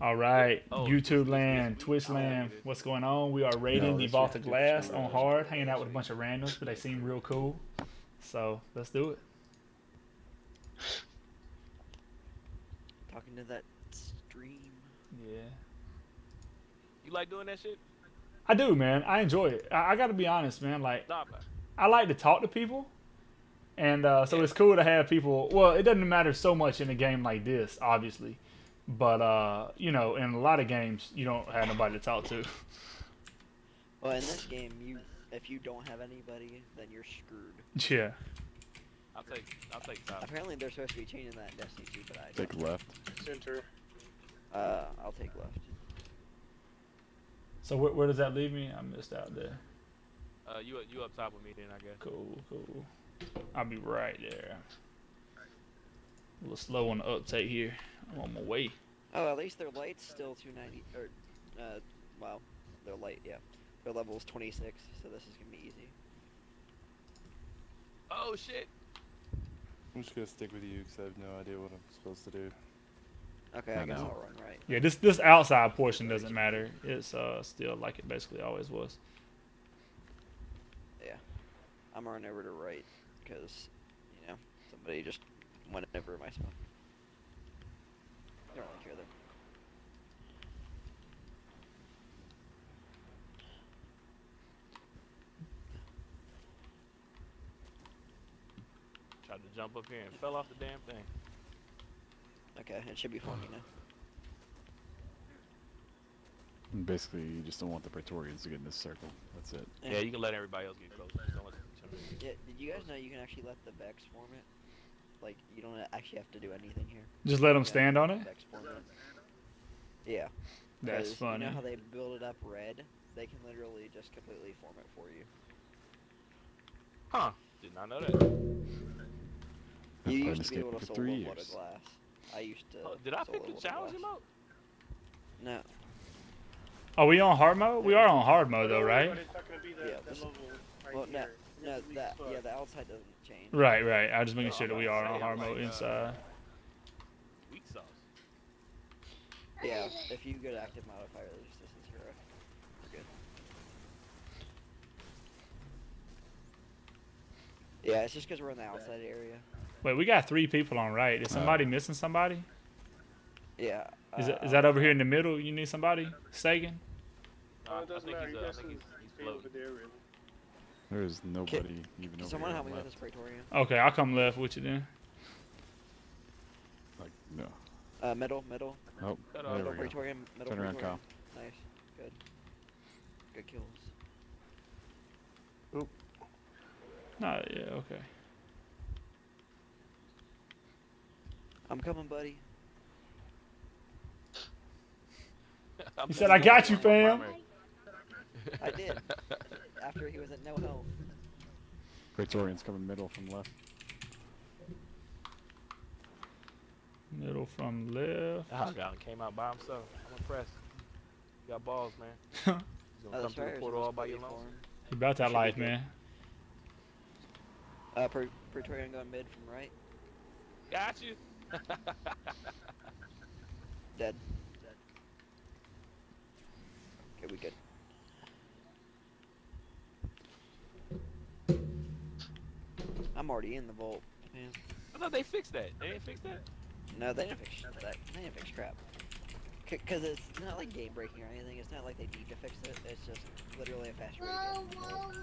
All right, Oh, YouTube land, this- Twitch land, wanted what's going on? We are raiding No, the this Vault of Glass on hard, hanging out with a bunch of randoms, but they seem real cool. So let's do it. Talking to that stream. Yeah, You like doing that shit? I do, man. I enjoy it. I, I got to be honest, man. Like Nah, man. I like to talk to people, and uh, so Yeah. it's cool to have people. Well, it doesn't matter so much in a game like this, obviously, but uh, you know, in a lot of games, you don't have nobody to talk to. Well, in this game, you if you don't have anybody, then you're screwed. yeah. I'll take I'll take top. Apparently, they're supposed to be changing that in Destiny 2, but I Take don't. left. Center. Uh, I'll take left. So where, where does that leave me? I missed out there. Uh, you you up top with me then I guess. Cool, cool. I'll be right there. A little slow on the uptake here. I'm on my way. Oh, at least their light's still 290. Or, uh, wow, their light, yeah. Their level is 26, so this is gonna be easy. Oh shit. I'm just gonna stick with you because I have no idea what I'm supposed to do. Okay, I I, guess know. I'll run right. Yeah, this this outside portion doesn't matter. It's uh still like it basically always was. Yeah. I'm running over to right, because, you know, somebody just went over my stuff. Don't really care though. Tried to jump up here and fell off the damn thing. Okay, it should be for me now. Basically, you just don't want the Praetorians to get in this circle. That's it. Yeah, you can let everybody else get close. Just don't let each. Yeah, did you guys know you can actually let the Vex form it? Like, you don't actually have to do anything here. Just let them Yeah, stand on it. It. Yeah. That's funny. You know how they build it up red? They can literally just completely form it for you. Huh. Did not know that. I've You played used to be able to for three years. to glass. I used to. Oh, did I soul pick the challenge glass. mode? No. Are we on hard mode? We are on hard mode though, right? But it's not gonna be the, Yeah, the right Well, no, no, that yeah, the outside doesn't change. Right, right. I'm just making Oh, sure that we are on to hard say, mode like, uh, inside. Weak sauce. Yeah, if you go to active modifier, there's this is hero. We're good. Yeah, it's just because we're in the outside area. Wait, we got three people on right. Is somebody missing somebody? Yeah. Is, uh, it, is that over here in the middle? You need somebody? Sagan? Uh, No, I think he's, uh, I think can he's, he's over there. Really. There is nobody even Can over someone here help me with this Praetorian? Okay, I'll come left with you then. Like, no. Uh, middle, middle, Nope. Cut There off. middle we go. Middle Turn around, Praetorian. Nice, good. Good kills. Oop. Nah, yeah, okay. I'm coming, buddy. I'm He said, "I got you, going on my fam." I did. After he was at no health. Praetorians coming middle from left. Middle from left. Oh, God, came out by himself. I'm impressed. You got balls, man. He's gonna Oh, come through right. the portal all by your lonesome. You about that life, man. Uh, Pra- Praetorian going mid from right. Got you. Dead. Dead. Okay, we good. I'm already in the vault. Man. I thought they fixed that. They didn't fix that. No, they didn't fix that. They didn't fix crap. Cause it's not like game breaking or anything. It's not like they need to fix it. It's just literally a faster way to get in the vault.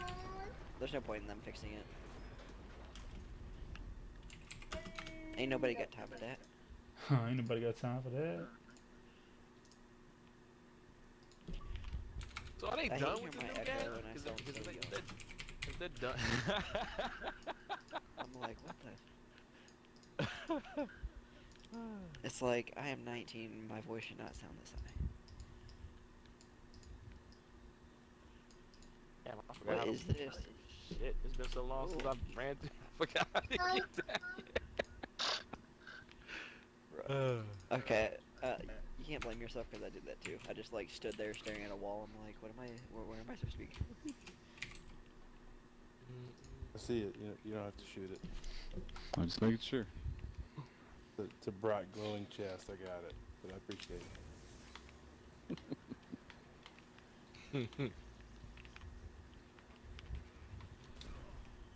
There's no point in them fixing it. Ain't nobody got time for that. Huh, Ain't nobody got time for that. So are they I hate done with the my echo game? I Cause sound they- cause so they- young. they- cause they're done. I'm like, what the? It's like I am 19. My voice should not sound this high. Damn, I forgot What how is to- this? Shit, it's been so long since Ooh. I ran through. Forgot how to get down here. Okay, uh, you can't blame yourself because I did that too. I just like stood there staring at a wall. I'm like, what am I? Where, where am I supposed to be? I see it. You, you don't have to shoot it. I'm just making sure. It's a, bright glowing chest. I got it. But I appreciate it.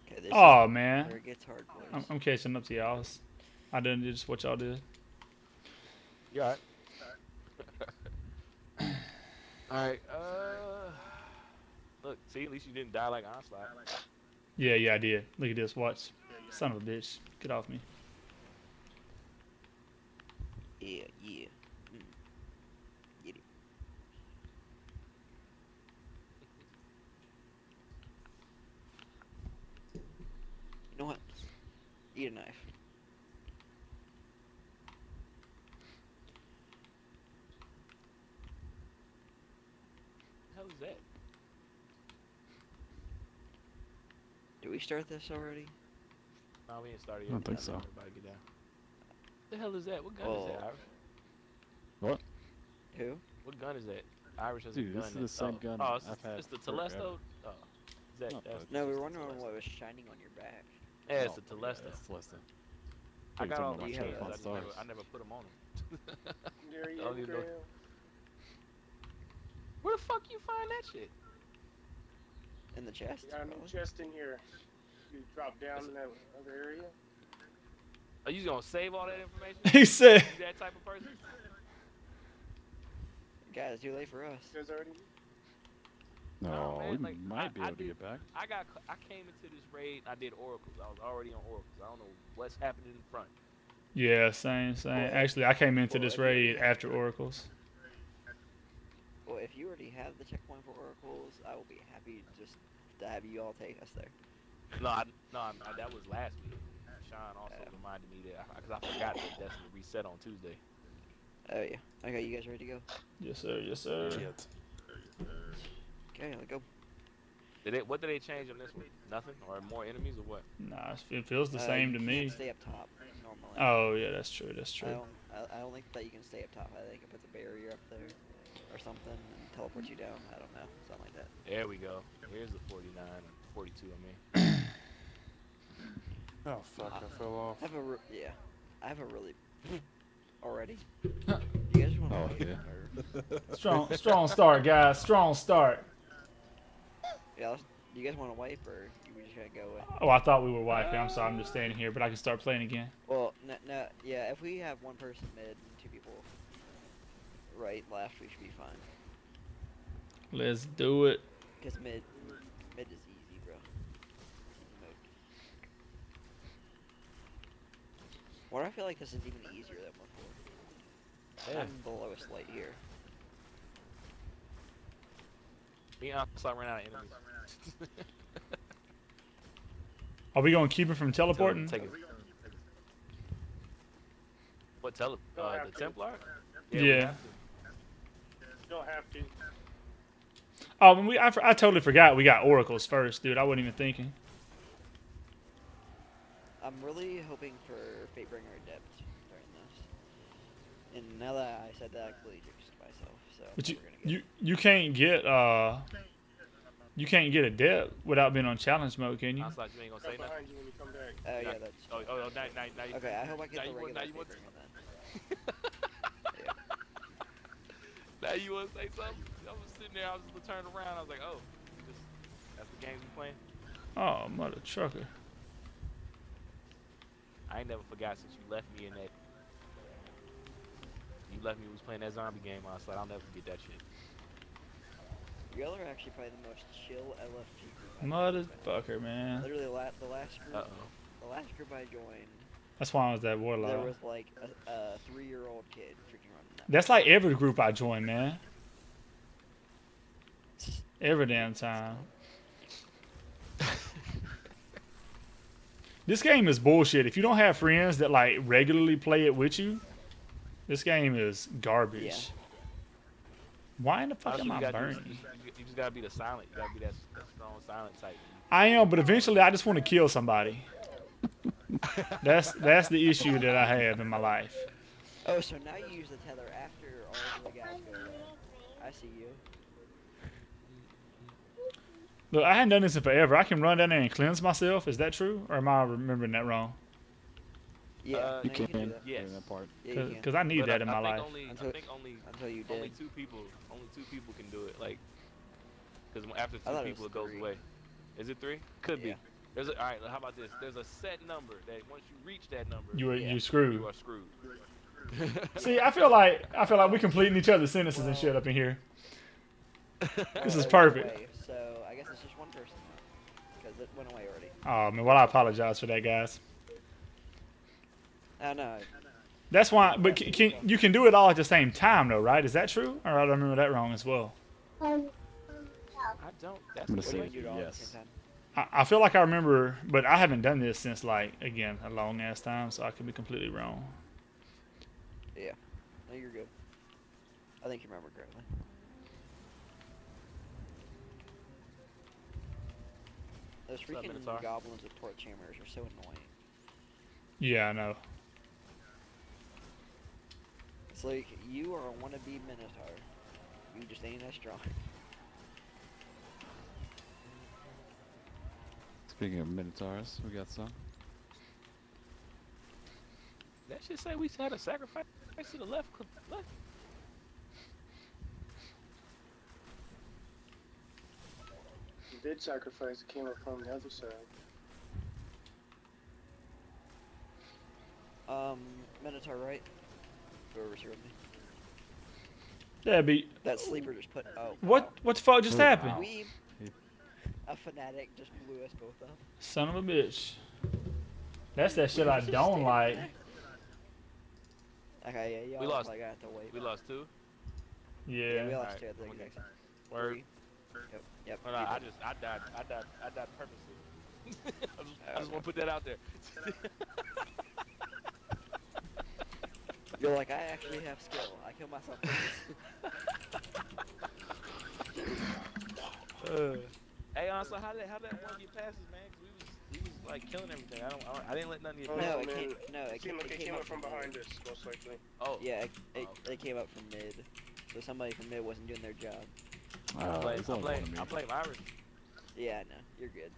Okay, this Oh man, it gets hard, boys. I'm, I'm catching up to y'all. I didn't do just what y'all did. You alright? alright, uh. Look, see, at least you didn't die like Onslaught. Yeah, yeah, I did. Look at this. Watch. Son of a bitch. Get off me. Yeah, yeah. Mm. Get it. You know what? Eat a knife. The hell is that? Did we start this already? No, we ain't started I don't think so. get down. The hell is that? What gun is Oh. that, Irish? Who? What gun is that? Irish has Dude, a gun. this is the same oh. gun Oh, it's, I've had it's the forever. Telesto. Oh, is that, No, that's, but- No, we that's were wondering what was shining on your back. Yeah, it's Oh, the Telesto. Yeah, it's Telesto. I got all talking my chains. I, never. I never put them on them. There you I don't even know- go. Where the fuck you find that shit? In the chest? You got a new chest in here. You drop down in that other area. Are you gonna save all that information? he said. you that type of person? Guys, it's too late for us. You guys already. No, No, man, we like, might I- be I able to did- get back. I got. I came into this raid. I did oracles. I was already on oracles. I don't know what's happening in front. Yeah, same, same. Actually, I came into this raid after Oracles. Well, if you already have the checkpoint for oracles, I will be happy just to have you all take us there. No, I, no, I, I- that was last week. Sean also Yeah. reminded me that because I, forgot that Destiny reset on Tuesday. Oh yeah. Okay, you guys ready to go? Yes, sir. Yes, sir. Shit. Okay, let's go. Did it? What did they change on this one? Nothing, or more enemies, or what? Nah, it feels the Uh, same you to can't me. Stay up top normally. Oh yeah, that's true. That's I true. don't. I, I don't think that you can stay up top. I think it puts a barrier up there, or something, and teleports you down. I don't know, something like that. There we go. Here's the 49, 42. I mean, Oh fuck, I fell off. I have a re- yeah. I have a really already. You guys want Oh, to? yeah. Strong, strong start, guys. Strong start. Yeah. Let's, do you guys want to wipe, or you just gonna go? With? Oh, I thought we were wiping. I'm sorry. I'm just standing here, but I can start playing again. Well, no, no, yeah. If we have one person mid and two people right, left, we should be fine. Let's do it. Cause mid, mid is easy, bro. Easy mode. What I feel like this is even easier than before. Yeah. I'm the lowest light here. me and I ran out of enemies. Are we gonna keep it from teleporting? to take it. What tele? Uh, have the to. Templar? Yeah. we. You don't have to. Oh, we, I, I totally forgot we got oracles first, dude. I wasn't even thinking. I'm really hoping for Fatebringer Adept during this. And now that I said that, I completely jinxed myself. So But you, we're gonna get you, you can't get uh, you can't get Adept without being on challenge mode, can you? I was like, you ain't gonna say Right nothing. behind you when you come back. Oh yeah, Now- that's. Oh, oh, oh, now, now, now you, Okay, I hope I now get the you want- regular now you want- Fatebringer then. Now you want to say something? I was sitting there, I was just turning around, I was like, oh, this, that's the game we playing? Oh, mother trucker. I ain't never forgot since you left me in that. You left me, we was playing that zombie game, I was like, I'll never forget that shit. Y'all are actually probably the most chill LFG group. I've ever been in. Motherfucker, man. Literally, la- the last group, Uh oh. the last group I joined, That's why I was that there warlock. was like a, a three-year-old kid freaking running that. That's like every group I joined, man. Every damn time. This game is bullshit. If you don't have friends that like regularly play it with you, this game is garbage. Yeah. Why in the fuck All am you I gotta burning? You, you just gotta be the silent, you gotta be that, that strong silent type. I am, but eventually I just want to kill somebody. That's that's the issue that I have in my life. Oh, so now you use the tether after all the guys go away. I see you. Look, I hadn't done this in forever. I can run down there and cleanse myself. Is that true, or am I remembering that wrong? Yeah, Uh, You no, can, can do in that. Yes. that part. Yeah. Because I need But that I, in I my think life. Only, Until- I think only Until you only two people only two people can do it. Like, because after two thought it people it goes three. away. Is it three? Could Yeah. be. There's a, all right. How about this? There's a set number that once you reach that number, You were Yeah. you screwed. you are screwed. See, I feel like I feel like we're completing each other's sentences and shit up in here. This is Uh, it perfect. Went away already. Oh man, well I apologize for that, guys. I know. That's why. But can, can you can do it all at the same time though, right? Is that true? Or I remember that wrong as well. I don't. That's I'm gonna the say way you do it all at the yes. I, I feel like I remember, but I haven't done this since like again a long ass time, so I could be completely wrong. Yeah, no, you're good. I think you remember correctly. Those What's freaking Minotaur? goblins with torch hammers are so annoying. Yeah, I know. It's like you are a wannabe Minotaur. You just ain't as strong. Speaking of Minotaurs, we got some. That should say we had a sacrifice to the left. left. Did sacrifice. It came up from the other side. Um, Minotaur, right? Whoever's here with me. That'd be That sleeper just put. Oh. what? What the fuck just Oh, happened? wow. We. A fanatic just blew us both up. Son of a bitch. That's that shit I don't like. there. Okay, yeah, y'all We lost. Like I have to wait. We lost two. Yeah, yeah we lost Alright, two at the I'm gonna- exact Word. Three. Yep. Yep. No, no, you I just I died I died I died purposely. I just, I just want to put that out there. You're like, I actually have skill. I kill myself. Uh, hey, honestly, how did how did that one get passes, man? 'Cause we was we was like killing everything. I don't I, don't- I didn't let none of you. Oh, no, it came. No, it It seemed like it it came came up up from mid. behind us, most likely. Oh, Yeah, it, it, Oh. it came up from mid. So somebody from mid wasn't doing their job. Uh, I blame it's I only one blame of me. I blame Irish. Yeah, no, you're good.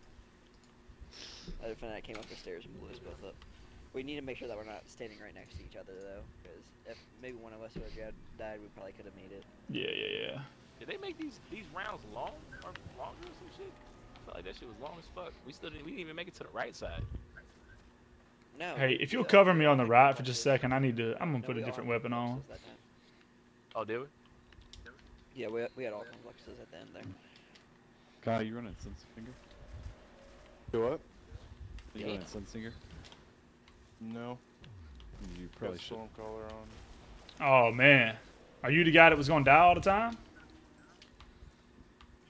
Other fanatic came up the stairs and blew us both up. We need to make sure that we're not standing right next to each other though, because if maybe one of us would have died, we probably could have made it. Yeah, yeah, yeah. Did they make these these rounds long or longer or some shit? I felt like that shit was long as fuck. We still didn't we didn't even make it to the right side. No. Hey, if you'll yeah, cover me on the right for just a second, I need to. I'm gonna No, put a different weapon on. confluxes that time. Oh, did we? Yeah, we, we had all confluxes at the end there. Kyle, you running Sunsinger? Do what? You Yeah. running Sunsinger? No. You probably should. Stormcaller on. Oh man, are you the guy that was gonna die all the time?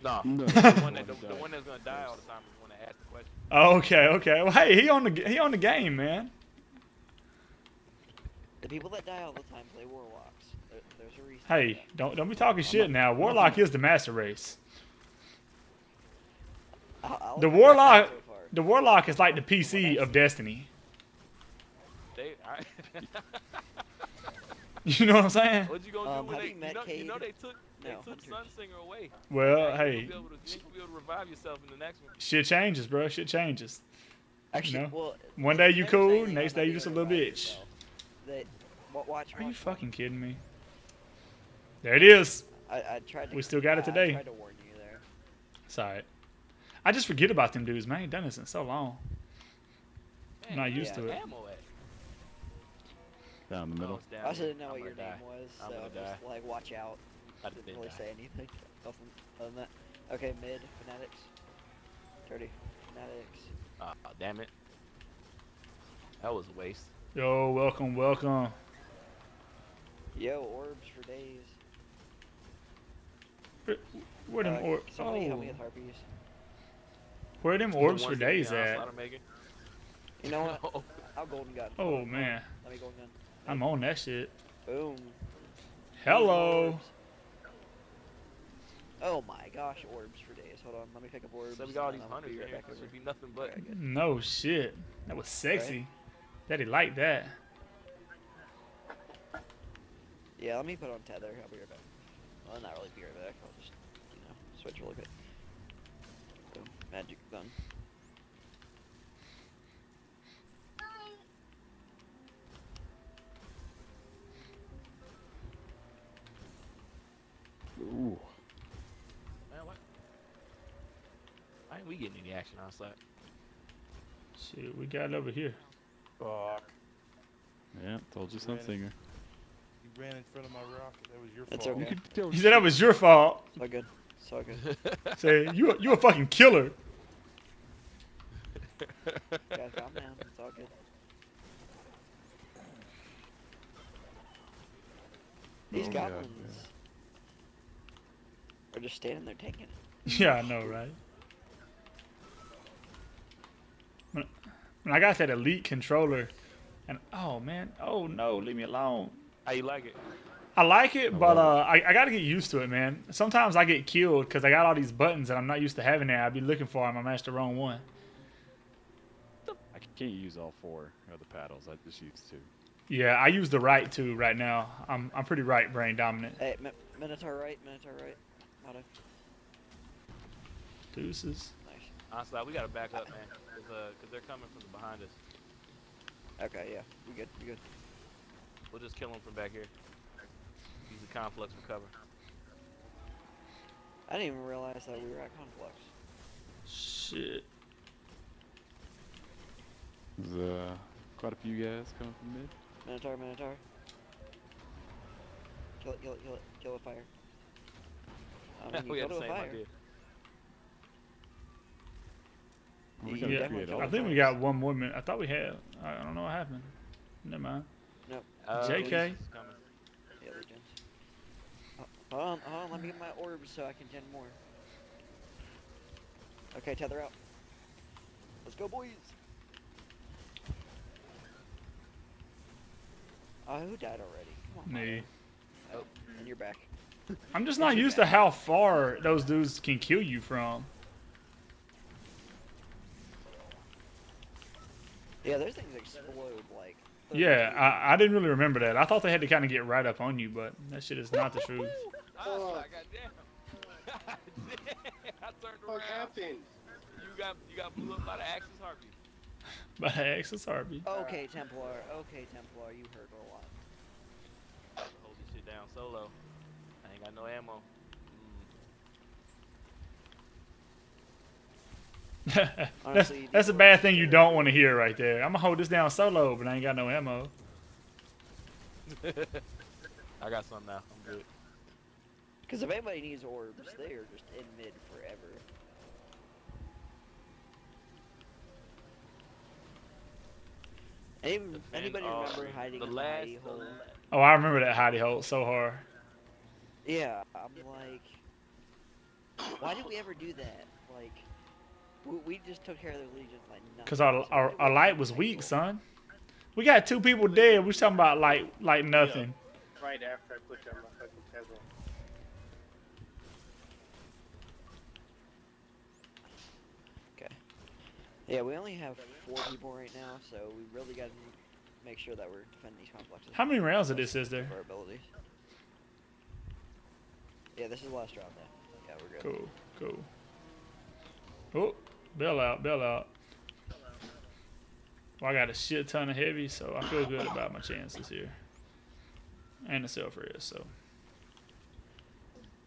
No. No, the one that the, the one that's gonna die all the time is the one that asked the question. Oh, okay, okay. Well, hey, he on the he on the game, man. The people that die all the time play warlocks. There, there's a reason. for Hey, don't don't be talking shit now. Warlock is the master race. I'll- I'll The agree with that warlock- so. The warlock is like the PC of Destiny. They, I, You know what I'm saying? what you gonna Um, do when they, you you know, you know they took, they No, took Hunter. Sunsinger away. Well, You ain't hey, gonna be able to, you ain't gonna be able to revive yourself in the next one. shit changes, bro. Shit changes. Actually, know? well, One day you cool, next day you just a little bitch. That, wa- watch, Are you watch, fucking kidding me? There it is. I, I tried to. We still got it today. I tried to warn you there. It's alright. I just forget about them dudes, man. I ain't done this in so long. Man, Not used the to it. Ammo at? Down the Oh, middle. it's down I also here. didn't know I'm what your gonna name was, I'm so I'm just die. like, watch out. I Didn't did really die. say anything other than that. Okay, mid fanatics. Dirty fanatics. Ah, damn it. That was a waste. Yo, welcome, welcome. Yo, orbs for days. Where them Uh, or- somebody help oh, me with harpies. where them The orbs for days Leon at? Slaughter making. You know what? Oh, I'll golden gun. Oh Golden man, Let me golden gun. I'm on that shit. Boom. Hello. Oh my gosh, orbs for days. Hold on, let me pick up orbs. so we got all these then I'll hunters be in right here. back over. Be nothing but. Alright. No shit. That was sexy. Daddy liked that. Yeah, let me put on tether. I'll be right back. Well, not really be right back switch really quick. Magic gun. Ooh. Man, what? Why ain't we getting any action on that? Shit, we got over here. Fuck. Yeah, told you something. You ran in front of my rocket. That was your That's fault. Okay. You, you said that was your fault. Not good. It's all good. Say you a- you a fucking killer. Guys, calm down. It's all good. These Oh, yeah, goblins are just standing there taking it. Yeah, I know, right? When, when I got that elite controller, and oh man, oh no, leave me alone. How you like it? I like it, but uh, love I, I got to get used to it, man. Sometimes I get killed because I got all these buttons and I'm not used to having there. I'd be looking for them. I matched the wrong one. I can't use all four of the paddles. I just use two. Yeah, I use the right two right now. I'm I'm pretty right brain dominant. Hey, Mi- Minotaur right, Minotaur right. Auto. Deuces. Nice. Honestly, we gotta back up, man, cause, uh, cause they're coming from behind us. Okay, yeah. We good. We good. We'll just kill them from back here. Use the conflux for cover. I didn't even realize that we were at Conflux. Shit. There's uh, quite a few guys coming from mid. Minotaur, Minotaur. Kill it, kill it, kill it. Kill the fire. Um, when we you had the a same fire, idea. We You gotta Yeah, definitely create I think we got one more minute. I thought we had. I don't know what happened. Never mind. Uh, JK. Luis is coming. Yeah, legions. Oh, hold on, hold on, let me get my orbs so I can gen more. Okay, tether out. Let's go, boys! Oh, who died already? Come on, Me. Oh, and you're back. I'm just not used to how far those dudes can kill you from. Yeah, those things explode like. Yeah. I, I didn't really remember that. I thought they had to kind of get right up on you, but that shit is not the truth. Oh, goddamn. I turned What around. happened? You got you got blew up by the Axis Harpy. By Axis Harpy. Okay, Templar. Okay, Templar. You heard a lot. Hold this shit down solo. I ain't got no ammo. Mm. that's Honestly, that's a bad thing you don't want to hear right there. I'm gonna hold this down solo, but I ain't got no ammo. I got some now. I'm good. Because if anybody needs orbs, they are just in mid forever. Any, anybody all remember hiding the in last, the hidey hole? Oh, I remember that hidey hole so hard. Yeah, I'm like, why did we ever do that? Like, we, we just took care of the legions like nothing. Cause our So our, our light was weak, hole? son. We got two people dead. We're talking about like like nothing. Right after I put down my fucking Tesla. Yeah, we only have four people right now, so we really got to make sure that we're defending these confluxes. How many rounds of this is there? our abilities. Yeah, this is the last round though. Yeah, we're good. Cool, cool. Oh, bail out, bail out. Well, I got a shit ton of heavy, so I feel good about my chances here. And the self res, so.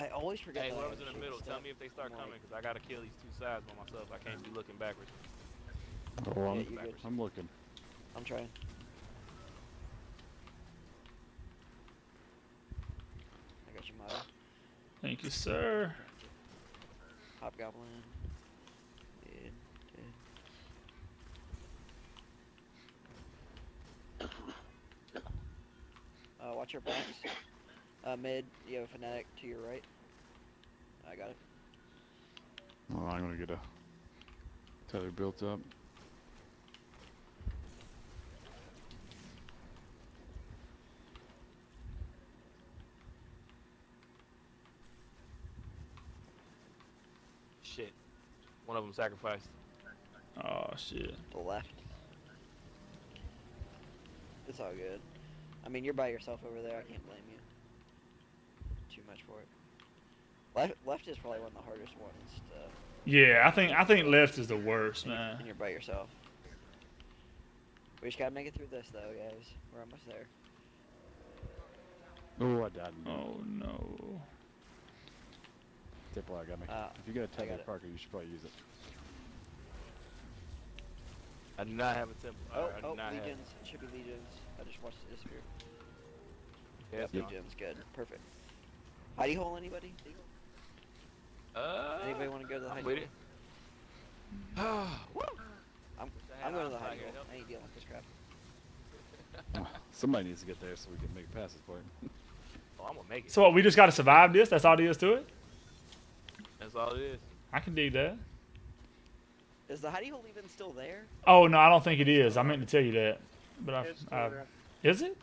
I always forget. Hey, I whoever's in the short middle, tell me if they start coming, because I gotta kill these two sides by myself. I can't be looking backwards. I'm, Yeah, you good. I'm looking. I'm trying. I got your motto. Thank you, sir. Hobgoblin. Dead, dead. Uh, watch your backs. Uh, mid, you have a fanatic to your right. I got it. Oh, I'm gonna get a tether built up. Shit. One of them sacrificed. Oh shit. The left. It's all good. I mean, you're by yourself over there. I can't blame you. Too much for it. Left, left is probably one of the hardest ones to. Yeah, I think I think left is the worst, and man. And you're by yourself. We just gotta make it through this, though, guys. We're almost there. Oh, I died. in Oh no. Tip I got me. Uh, if you got a I got tether it. Parker, you should probably use it. I do not have a temple. Oh, oh, not have. legions. It should be legions. I just watched it disappear. Yeah, it's. Legions, good, perfect. Hidey hole, anybody? Uh, Anybody want to go to the I'm hidey hole? Woo! I'm, I had I'm going to the eyesight hidey here, hole. help. I ain't dealing with this crap. Somebody needs to get there so we can make passes for it. Oh, I'm gonna make it. So what? We just got to survive this. That's all there is to it. That's all it is. I can do that. Is the hidey hole even still there? Oh no, I don't think it is. I meant to tell you that, but I, It's still I there. is it?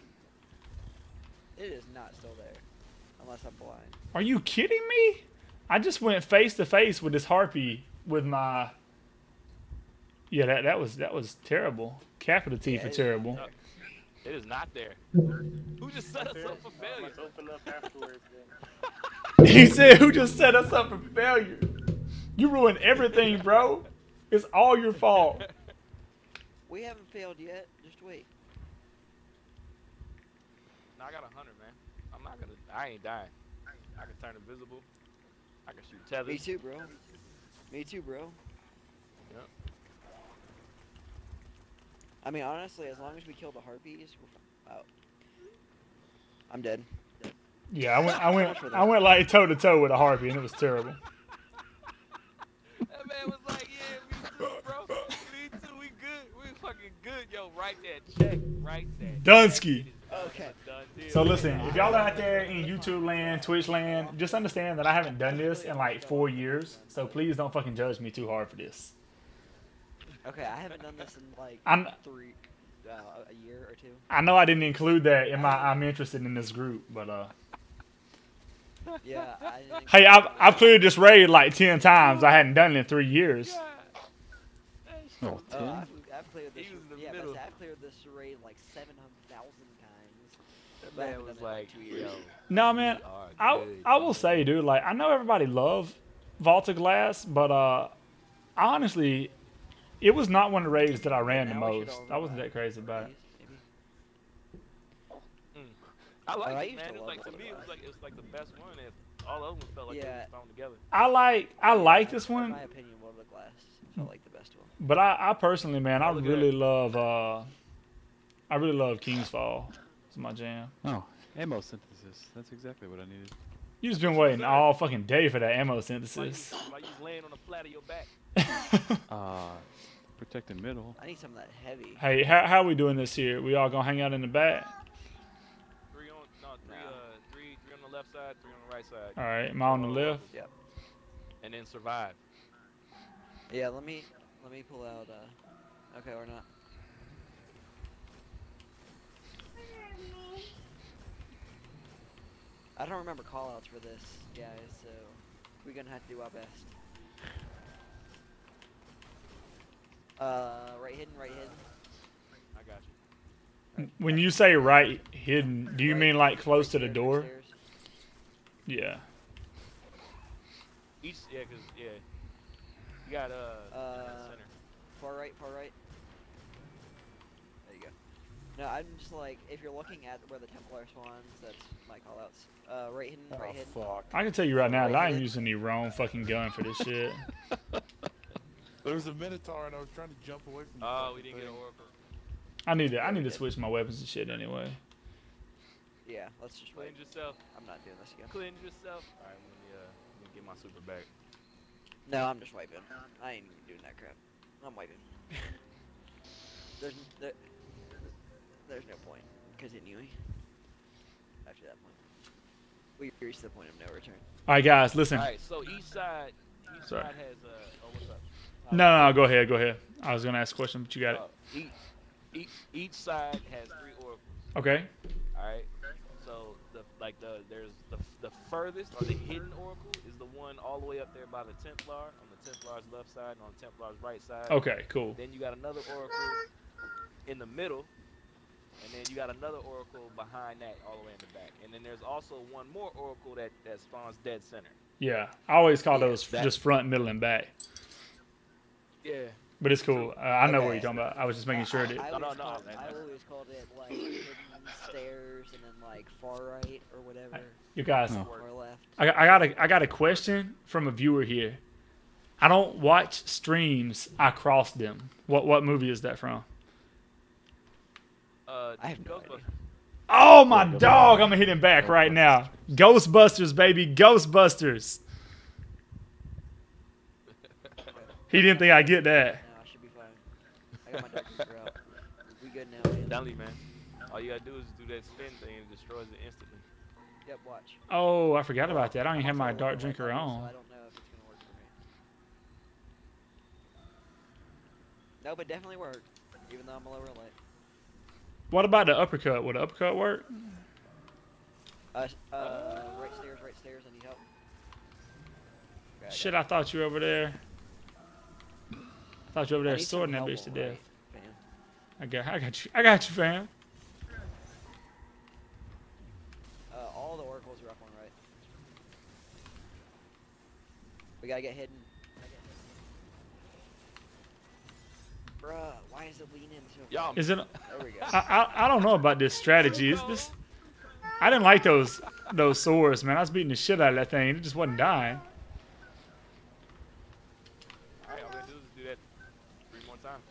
It is not still there. Unless I'm blind. Are you kidding me? I just went face to face with this harpy with my. Yeah, that that was that was terrible. Capital T Yeah, for it is not terrible. It is not there. Who just set us up for failure? Let's open up afterwards. Then. he said, "Who just set us up for failure? You ruined everything, bro. It's all your fault." We haven't failed yet. Just wait. No, I got a hundred, man. I'm not gonna. I ain't dying. I can turn invisible. I can shoot tethers. Me too, bro. Me too, bro. Yep. I mean, honestly, as long as we kill the harpies, we're out. I'm dead. Yeah, I went, I went, I went like toe to toe with a harpy, and it was terrible. That man was like, yeah, me too, bro. Me too. We good. We fucking good. Yo, write that check. Write that. Dunsky. Okay. So listen, if y'all are out there in YouTube land, Twitch land, just understand that I haven't done this in like four years. So please don't fucking judge me too hard for this. Okay, I haven't done this in like I'm- three, uh, a year or two. I know I didn't include that in my I'm interested in this group, but uh, Yeah. I hey, I've I've cleared this raid like ten times. I hadn't done it in three years. God. That shit Oh, Oh, ten? I've, I've cleared this. In the yeah, but middle. I've cleared this raid like seven hundred thousand times. That man was done like, two years. yo. No man, I I will say, dude, like I know everybody love Vault of Glass, but uh, honestly, it was not one of the raids that I ran the Now we should most. all I wasn't that crazy about it. please, maybe. I like Oh, I it, used man. to It's love like to me, of it was like it was like the best one. And all of them felt like they Yeah. were thrown together. I like I like this one. In one, my opinion, World of Glass felt like the best one. but I, I personally, man, I look really love uh, I really love King's Fall. It's my jam. Oh, ammo synthesis. That's exactly what I needed. You just been waiting all fucking day for that ammo Like you, synthesis. like you laying on the flat of your back. Uh, protecting middle. I need some of that heavy. hey, how how we doing this here? We all gonna hang out in the back? Three on, no, three, Nah. uh, three, three on the left side, three on the right side, All right, am I on the left? Yep. And then survive. Yeah, let me let me pull out. uh Okay, or not. I don't remember callouts for this, guys, so we're gonna have to do our best. Uh, right hidden, right hidden. I got you. When you say right hidden, do you Right- mean like close to the door? upstairs. Yeah. Each, yeah, cause yeah, you got uh, Uh, that center. Far right, far right. There you go. No, I'm just like, if you're looking at where the Templar spawns, that's my callouts. Uh, right hidden, Oh right hidden. fuck. I can tell you right now that I ain't using the wrong fucking gun for this shit. There was a Minotaur and I was trying to jump away from the Oh, we didn't get an thing. oracle. I need to I need to switch my weapons and shit anyway. Yeah, let's just wait. Yourself. I'm not doing this again. Cleanse yourself. All right, let me uh, let me get my super back. No, I'm just wiping. I ain't even doing that crap. I'm wiping. there's n- there, there's no point continuing after that point. We reached the point of no return. All right, guys, listen. All right, so east side, each Sorry. side has uh, oh, what's up? No, no, no, go ahead, go ahead. I was gonna ask a question, but you got it. Uh, each, each, each side has three oracles. Okay. All right. So the like the there's the the furthest or the hidden oracle is the one all the way up there by the Templar on the Templar's left side and on the Templar's right side. Okay, cool. Then you got another oracle in the middle, and then you got another oracle behind that all the way in the back. And then there's also one more oracle that that spawns dead center. Yeah, I always call Yeah, those that- just front, middle, and back. Yeah. But it's cool. Uh, I know what you're talking about. I was just making sure I, that. I, No, no, always no, called, I always called it like hidden stairs and then like far right or whatever, You guys, Oh. or left. I, I got a I got a question from a viewer here. I don't watch streams. I cross them. What what movie is that from? Uh, I have no Ghostbusters. idea. Oh my dog! I'm gonna hit him back right now. Ghostbusters, baby, Ghostbusters. He didn't think I'd get that. No, I should be fine. I got my dark Reaper out. We good now, man. Telling man. All you gotta do is do that spin thing and it destroys it instantly. Yep, watch. Oh, I forgot about that. I don't even have my Also, dark I'm drinker so on. I don't know if it's gonna work for me. No, but definitely work. Even though I'm a lower light. What about the uppercut? Would the uppercut work? Uh, uh, right stairs, right stairs. I need help. Okay, I Shit, I thought you were over there. I thought you were over there need some sorting that help bitch to on death. right, fam. I got, I got you. I got you, fam. We gotta get hidden. Gotta get hidden. Bruh, why is it leaning so Y'all- Is it? There we go. I, I, I don't know about this strategy. Is this? I didn't like those those swords, man. I was beating the shit out of that thing. It just wasn't dying. Alright, all we gotta do is do that three more times.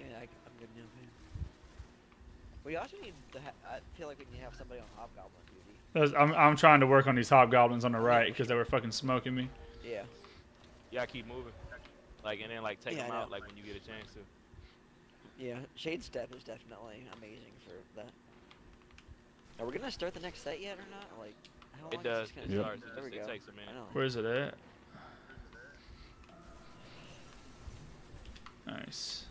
Okay, I, I'm good now, man. We also need to I feel like we need to have somebody on Hobgoblin duty. Those- I'm, I'm trying to work on these hobgoblins on the right because they were fucking smoking me. Yeah. You gotta keep moving. Like, and then, like, take Yeah, them out, like, when you get a chance to. Yeah, Shade Step is definitely amazing for that. Are we gonna start the next set yet or not? Like, how long It is does. this It gonna Yep. starts. It, There we just, it takes a I minute. know. Where is it at? Nice.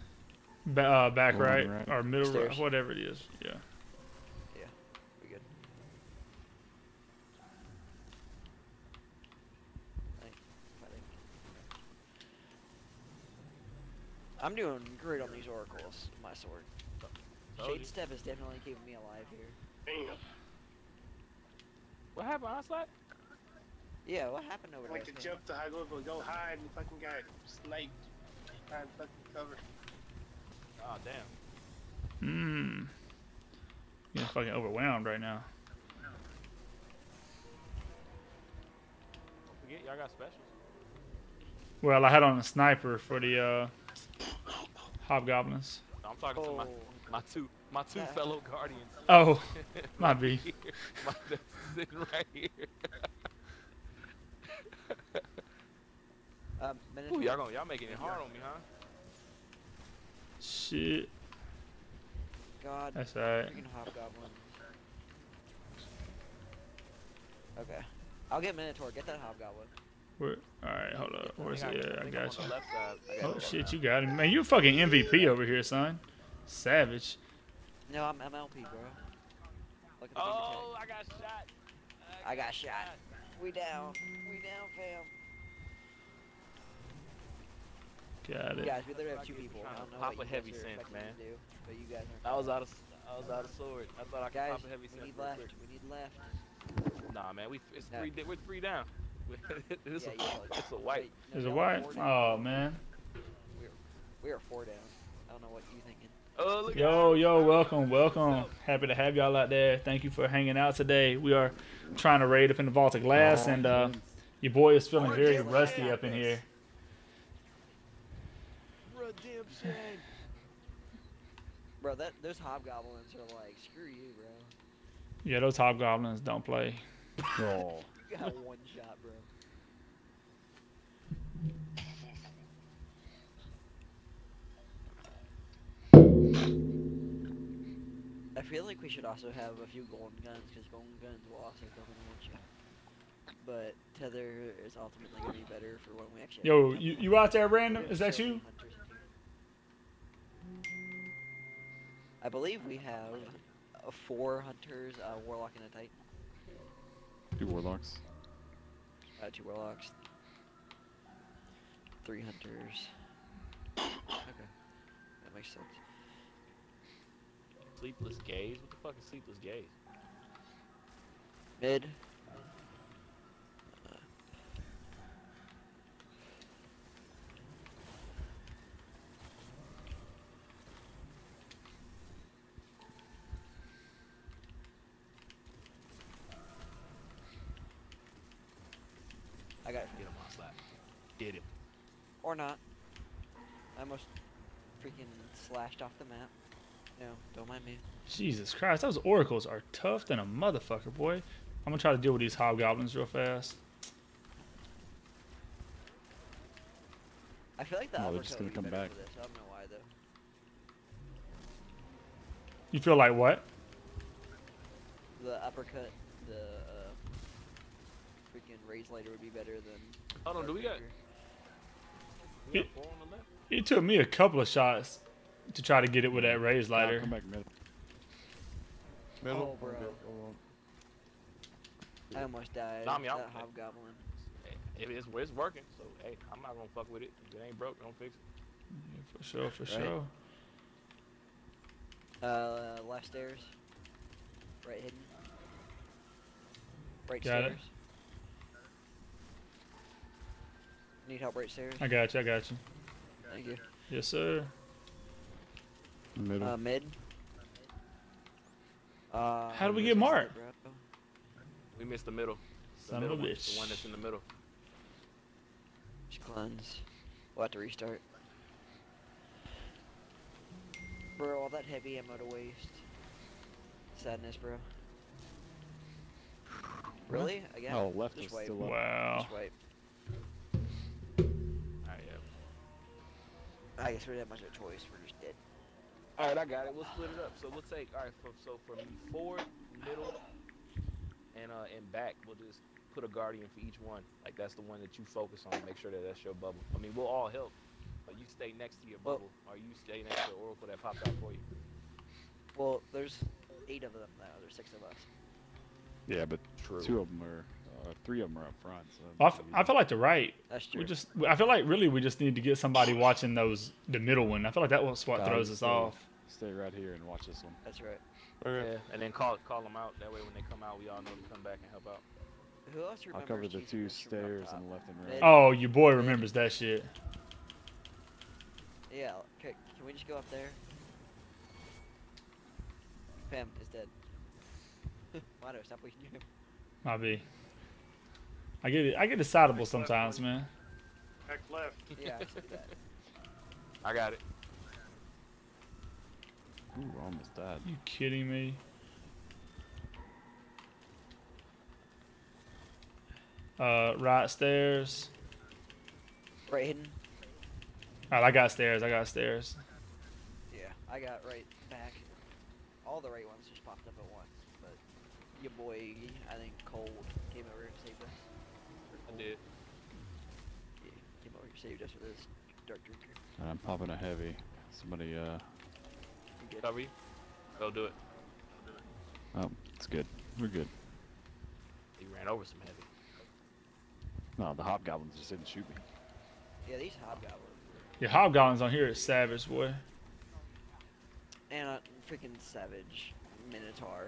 Ba- uh, back Bottom right, right. or middle right, whatever it is. Yeah. Yeah, we good. I think- I think- I'm doing great on these oracles. My sword. Shade. Step is definitely keeping me alive here. Damn. What happened, Onslaught? Yeah, what happened over there? I like to jump to high level, go hide, and fucking got sniped. Trying to fucking cover. Oh, damn. Hmm. Getting fucking overwhelmed right now. Don't forget, y'all got specials. Well, I had on a sniper for the uh, hobgoblins. No, I'm talking to my, Oh, my two my two Yeah. fellow guardians. Oh, my B. my, that's sitting right here. um, Ooh, y'all gonna y'all making it hard on me, huh? Shit. God, That's alright. Okay, I'll get Minotaur. Get that hobgoblin. Where? All right, hold up. Where's I it? Yeah, I got you. left side. I got Oh it. shit, you got him, man. You fucking MVP over here, son. Savage. No, I'm MLP, bro. Look at the Oh, I got shot. I got shot. We down. We down, fam. Got You it. guys, we literally have two people. I don't know Pop what a heavy are sense, man. do, but you guys are. I was out of I was out of sword. I thought I could Guys, pop a heavy synth. we need left. quick. We need left. Nah, man, we it's no. three. We're three down. it's, yeah, a, you it's a white. wait, no, There's a white. Oh man. We are four down. I don't know what you're thinking. Oh, look Yo, that. yo, welcome, welcome. Happy to have y'all out there. Thank you for hanging out today. We are trying to raid up in the Vault of Glass, and uh, your boy is feeling very rusty up in here. Redemption. Bro, that those hobgoblins are like, screw you, bro. Yeah, those hobgoblins don't play. Oh, You got one shot, bro. I feel like we should also have a few golden guns, because golden guns will also come in one shot. But Tether is ultimately going to be better for when we actually. Yo, you, you out there, random? Is that you? hunters I believe we have uh, four hunters, a warlock, and a titan. two warlocks. Uh, two warlocks. Three hunters. Okay. That makes sense. Sleepless gaze. What the fuck is sleepless gaze? Mid. Did him. Or not. I almost freaking slashed off the map. No, don't mind me. Jesus Christ, those oracles are tough than a motherfucker, boy. I'm gonna try to deal with these hobgoblins real fast. I feel like the Oh, they're just gonna come back. for this. I don't know why though. You feel like what? The uppercut, the uh, freaking Raze-Lighter would be better than. Hold on, do we got Darkbreaker. we got four on the left? It took me a couple of shots to try to get it with that raised Nah, lighter. Come back middle. Middle. Oh, bro. Okay, hold on. I almost died. Nah, I mean, I'm- that hobgoblin. Hey, If it's, it's working, so hey, I'm not gonna fuck with it. If it ain't broke, don't fix it. For sure, for Right. sure. Uh, left stairs. Right hidden. Right Got it. stairs. Need help right stairs? I got you, I got you. Thank you. Yes, sir. Middle. Uh, mid. Uh, How do we get this Mark? at. We missed the middle. The Son of a middle one, bitch. The one that's in the middle. Just cleanse. We'll have to restart. Bro, all that heavy ammo to waste. Sadness, bro. Really? Again? oh, left Just is wipe. still up. Wow. Just wipe. I guess we didn't have much of a choice. We're just dead. All right, I got it. We'll split it up. So we'll take all right. For, so for me, forward, middle, and uh, and back, we'll just put a guardian for each one. Like that's the one that you focus on. Make sure that that's your bubble. I mean, we'll all help, but you stay next to your Well- bubble, or you stay next to the oracle that popped out for you. Well, there's eight of them now. There's six of us. Yeah, but True. two of them are, uh, three of them are up front. So I, f- I feel like the right. That's true. We just. I feel like really we just need to get somebody watching those the middle one. I feel like that was what Guys, throws us stay- off. Stay right here and watch this one. That's right. Okay. Yeah, and then call call them out. That way, when they come out, we all know to come back and help out. Who else I'll remembers cover the two Prince from up stairs on the left and right. Oh, your boy remembers that shit. Yeah. Okay. Can we just go up there? Pam is dead. Wado, stop wasting your Might be. I get it. I get excitable sometimes, man. Back left. Yeah, I. I got it. Ooh, I almost died. You kidding me? Uh, right stairs. Right hidden. Alright, I got stairs. I got stairs. Yeah, I got right back. All the right ones just popped up at once, but your boy, I think Cold came over and saved us. Or I Cold, did. Yeah, came over and saved us with his dark drinker. And I'm popping a heavy. Somebody, uh, You good? Cover you. Go do it. oh, it's good. We're good. He ran over some heavy. No, the hobgoblins just didn't shoot me. Yeah, these hobgoblins. Your hobgoblins on here is savage, boy. And a freaking savage minotaur.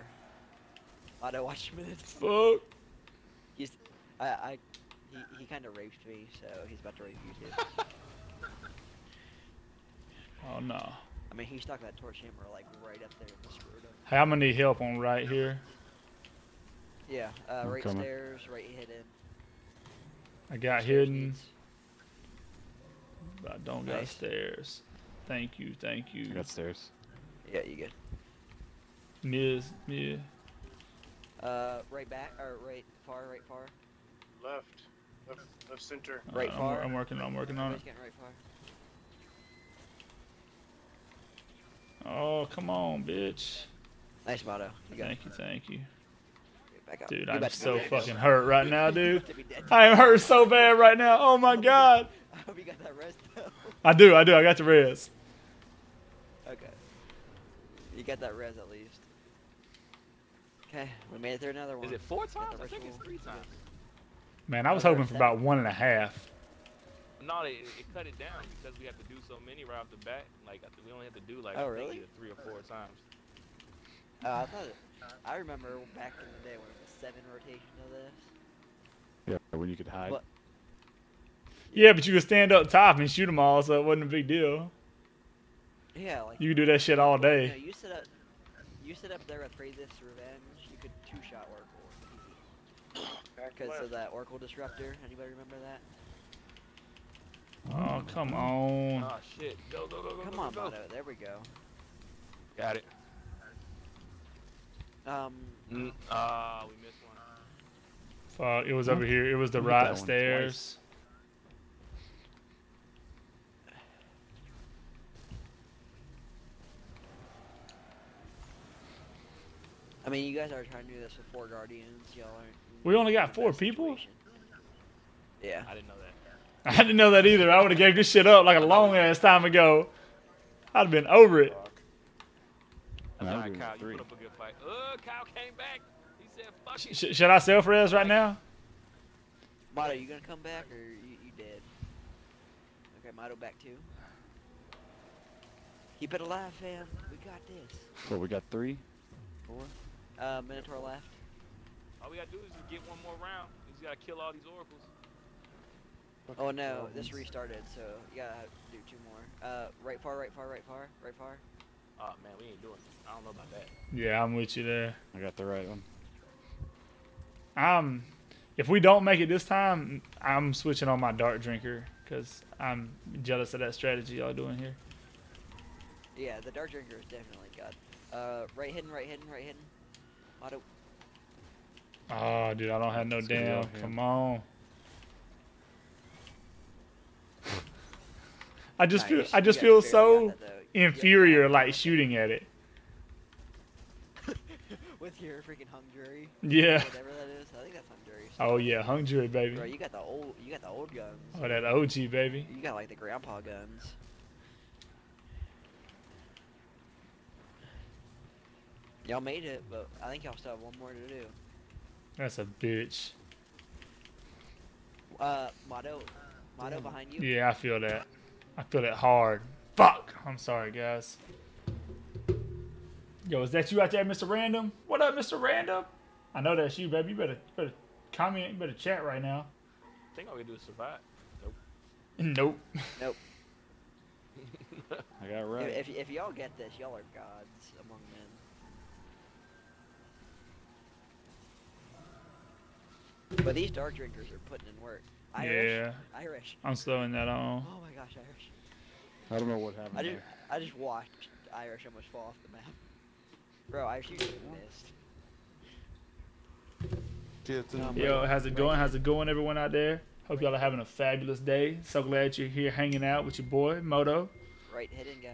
I don't watch Minotaur. Fuck. He's, I, I, he, he kind of raped me, so he's about to rape you too. Oh no. I mean, he stuck that torch hammer like right up there in the scrotum. Hey, I'm gonna need help on right here. Yeah, uh, right coming. stairs, right hidden. I got stairs hidden, needs- but I don't got stairs. Thank you, thank you. I got stairs. Yeah, you good. Miz, Miz. Uh, right back, or right far, right far. Left. Left, left center. Right uh, I'm, far. I'm working. I'm working on it. Right. Oh, come on, bitch. Nice motto. You got it. Thank you, thank you, back up. dude. You I'm so be dead. fucking hurt right now, dude. about to be dead. I am hurt so bad right now. Oh my god. I hope you got that rest though. I do, I do. I got the res. okay. You got that res at least. Okay, we made it through another one. Is it four times? I think it's three times. Man, I was hoping for about one and a half. No, it, it cut it down because we have to do so many right off the bat. Like we only have to do like Oh, really? three or four times. Uh, I thought it, I remember back in the day when it was seven rotation of this. Yeah, when you could hide. What? Yeah, but you could stand up top and shoot them all, so it wasn't a big deal. Yeah, like You could do that shit all you, know, day. you sit up, you sit up there with Praedyth's Revenge. You could two shot Oracle Back because of that Oracle disruptor. Anybody remember that? Oh, come on. Oh shit. Go, go, go, go, Come go, on, go. Moto. There we go. Got it. Um, Mm, Ah, we missed one. Fuck, it was over here. It was the You right stairs. I mean, you guys are trying to do this with four guardians. Y'all aren't. We only got four people? Yeah. I didn't know that. I didn't know that either. I would have gave this shit up like a long ass time ago. I'd have been over it. Fuck. That's I'm right, doing Kyle. You put up a good fight. Uh, Kyle came back. He said, "Fuck it." Sh- should I self res right now? Mato, you gonna come back or you, you dead? Okay, Mato back too. Keep it alive, fam. We got this. What, we got three? Four. Uh, Minotaur left. All we gotta do is just get one more round. We just gotta kill all these oracles. Oh no, this restarted, so you gotta do two more. Uh, right far, right far, right far, right far. Oh man, we ain't doing it. I don't know about that. Yeah, I'm with you there. I got the right one. I'm. If we don't make it this time, I'm switching on my dark drinker because I'm jealous of that strategy y'all doing here. Yeah, the Dark Drinker is definitely good. Uh, right hidden, right hidden, right hidden. Mato. Oh, dude, I don't have no Let's damn. Come on. I just feel. I just feel so got that, though. You have inferior, that. like shooting at it. With your freaking hung jury. Yeah. Whatever that is. I think that's hung jury. Oh yeah, hung jury, baby. Bro, you got the old, you got the old guns. Oh, that OG, baby. You got like the grandpa guns. Y'all made it, but I think y'all still have one more to do. That's a bitch. Uh, Moto, Moto behind you. Yeah, I feel that. I feel it hard. Fuck. I'm sorry, guys. Yo, is that you out there, Mr. Random? What up, Mr. Random? I know that's you, baby. You better, better comment. You better chat right now. I think all we do is survive. Nope. Nope. Nope. I got it right. If, if if y'all get this, y'all are gods among men. But these dark drinkers are putting in work. Irish, Yeah, Irish. I'm slowing that on. Oh my gosh, Irish. I don't know what happened I just there. I just watched Irish almost fall off the map. Bro, Irish, you just missed. Yeah, it's in- Yo, how's it going? How's it going, everyone out there? Hope y'all are having a fabulous day. So glad you're here hanging out with your boy, Moto. Right hidden, guys.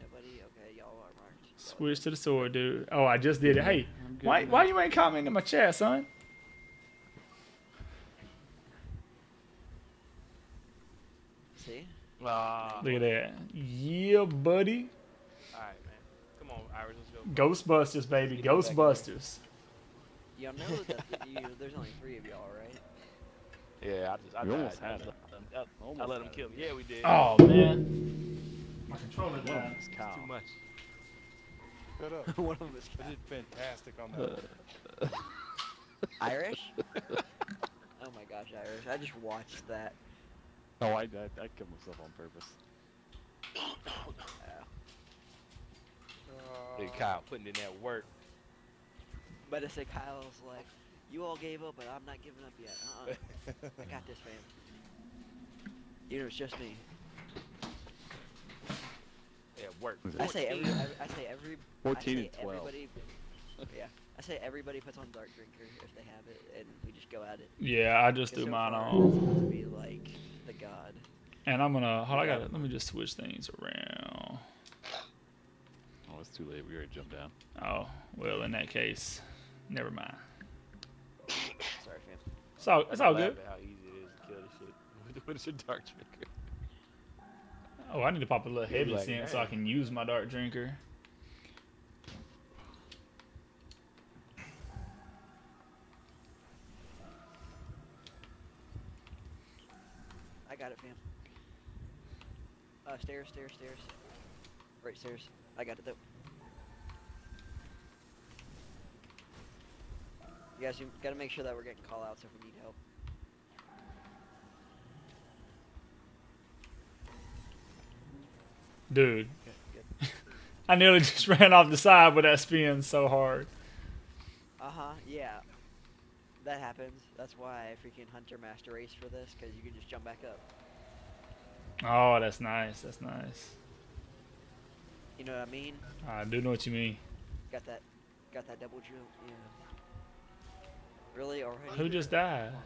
Nobody. Okay, y'all are marked. Switch to the sword, dude. Oh, I just did it. Hey, why, why you ain't commenting in my chat, son? good. See? Ah, Look at that. Yeah, buddy. all right, man. Come on, Iris, let's go. Ghostbusters, baby. Get it. Ghostbusters. Y'all know that the, you, there's only three of y'all, right? Yeah, I just I We died. almost had let it. them- I, I Almost let him kill me. Yeah, we did. Oh, man. My controller One of died. them is Kyle. Too much. Shut up. One of them is I did fantastic on that. Irish. oh my gosh, Irish! I just watched that. Oh, I, I, I killed myself on purpose. Hey, Uh, Kyle putting in that work. But it's like Kyle's like, you all gave up, but I'm not giving up yet. Uh-uh. I got this, fam. You know, it's just me. Yeah, work. I say every, I, I say every, 14 say and 12. yeah. I say everybody puts on Dark Drinker if they have it, and we just go at it. Yeah, I just 'Cause threw so mine on. it seems to be like the god. And I'm gonna hold on, I gotta let me just switch things around. Oh, it's too late. We already jumped down. Oh, well in that case, never mind. Sorry, fam. It's all it's all good. How easy it is to kill this shit. What is your dark drinker? Oh, I need to pop a little You're heavy like, synth so I can use my dark drinker. Got it, fam. Uh, stairs, stairs, stairs. Right stairs. I got it though. You guys, you gotta make sure that we're getting call outs if we need help. Dude, good. I nearly just ran off the side with that spin so hard. Uh huh. Yeah. That happens. That's why I freaking Hunter Master Race for this, because you can just jump back up. Oh, that's nice. That's nice. You know what I mean? I do know what you mean. Got that, got that double jump. Yeah. Really already? Who just died? On.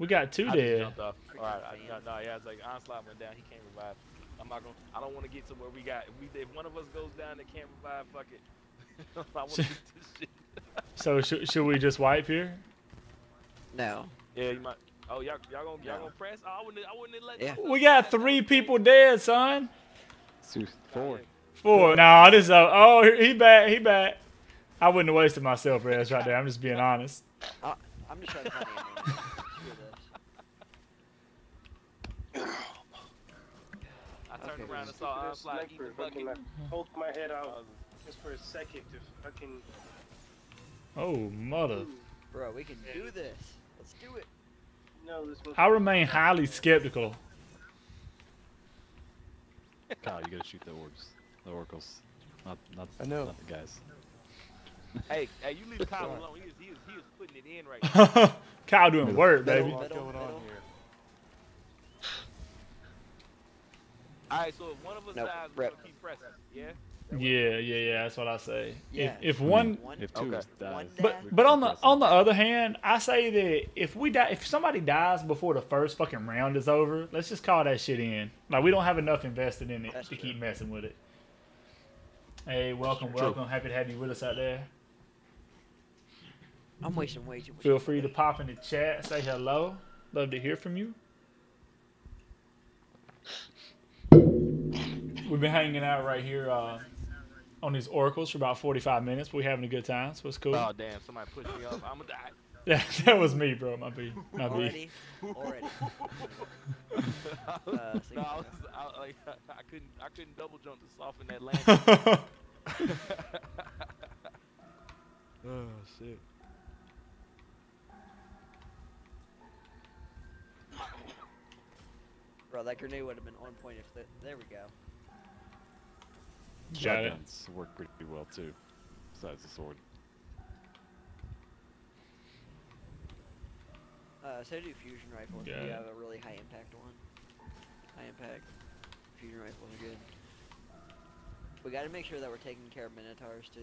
We got two I just dead. jumped off. All right, I, fan. no, no, yeah, it's like Onslaught went down. He can't revive. I'm not gonna. I don't want to get to where we got. If, we, if one of us goes down, they can't revive. Fuck it. I want to get this shit. So should, should we just wipe here? No. Yeah, you might. Oh, y'all, y'all gonna, y'all No. gonna press? Oh, I wouldn't, I wouldn't let. Yeah. We got three people dead, son. Two, four. Four. Nah, this is uh, oh he back. He back. I wouldn't have wasted myself, Rez, right there. I'm just being honest. I'm just trying to find ammo. Screw. I turned Okay. around and saw Stupid Onslaught eat the sniper fucking fucking. like, poke my head out just for a second to fucking. Oh mother. Bro, we can do this. Let's do it. No, this was. I remain highly skeptical. Kyle, you gotta shoot the orbs. The oracles. Not, not, I know. not the guys. Hey, hey, you leave Kyle alone. He was, he was, he was putting it in right now. Kyle doing work, There's baby. lot Middle, going on here. All right, so if one of us Nope, dies, we're gonna keep pressing. Yeah. Yeah, yeah, yeah. That's what I say. Yeah. If if one, One. If two Okay. us die, One but but on the on the other hand, I say that if we die, if somebody dies before the first fucking round is over, let's just call that shit in. Like we don't have enough invested in it That's to true. keep messing with it. Hey, welcome, true. welcome. Happy to have you with us out there. I'm wasting way too much. Feel free to pop in the chat, say hello. Love to hear from you. We've been hanging out right here uh, on these oracles for about 45 minutes. We're having a good time, so it's cool. Oh damn! Somebody pushed me off. I'm gonna die. Yeah, that was me, bro. My B. My B. Already. Already. Uh, no, I, was. I, like, I couldn't. I couldn't double jump to soften that landing. oh shit. Bro, that grenade would have been on point if the, there we go. Got it. shotguns work pretty well too. Besides the sword. Uh, so do fusion rifles. if Got You have a really high impact one. High impact. Fusion rifles are good. We gotta make sure that we're taking care of minotaurs too.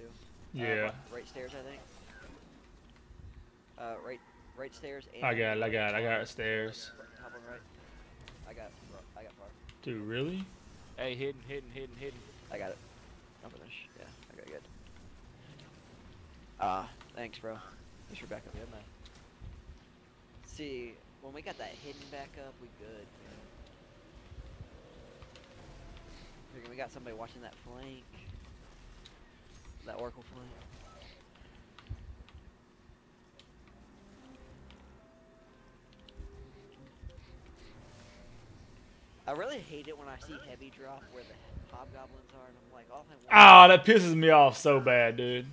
Uh, Yeah. right, right stairs, I think. Uh, right, right stairs. And I got. I got. I got. Stairs. Top one right. I got. I got far. Dude, really? Hey, hidden, hidden, hidden, hidden. I got it. I'll finish. Yeah, got good. Ah, thanks, bro. Thanks for backup. Yeah, man. See, when we got that hidden backup, we good, man. We got somebody watching that flank. That Oracle flank. I really hate it when I see heavy drop where the hobgoblins are, and I'm like, all I want. Oh, ah, that pisses me off so bad, dude.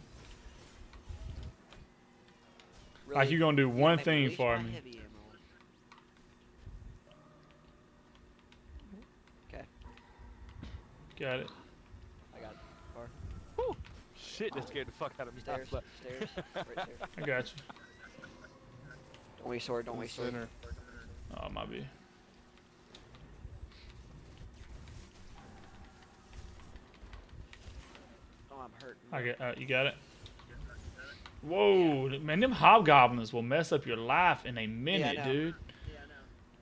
Like you're gonna do one make thing for me. Okay, Got it. I got it. Far. Shit, that scared the fuck out of me. Stairs, stairs, right stairs. I got you. Don't waste sword, don't waste sword. center. Oh, my B. I'm hurting. I get. Uh, you got it. Whoa, man! Them hobgoblins will mess up your life in a minute, know. dude.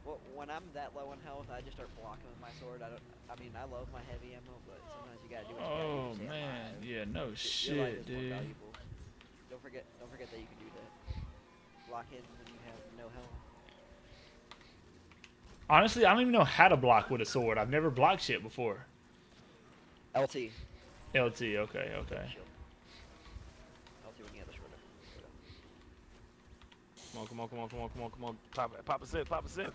Well, when I'm that low in health, I just start blocking with my sword. I don't. I mean, I love my heavy ammo, but sometimes you gotta do what you gotta Oh do to stay man, alive. yeah, no Y- your life shit, is more dude. valuable. Don't forget. Don't forget that you can do that. Block in when you have no health. Honestly, I don't even know how to block with a sword. I've never blocked shit before. LT. LT, okay, okay. Shield. LT when you have the sword. Come on, come on, come on, come on, come on, come on. Pop, it, pop a synth, pop a synth.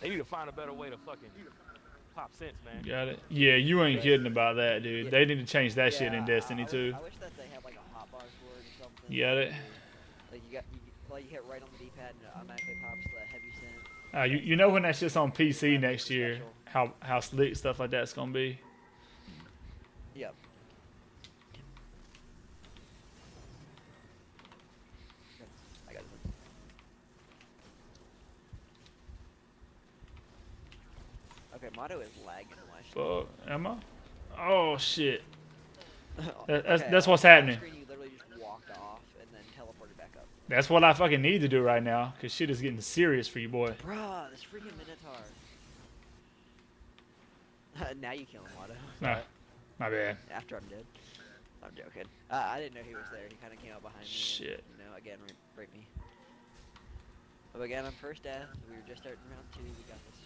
They need to find a better way to fucking pop synths, man. Got it. Yeah, you ain't kidding about that, dude. Yeah. They need to change that shit in I- Destiny I, wish- 2. I wish that they had like a hotbar sword or something. You got it? Like you got, you, like you hit right on the D-pad and it automatically pops the heavy synth. Uh, you, you know when that shit's on PC next year, how how slick stuff like that's gonna be. Yep. I got it. Okay, Moto is lagging Fuck, am I? Oh shit. That- that's- Okay, that's on what's happening. Screen, you literally just walked off and then teleported back up. That's what I fucking need to do right now, cause shit is getting serious for you, boy. Bruh, this freaking Minotaur. now you kill him, Moto. Nah, my bad. After I'm dead. I'm joking. Uh, I didn't know he was there. He kind of came out behind me. Shit. And, you know, again, ra- raped me. But again, on first death, we were just starting round two. We got this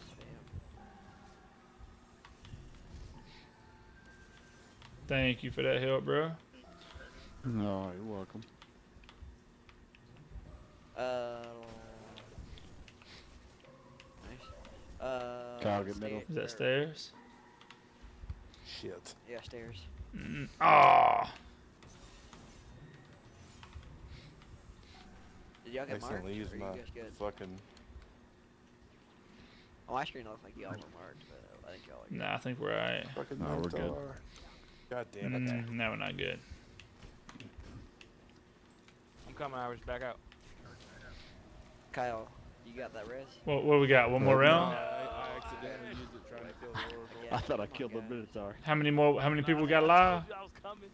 Thank you for that help, bro. No, you're welcome. Uh. Nice. Uh. Kyle, get middle. Is that stairs? Shit. Yeah, stairs. Mm, Ah, Did y'all get marked? Accidentally Or used you my guys good? fucking. On my screen, it looked like y'all were marked, but I think y'all are good. nah, I think we're alright. Fucking No, we're good. Minotaur. God damn it. Mm, no, we're not good. I'm coming, Irish. Back out. Kyle, you got that res? What, what we got? One more No, round? I, I accidentally used it trying to kill the Oracle. I thought I come on, killed the guys. Minotaur. How many more? How many people got I live? told you I was coming.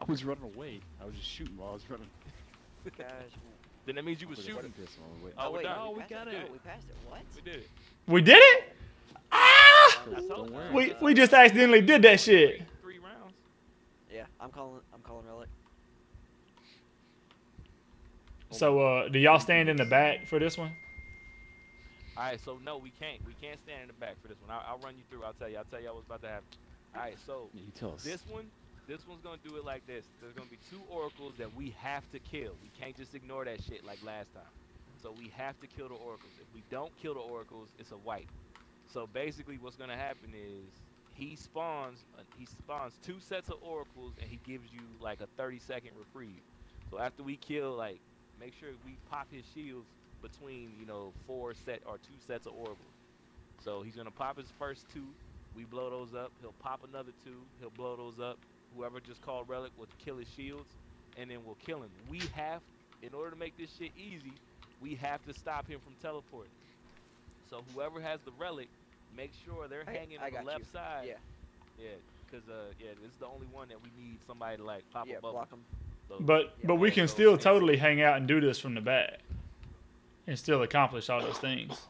I was running away. I was just shooting while I was running. Guys, Then that means you was shooting. weapon pistol on the way. Oh, we're wait, done. no, Oh, we, we got it. it. We passed it. What? We did it. We did it? Ah! I told you. Don't We we just accidentally did that shit. Three rounds. Yeah, I'm calling. I'm calling relic. So uh, do y'all stand in the back for this one? All right, so no, we can't. We can't stand in the back for this one. I'll, I'll run you through. I'll tell you. I'll tell you what's about to happen. All right, so Yeah, you tell us. this one, this one's gonna do it like this. There's gonna be two oracles that we have to kill. We can't just ignore that shit like last time. So we have to kill the oracles. If we don't kill the oracles, it's a wipe. So basically, what's gonna happen is he spawns. Uh, he spawns two sets of oracles, and he gives you like a 30 second reprieve. So after we kill, like, make sure we pop his shields between you know four set or two sets of oracles. So he's gonna pop his first two. We blow those up. He'll pop another two. He'll blow those up. Whoever just called relic will kill his shields, and then we'll kill him. We have, in order to make this shit easy, we have to stop him from teleporting. So whoever has the relic, make sure they're I- hanging I on the left you. side. Yeah. Yeah, because uh, yeah, this is the only one that we need somebody to like pop yeah, a bubble. block them. So- But Yeah, but we can so still it's- totally hang out and do this from the back, and still accomplish all those things.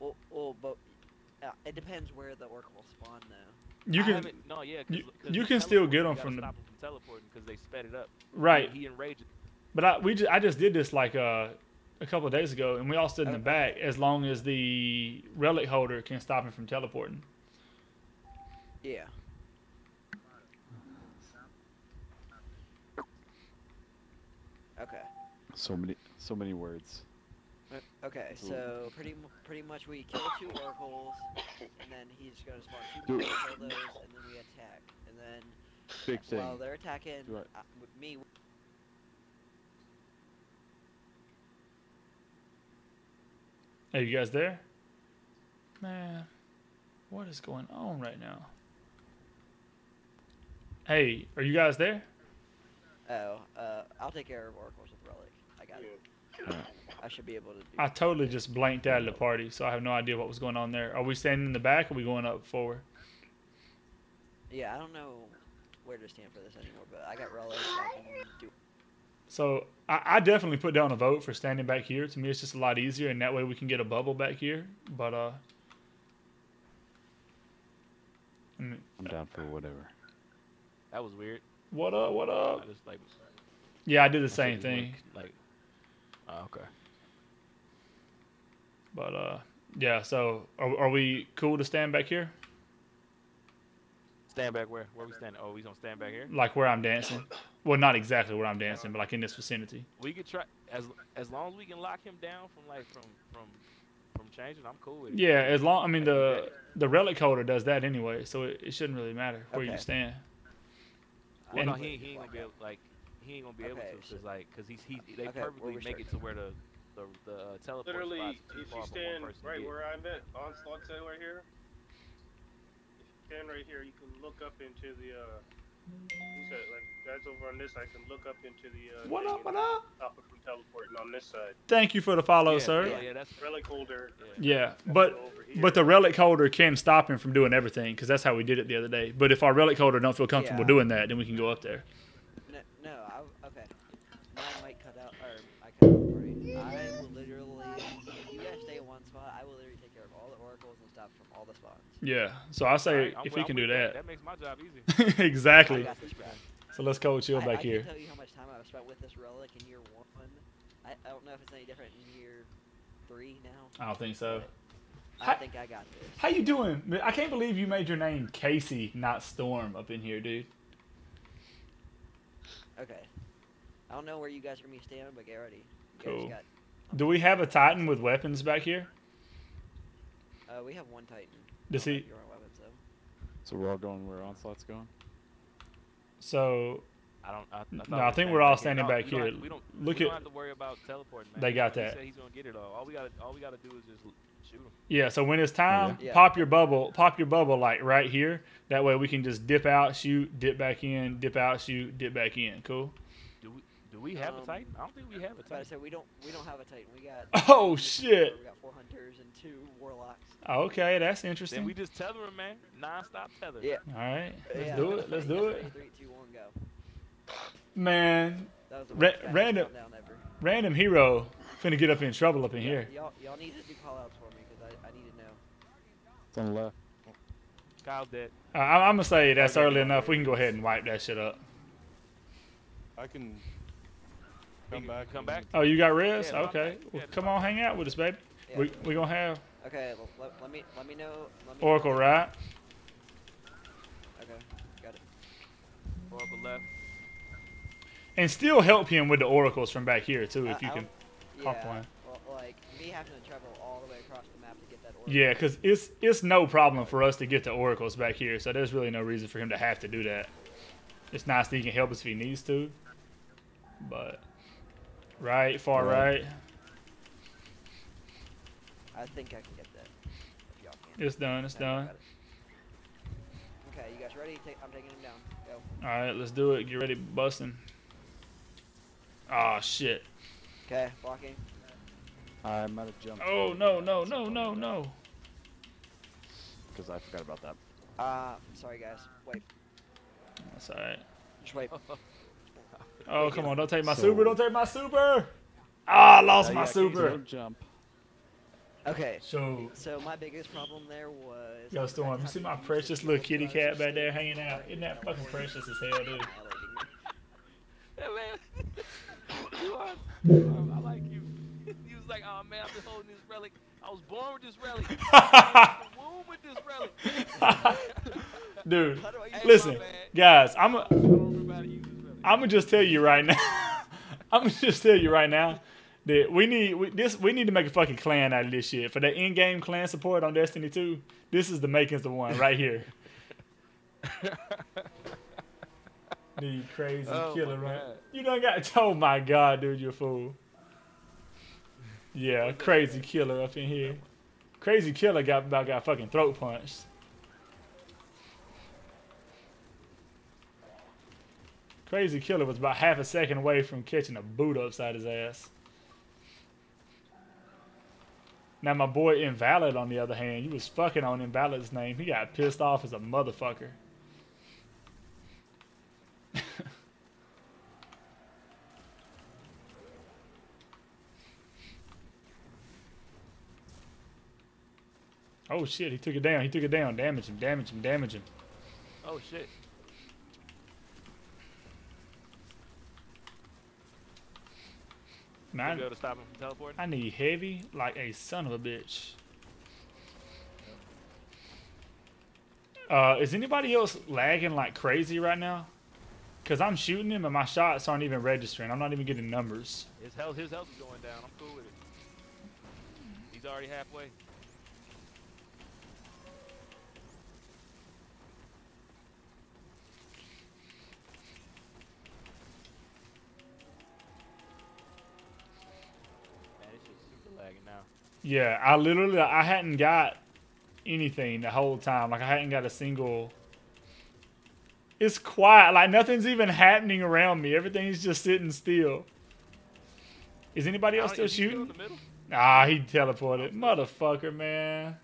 Well, well, but uh, it depends where the oracle will spawn, though. You can haven't- no, yeah, 'cause- you- 'cause you can still get them from the- stop him from teleporting because they sped it up. right, He enraged. but I we just, I just did this like uh, a couple of days ago, and we all stood in the back as long as the relic holder can stop him from teleporting. Yeah. Okay. So many, so many words. Uh, Okay, so pretty pretty much we kill two oracles, and then he's gonna spawn two Dude. more, kill those, and then we attack, and then Big thing. while they're attacking, Right. uh, me, Hey, you guys there? Man, what is going on right now? Hey, are you guys there? oh, uh, I'll take care of oracles with relic. I got it. Alright. I should be able to do. I totally just blanked out of the party, so I have no idea what was going on there. Are we standing in the back or are we going up forward? Yeah, I don't know where to stand for this anymore, but I got relic. I can do. So I, I definitely put down a vote for standing back here. To me, it's just a lot easier, and that way we can get a bubble back here. But uh, I mean, I'm down for whatever. That was weird. what up? What up? I just like. Yeah, I did the I same thing. weren't, Like. Oh, okay. But uh, yeah. So are, are we cool to stand back here, Stand back where? Where we stand? Oh, we gonna stand back here. like where I'm dancing? Well, not exactly where I'm dancing, but like in this vicinity. We could try as as long as we can lock him down from like from from from changing. I'm cool with it. Yeah, as long I mean the the relic holder does that anyway, so it, it shouldn't really matter where you stand. Well, no, he, he ain't gonna be able like he ain't gonna be able to so- because like because he's he they Okay, perfectly make it to where the the the uh, teleport Literally, spots too if far you stand person to right get. where I'm at, onslaught say right here. If you stand right here, you can look up into the uh, He said, like, guys over on this, I can look up into the. Uh, What up? What up? Stop it from teleporting on this side. Thank you for the follow, yeah, sir. Yeah, yeah, that's Relic holder. Yeah, but but the relic holder can stop him from doing everything because that's how we did it the other day. But if our relic holder don't feel comfortable Yeah. doing that, then we can go up there. No, no, I, okay. My might cut out, or I cut out recording. I will literally, if you guys stay in one spot, I will literally take care of all the oracles and stuff from all the spawns. Yeah. So I say Alright, I'm- if we I'm can do that. That makes my job easy. exactly. This. So let's go chill I, back I here. can tell you how much time I've spent with this relic in year one. I, I don't know if it's any different in year three now. I don't think so. I think I got this. How you doing? I can't believe you made your name Casey, not Storm, up in here, dude. Okay. I don't know where you guys are gonna be standing, but get ready. You Cool. Guys Do we have a Titan with weapons back here? Got, uh, we have one Titan. Does he? Your weapons, though. So we're all going where Onslaught's going? So I don't. I, I thought No, I think we're all standing No, back we don't here. have- we don't. Look we at- don't have to worry about teleporting, man. They got He that. said he's gonna get it all. All we got. to All we got to do is just shoot him. yeah, so when it's time, Yeah. pop your bubble, pop your bubble like right here. That way we can just dip out, shoot, dip back in, dip out, shoot, dip back in. Cool. Do we? Do we have a Um, Titan? I don't think we have a But I Titan. said we don't we don't have a Titan. We got Oh shit. we got four hunters and two warlocks. Okay, that's Then interesting. we just tether him, man. Non-stop tether. Yeah. All right, let's Yeah, do it. Let's do it. Three, two, one, go. man. That was the Ra- random- ever. Random hero finna get up in trouble up in Yeah, here. Y'all, y'all need to do callouts for me because I, I need to know. It's on the left. Kyle dead. Uh, I- I'm gonna say that's early enough. We can go ahead and wipe that shit up. I can come back. come back? Oh, you got res? Yeah, okay. Well, Yeah, come on, hang out with us, baby. Yeah. We we gonna have Okay, l- let, let me let me know. Let me Oracle, when- right? Okay, got it. Oracle left. And still help him with the oracles from back here too, if I- you I can. don't- yeah, one. Well, like me having to travel all the way across the map to get that oracle. Yeah, because it's it's no problem for us to get the oracles back here, so there's really no reason for him to have to do that. It's nice that he can help us if he needs to, but right, far Right. right, I think I can get that. If y'all can. it's done, it's No, done. it. Okay, you guys ready? Take, I'm taking him down. Go. All right, let's do it. Get ready, busting. Oh shit! Okay, blocking. I might have jumped. Oh no no no no no! Because I forgot about that. Uh, sorry guys. Wait, That's all right. just wait. Oh come on! Don't take my So- super! Don't take my super! Ah, I lost Uh, my yeah, super. Don't jump. Okay, So, so my biggest problem there was. yo, Storm, you see my precious little kitty cat back there hanging out? Isn't that fucking precious as hell, dude? Yeah, man. you are. I like you. He was like, oh man, I've been holding this relic. I was born with this relic. I was in the womb with this relic. dude, How do I use Hey, listen, man. guys, I'm a, I don't remember how to use this relic. I'm gonna just tell you right now. I'm gonna just tell you right now that we need we, this. We need to make a fucking clan out of this shit for the in-game clan support on Destiny 2. This is the makings of one right here. the crazy Oh, killer, right? God. You done got. Oh my god, dude, you're a fool. Yeah, crazy killer up in here. Crazy killer got about got fucking throat punched. Crazy killer was about half a second away from catching a boot upside his ass. Now my boy Invalid, on the other hand, he was fucking on Invalid's name. He got pissed off as a motherfucker. oh shit, he took it down. He took it down. Damage him, damage him, damage him. Oh shit. Man, be able to stop him from teleporting? I need heavy like a son of a bitch. Uh, is anybody else lagging like crazy right now? Cause I'm shooting him and my shots aren't even registering. I'm not even getting numbers. His health, his health is going down. I'm cool with it. He's already halfway. Yeah, I literally I hadn't got anything the whole time. Like I hadn't got a single. It's quiet. Like nothing's even happening around me. Everything's just sitting still. Is anybody else still shooting? middle? Ah, he teleported. Motherfucker, man.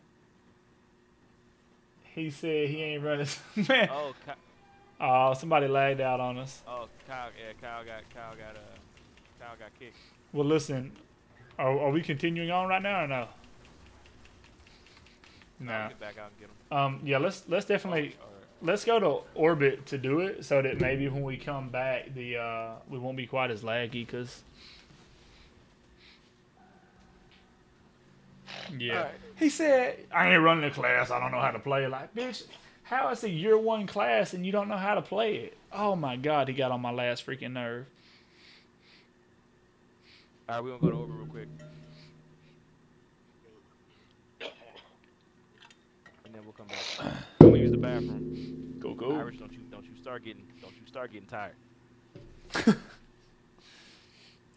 He said he ain't running. man. Oh, Ky- Oh, somebody lagged out on us. oh, Kyle. Yeah, Kyle got Kyle got uh, Kyle got kicked. Well, listen. Are, are we continuing on right now or no? No. get back out and get him. Um. Yeah. Let's let's definitely Or- let's go to orbit to do it, so that maybe when we come back, the uh we won't be quite as laggy, cause. Yeah. Alright. He said, "I ain't running the class. I don't know how to play." Like, bitch, how is it year one class and you don't know how to play it? Oh my god, he got on my last freaking nerve. All right, we gonna go to orbit real quick, and then we'll come back. I'm gonna use the bathroom. Go go. Irish, don't you don't you start getting don't you start getting tired. All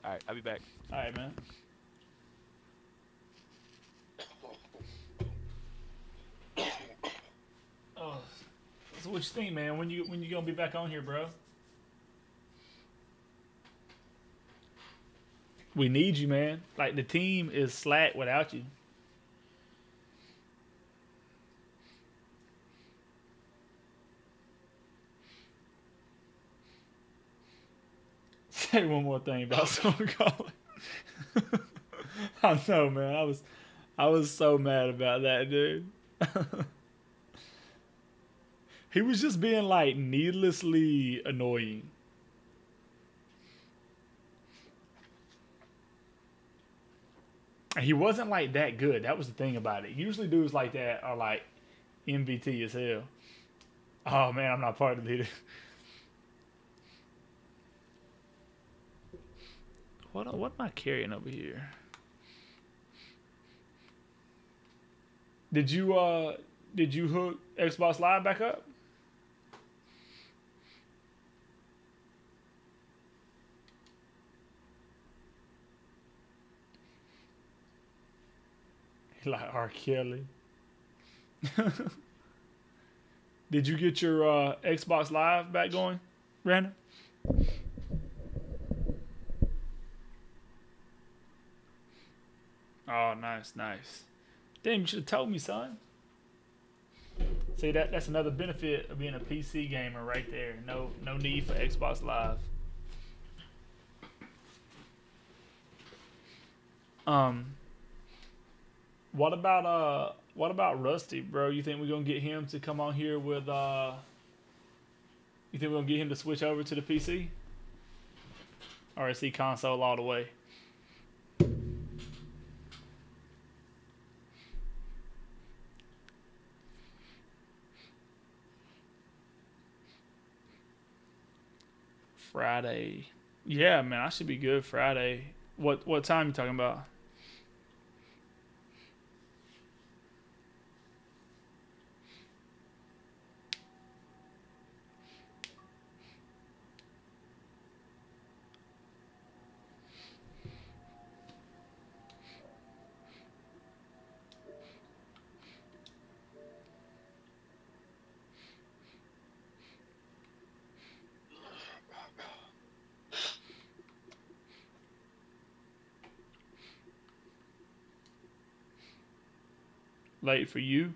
right, I'll be back. All right, man. Oh, so what you think, man? When you when you gonna be back on here, bro? We need you, man. Like the team is slack without you. Say one more thing about someone calling. I know, man. I was, I was so mad about that, dude. he was just being like needlessly annoying. He wasn't like that good. That was the thing about it. Usually dudes like that are like MVT as hell. Oh man, I'm not part of the leader. What what am I carrying over here? Did you uh did you hook Xbox Live back up? like R. Kelly. Did you get your uh, Xbox Live back going, Brandon? Oh, nice, nice. Damn, you should have told me, son. See that that's another benefit of being a PC gamer right there. No no need for Xbox Live. Um what about uh what about Rusty, bro? You think we're gonna get him to come on here with uh you think we're gonna get him to switch over to the PC? Or is he console all the way? Friday. Yeah, man, I should be good Friday. What what time you talking about? Late for you?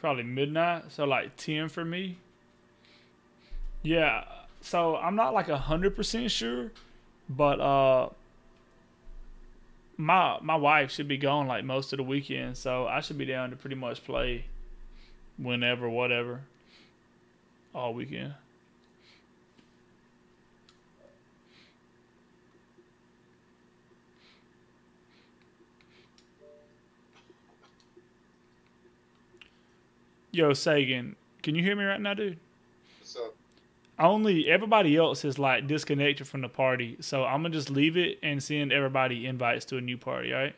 Probably midnight, so like 10 for me. Yeah, so I'm not like a 100% sure, but uh my my wife should be gone like most of the weekend, so I should be down to pretty much play whenever, whatever, all weekend. Yo, Sagan, can you hear me right now, dude? What's up? Only everybody else is like disconnected from the party, so I'm gonna just leave it and send everybody invites to a new party, all right?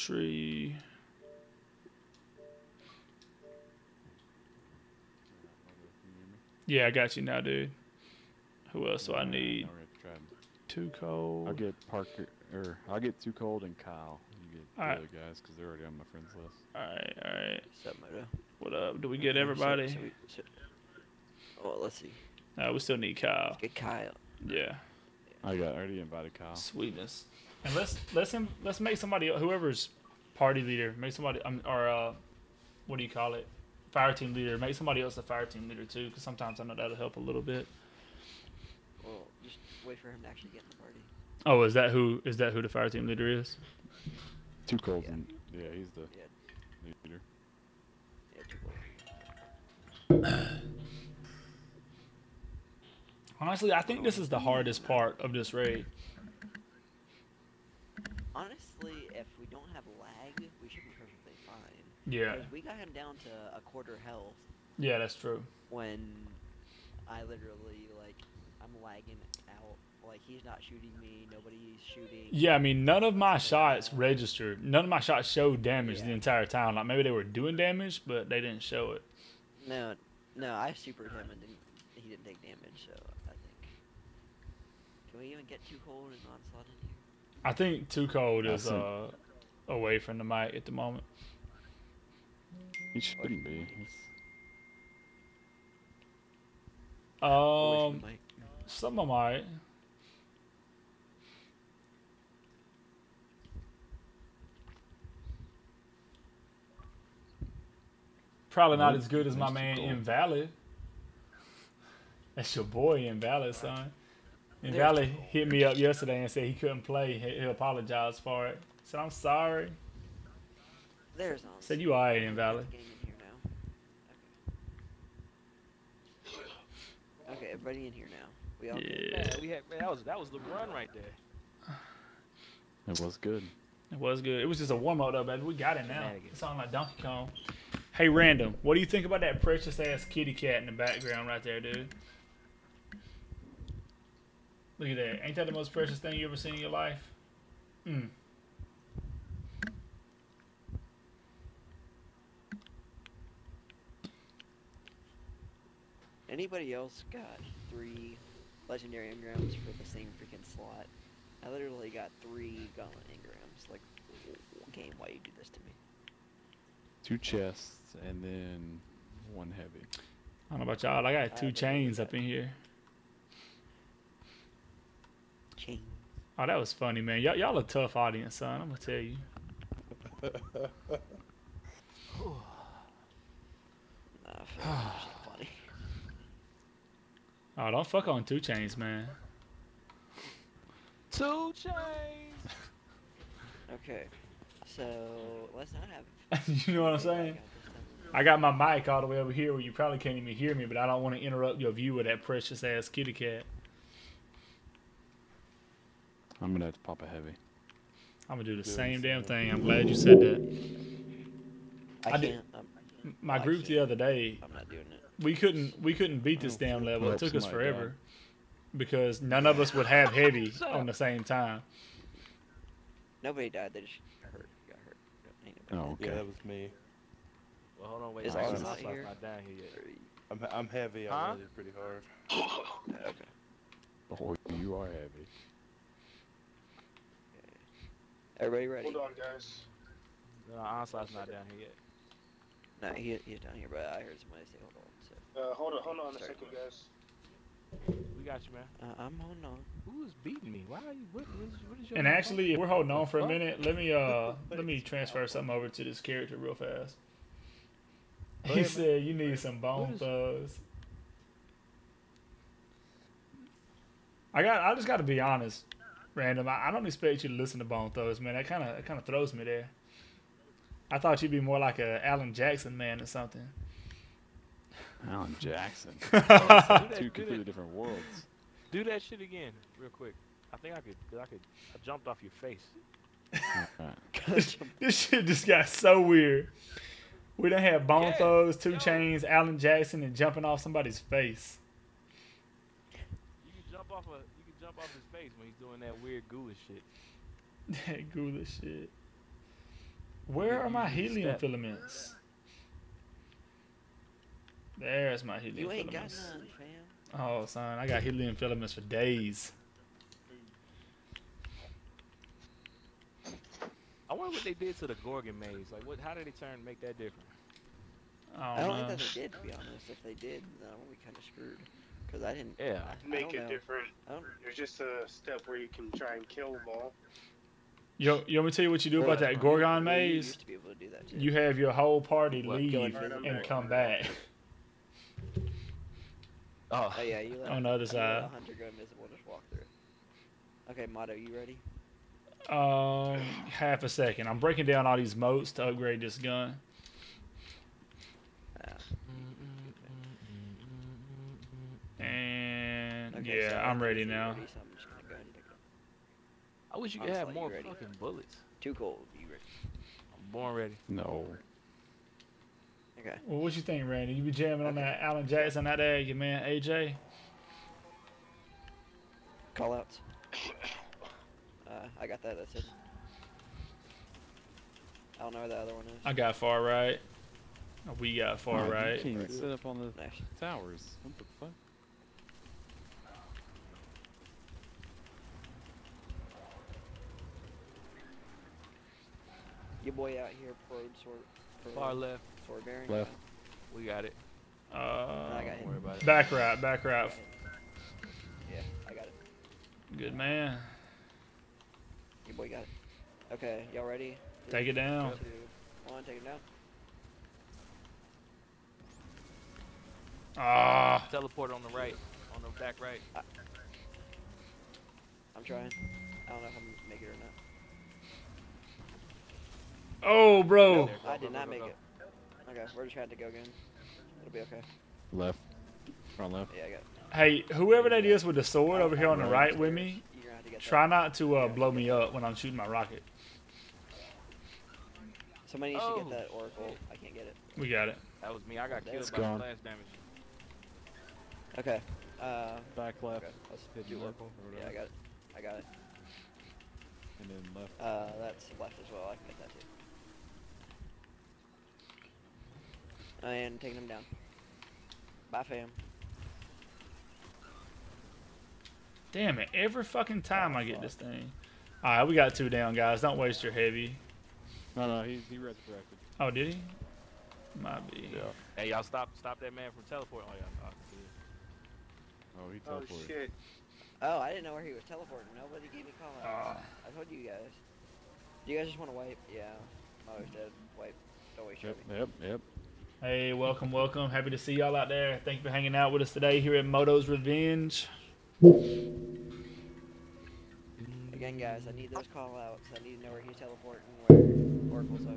Tree. Yeah, I got you now, dude. Who else do I need? now we're gonna try and- Too cold. I'll get Parker, or I'll get Too Cold and Kyle. You get the Alright. other guys because they're already on my friends list. Alright, alright. What's up, Moto? What up? Do we get everybody? so we- so- oh, let's see. No, we still need Kyle. Get Kyle. Yeah. I got I already invited Kyle. Sweetness. And let's let's him let's make somebody whoever's party leader make somebody um, or uh, what do you call it? Fire team leader. Make somebody else a fire team leader too, because sometimes I know that'll help a little bit. Well, just wait for him to actually get in the party. Oh, is that who is that who the fire team leader is? Too Cold Yeah. and yeah, he's the Yeah. leader. Yeah, Too Cold. Honestly, I think this is the hardest part of this raid. Honestly, if we don't have lag, we should be perfectly fine. Yeah. 'Cause we got him down to a quarter health Yeah, that's true. when I literally like I'm lagging out. Like he's not shooting me. Nobody's shooting. Yeah, I mean, none of my shots uh, registered. None of my shots showed damage the entire time. Like maybe they were doing damage, but they didn't show it. No, no, I supered him and didn't, he didn't take damage. So I think. Can we even get too cold and here? I think Too Cold is uh, away from the mic at the moment. He shouldn't be. He's- I wish Um, some of my. Probably not as good as my man Invalid. That's your boy Invalid, son. There's Valley hit me up yesterday and said he couldn't play. He, he apologized for it. Said I'm sorry. There's on. Said you alright, Invalid. Getting in here now. Okay. Okay, everybody in here now. We all good? Yeah, Man, we had man, that was that was the run right there. It was good. it was good. It was just a warm up though, baby. We got it now. Shenanigans. It sounded like Donkey Kong. Hey, random. What do you think about that precious ass kitty cat in the background right there, dude? Look at that. Ain't that the most precious thing you ever seen in your life? Mm. Anybody else got three legendary engrams for the same freaking slot? I literally got three gauntlet engrams. Like, game, why you do this to me? Two chests and then one heavy. I don't know about y'all. I got two think chains up in here. Oh, that was funny, man. Y'all, y'all a tough audience, son. I'm gonna tell you. Nah, I feel like it's just funny. Oh, don't fuck on two chains, man. Two chains. Okay, so let's not have. you know what I'm saying? I got my mic all the way over here where you probably can't even hear me, but I don't want to interrupt your view of that precious ass kitty cat. I'm gonna have to pop a heavy. I'm gonna do the Doing same damn thing. I'm glad you said that. I, I did- can't. My I group the can't. other day, I'm not doing it. we couldn't we couldn't beat this Oh, damn level. It took us somebody died. forever because none of us would have heavy Shut on the same time. Nobody died. They just hurt. Got hurt. Oh, dead. Yeah, Okay. that was me. Well, hold on, wait. Is my Onslaught onslaught's here? not down here yet. I'm I'm heavy. I Huh? landed pretty hard. Okay. Oh, you are heavy. Everybody ready? Hold on, guys. No, onslaught's not down here yet. No, he, he's down here, but I heard somebody say hold on. So Uh, hold on, hold on a second, guys. We got you, man. uh, I'm holding on. Who is beating me? Why are you? What, what, is, what is your And actually, if we're holding on for a minute, let me uh let me transfer something over to this character real fast. Go He ahead, man. said you need some bone What is- thugs. I got. I just got to be honest, random. I, I don't expect you to listen to Bone Thugs, man. That kind of kind of throws me there. I thought you'd be more like a Alan Jackson man or something. Alan Jackson. Do that- Two do completely different worlds. Do that shit again, real quick. I think I could. 'cause I could. I jumped off your face. This shit just got so weird. We done had Bone Yeah, Thugs, Two yo. Chains, Alan Jackson, and jumping off somebody's face. You can jump off a. You can jump off his face when he's doing that weird ghoulish shit. that this shit. Where are my helium Step. filaments? There's my helium You ain't got filaments. none, fam. Oh, son, I got helium filaments for days. I wonder what they did to the Gorgon maze. Like, what? How did they turn make that different? I I don't, don't know. think that they did, to be honest. If they did, then we kind of screwed. Because I didn't. Yeah. I, I Make don't it know. different. There's just a step where you can try and kill them all. Yo, you want me to tell you what you do about that Gorgon maze? used to be able to do that too. You have your whole party What, leave go and invisible? come back Oh, Oh yeah, you let on the other you side. hunter go invisible and just walk through it. Okay, Moto, you ready? Um, half a second. I'm breaking down all these motes to upgrade this gun. Uh, And okay, yeah, so I'm ready now. ready, so I'm just gonna go ahead and pick it up. I wish you could have more you ready? fucking bullets. Too cold. You ready? I'm born ready. No. Okay. Well, what you think, Randy? You be jamming on that Alan Jackson out there, your man AJ? Call outs. Uh, I got that. That's it. I don't know where the other one is. I got far right. We got far Oh, You right. can't sit up on the Nice. towers. What the fuck? Your boy out here, road sword. for Far left. Sword bearing. Left. We got it. Uh, I got Don't worry about it. back right, back right. Yeah, I got it. Good man. Your boy got it. Okay, y'all ready? Take it down. Two, one, take it down. Ah, Teleport on the right. On the back right. I'm trying. I don't know if I'm gonna make it or not. Oh, bro. There, go, I did not make it. Okay, we're just trying to go again. It'll be okay. Left. Front left. Yeah, I got it. Hey, whoever that is with the sword over here on the right with me, You're gonna have to get try not to uh, blow me up when I'm shooting my rocket. Somebody needs to Oh, get that oracle. I can't get it. We got it. That was me. I got It's killed by gone. splash damage. Okay. Uh, Back left. okay. Let's Hidden do left. oracle or Yeah, I got it. I got it. And then left. Uh, that's left as well. I can get that too. And taking him down. Bye, fam. Damn it! Every fucking time I get this thing. All right, we got two down, guys. Don't waste your heavy. No, no, he, he resurrected. Oh, did he? Might be. Yeah. Hey, y'all stop stop that man from teleporting. Oh, yeah. Oh, Oh, he Oh shit. Oh, I didn't know where he was teleporting. Nobody gave me call Ah. I told you guys. Do you guys just want to wipe? Yeah. Mother's dead. Wipe. Don't waste your Yep, yep, yep. Hey, welcome, welcome. Happy to see y'all out there. Thank you for hanging out with us today here at Moto's Revenge. Again, guys, I need those call outs. I need to know where he's teleporting, where Oracle's are.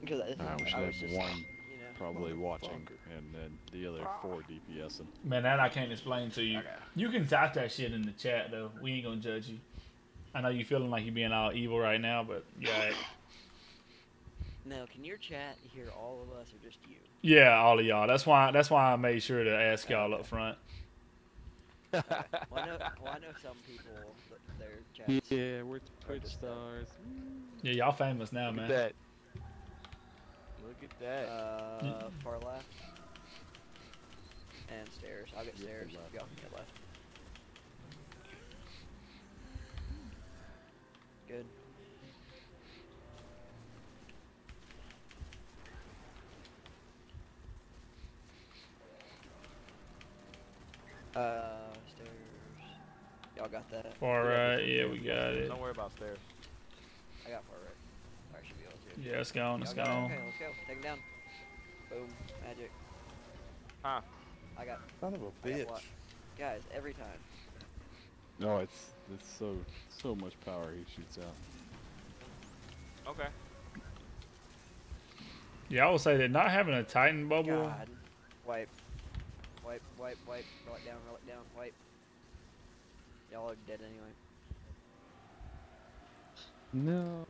Because I, Alright, we should I was have just, one you know. probably watching, and then the other four DPSing. Man, that I can't explain to you. You can type that shit in the chat though. We ain't gonna judge you. I know you feeling like you're being all evil right now, but yeah, Now, can your chat hear all of us or just you? yeah, all of y'all. That's why. That's why I made sure to ask y'all up front. Well, I know, well, I know some people, th- their chats. Yeah, we're Twitch stars. Yeah, y'all famous now, Look man. at that. Look at that. Uh, far left. And stairs. I'll get stairs. left. Y'all can get left. Good. Uh, stairs. Y'all got that? Far right, this. yeah, we got it. Don't worry about stairs. I got far right. I should be able to. Yeah, it's gone. It's Y'all got it? Okay, let's go. Take him down. Boom. Magic. Huh. I got, Son of a I got bitch. Guys, every time. No, it's it's so so much power he shoots out. Okay. Yeah, I will say that not having a Titan bubble. God. Wipe. Wipe, wipe, wipe. Roll it down, roll it down, wipe. Y'all are dead anyway. No.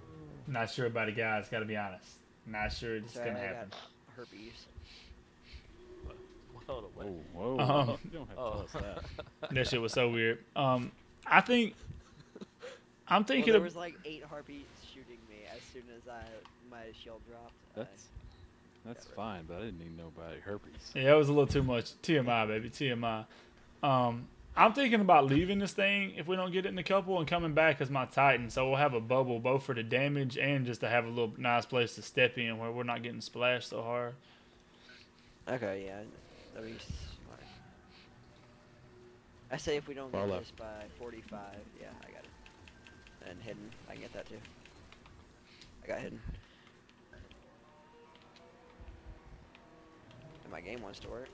Not sure about it, guys. Got to be honest. Not sure it's Sorry, gonna I happen. got herpes. Hold on. Whoa, whoa. Um, you don't have to Oh. tell us that. that shit was so weird. Um, I think I'm Well, thinking there of was like eight harpies shooting me as soon as I my shield dropped. I- That's that's right. fine, but I didn't need nobody herpes. Yeah, it was a little too much. TMI, baby. TMI. Um, I'm thinking about leaving this thing if we don't get it in the couple and coming back as my Titan. So we'll have a bubble both for the damage and just to have a little nice place to step in where we're not getting splashed so hard. Okay, yeah, that'd be smart. I say if we don't Far get left. this by 45, yeah, I got it. And hidden, I can get that too. I got hidden. My game wants to work.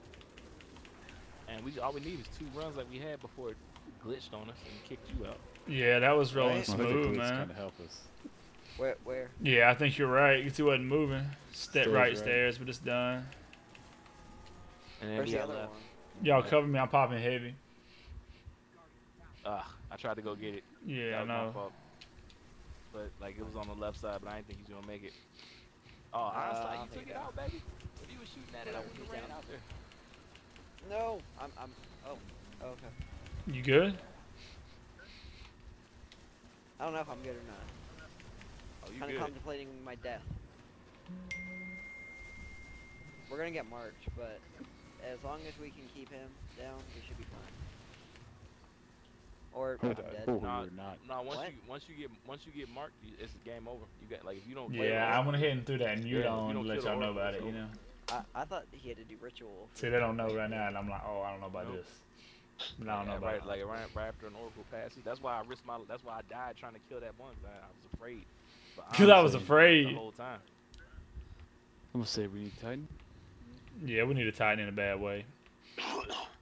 And we all we need is two runs like we had before it glitched on us and kicked you out. Yeah, that was rolling Right. smooth, man. kind of help us. Where, where? Yeah, I think you're right. You two wasn't moving. Step Stairs right, right. stairs, but it's done. And then Where's the other left. one? Y'all cover me. I'm popping heavy. Ah, I tried to go get it. Yeah, I know. But like it was on the left side, but I didn't think he was gonna make it. Oh, I Uh, saw I'll you took it it out, baby. If you shooting at it, I would have ran out there. No, I'm, I'm, oh, oh, okay. You good? I don't know if I'm good or not. Oh, you Kind of good? contemplating my death. We're gonna get marked, but as long as we can keep him down, we should be fine. Or Oh, I'm dead. oh, Nah, we're not. No, once What? you once you get once you get marked, it's game over. You got like if you don't. play Yeah, I well, went ahead and threw that mute Yeah, you on to don't let y'all know about it. You know. I, I thought he had to do ritual. See, they don't know right now, and I'm like, oh, I don't know about Nope. this. But I don't know yeah, about right, it. like right, right after an oracle passes. That's why I risked my. That's why I died trying to kill that one. 'cause I, I was afraid. Because I was honestly, afraid. the whole time. I'm gonna say we need Titan. Yeah, we need to Titan in a bad way.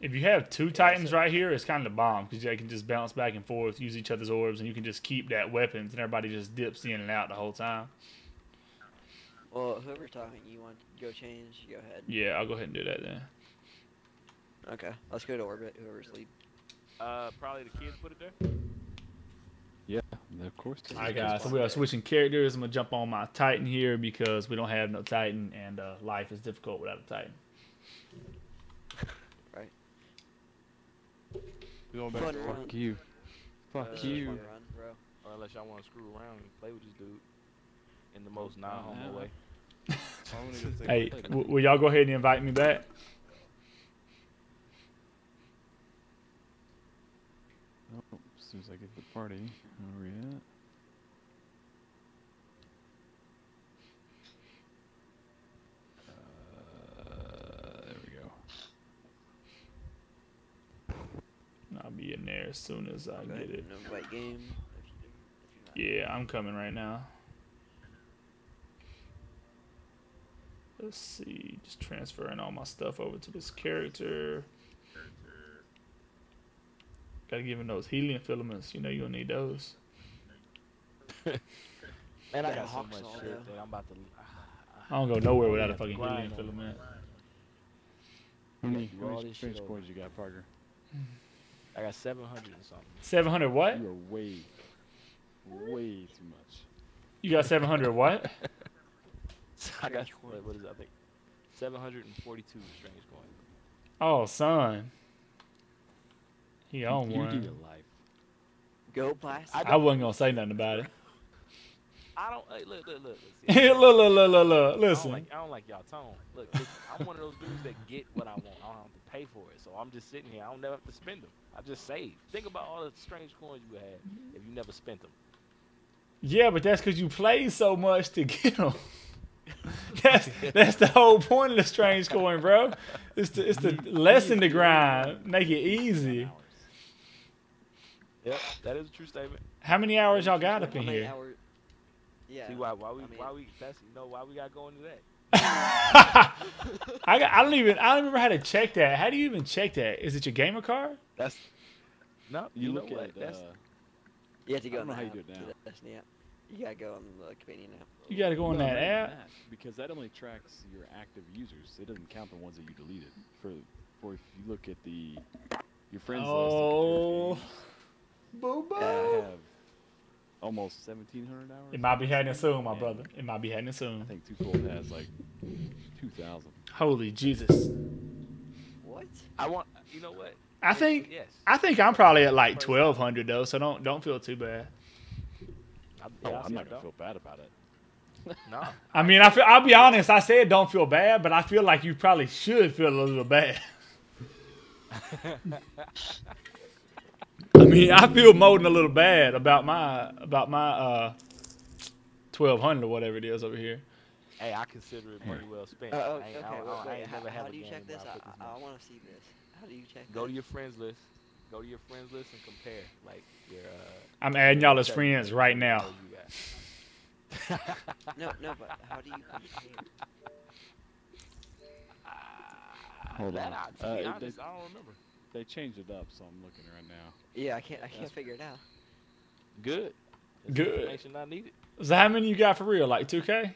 If you have two Titans right here, it's kind of the bomb because they can just bounce back and forth, use each other's orbs, and you can just keep that weapons, and everybody just dips in and out the whole time. Well, whoever's talking, you want to go change? Go ahead. Yeah, I'll go ahead and do that then. Okay, let's go to orbit. Whoever's lead. Uh, probably the kids put it there. Yeah, of course. All right, guys, so we are switching characters. I'm gonna jump on my Titan here because we don't have no Titan, and uh, life is difficult without a Titan. Right. We going back Fun to run. Fuck you. Fuck Uh, you. run, bro. Or unless y'all want to screw around and play with this dude in the most non-homo way. I'm gonna go take Hey, w- will y'all go ahead and invite me back? Oh, as soon as I get to the party, where we at? Uh, there we go. I'll be in there as soon as I Go get it. game. If, you, if you're not. Yeah, I'm coming right now. Let's see, just transferring all my stuff over to this character. Gotta give him those helium filaments. You know you'll need those. Man, I Got got so much shit though. that I'm about to. I don't go nowhere without a fucking helium on filament. How many, do how many this strange coins you got, Parker? I got 700 and something. 700 what? You are way, way too much. You got 700 what? I got what, what is that? I think 742 strange coins. Oh, son. He on you do one. your life. Go blast. I I wasn't gonna say nothing about it. I don't hey, look, look, look. look, see, look, look, look, look, I don't listen. like I don't like y'all tone. Look, listen, I'm one of those dudes that get what I want. I don't have to pay for it, so I'm just sitting here. I don't never have to spend them. I just save. Think about all the strange coins you had if you never spent them. Yeah, but that's because you played so much to get them. that's that's the whole point of the strange coin, bro. It's to it's to lessen the grind, make it easy. Yep, that is a true statement. How many hours y'all got up in here? hours- Yeah. See why why we I mean- why we that's you know why we got going to that. I got, I don't even I don't remember how to check that. How do you even check that? Is it your gamer card? That's no, You, you, know look what? at. That's Uh, You have to go. I don't know how you do it now. the Destiny app. You gotta go on the companion app. You got to go on no, that app. that, because that only tracks your active users. It doesn't count the ones that you deleted. For, for if you look at the your friends Oh, list. boo of I have almost 1,700 hours. It might be happening soon, my And brother. It might be happening I soon. I think Too Cold has like 2,000. Holy Jesus! What? I want you know what? I think yes. I think I'm probably at like 1200 though, so don't don't feel too bad. I, Oh, yeah, I I'm not gonna though. feel bad about it. Nah. I mean, I feel, I'll be honest. I said don't feel bad, but I feel like you probably should feel a little bad. I mean, I feel more than a little bad about my about my uh twelve hundred or whatever it is over here. Hey, I consider it money well spent. Uh, oh, I okay, ain't, I, wait, I ain't how, never had how do you check this? I I, I, want to see this. How do you check Go to your friends list. Go to your friends list and compare. Like your. Uh, I'm adding y'all as friends right now. you got. No, no, but how do you compare? Hold on. I, to Uh, be it- honest, they- I don't remember. They changed it up, so I'm looking right now. Yeah, I can't. I can't That's- figure it out. Good. That's Good. Information I needed. So how many you got for real? Like two K?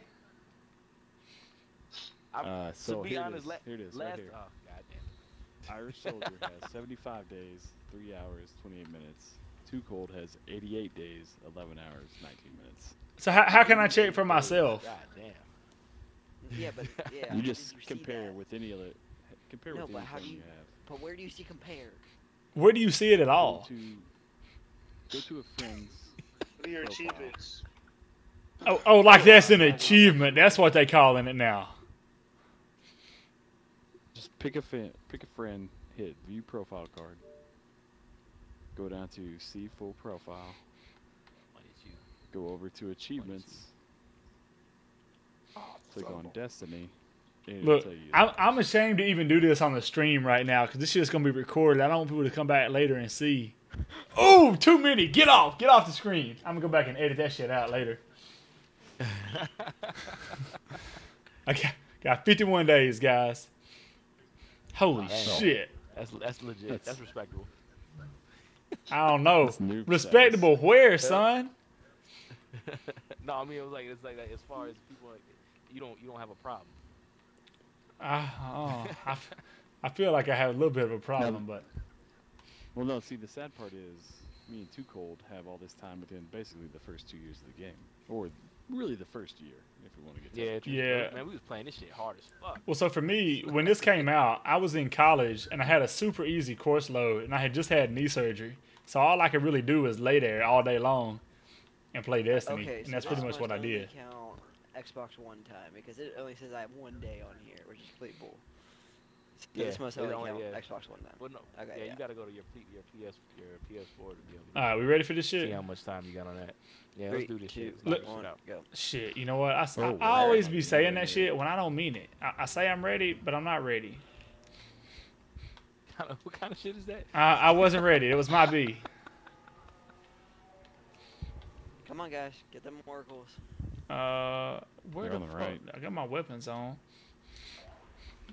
I, Uh, so to be here it honest, is. Here it is, last, right here. Oh, goddamn. Irish Soldier has 75 days, 3 hours, 28 minutes. Too Cold has 88 days, 11 hours, 19 minutes. So how, how can I check for myself? God damn. Yeah, but yeah. you just you compare with any other. Compare No, with but any how do you- you have. But where do you see compare? Where do you see it at Go all? to, go to a friend's. What are your achievements? Oh, oh, like that's an achievement. That's what they calling it now. Just pick a fin, pick a friend, hit view profile card. Go down to see full profile. What did you? Go over to achievements. Oh, Click on Destiny. it'll Look, I'm, I'm ashamed to even do this on the stream right now because this shit's gonna be recorded. I don't want people to come back later and see. Oh, too many. Get off. Get off the screen. I'm gonna go back and edit that shit out later. I got, got 51 days, guys. Holy oh, Damn. shit. That's that's legit. That's- That's respectable. I don't know. That's noob Respectable where, son? no, I mean it was like it's like that as far as people like you don't you don't have a problem. I, oh, I, f- I feel like I have a little bit of a problem, but Well, no. See, the sad part is, me and Too Cold have all this time within basically the first two years of the game, or really the first year, if we want to get. Yeah, technical. true. Yeah. Man, we was playing this shit hard as fuck. Well, so for me, when this came out, I was in college and I had a super easy course load, and I had just had knee surgery. So all I could really do is lay there all day long and play Destiny, Okay, and so that's pretty much what I did. Count Xbox One time because it only says I have one day on here, which is complete bull. So Yeah, this must it only only- count yeah. Xbox One time. Well, no. Okay, yeah, yeah. you gotta go to your P, your PS your PS4 to be able to All right, we ready for this shit? see shit? how much time you got on that. Yeah, Three, let's do this two, shit. Let's one, shit out. go. Shit, you know what? I, s- I- Oh, I wow. always be saying that shit when I don't mean it. I, I say I'm ready, but I'm not ready. Kind of- what kind of shit is that? I, I wasn't ready. It was my B. Come on, guys, get them oracles. Uh, where You're the on the fuck? right. I got my weapons on.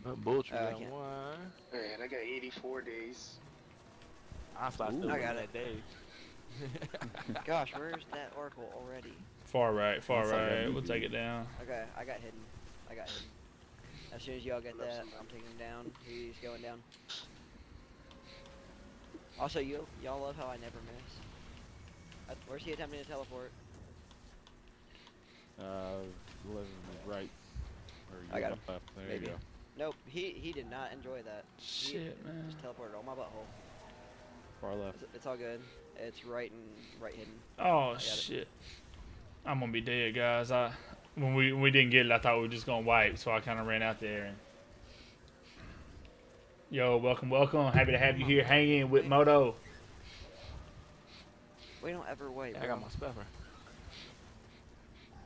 Uh, Bullshit. Uh, I got one. Alright, I got 84 days. I thought Ooh. I got that it. day. Gosh, where's that oracle already? Far right, far That's like right. We'll take it down. Okay, I got hidden. I got hidden. As soon as y'all get that, I'm taking him down. He's going down. Also, you y'all love how I never miss. Uh, where's he attempting to teleport? Uh, left, right. Or I got him. left. There Maybe. you go. Nope, he he did not enjoy that. He Shit, man. Just teleported on my butthole. Far left. It's, it's all good. It's right and right hidden. Oh it. shit. I'm gonna be dead, guys. I when we when we didn't get it, I thought we were just gonna wipe, so I kind of ran out there and. Yo, welcome, welcome. Happy to have you here hanging with Moto. We don't ever wait. Yeah, I got my stuffer.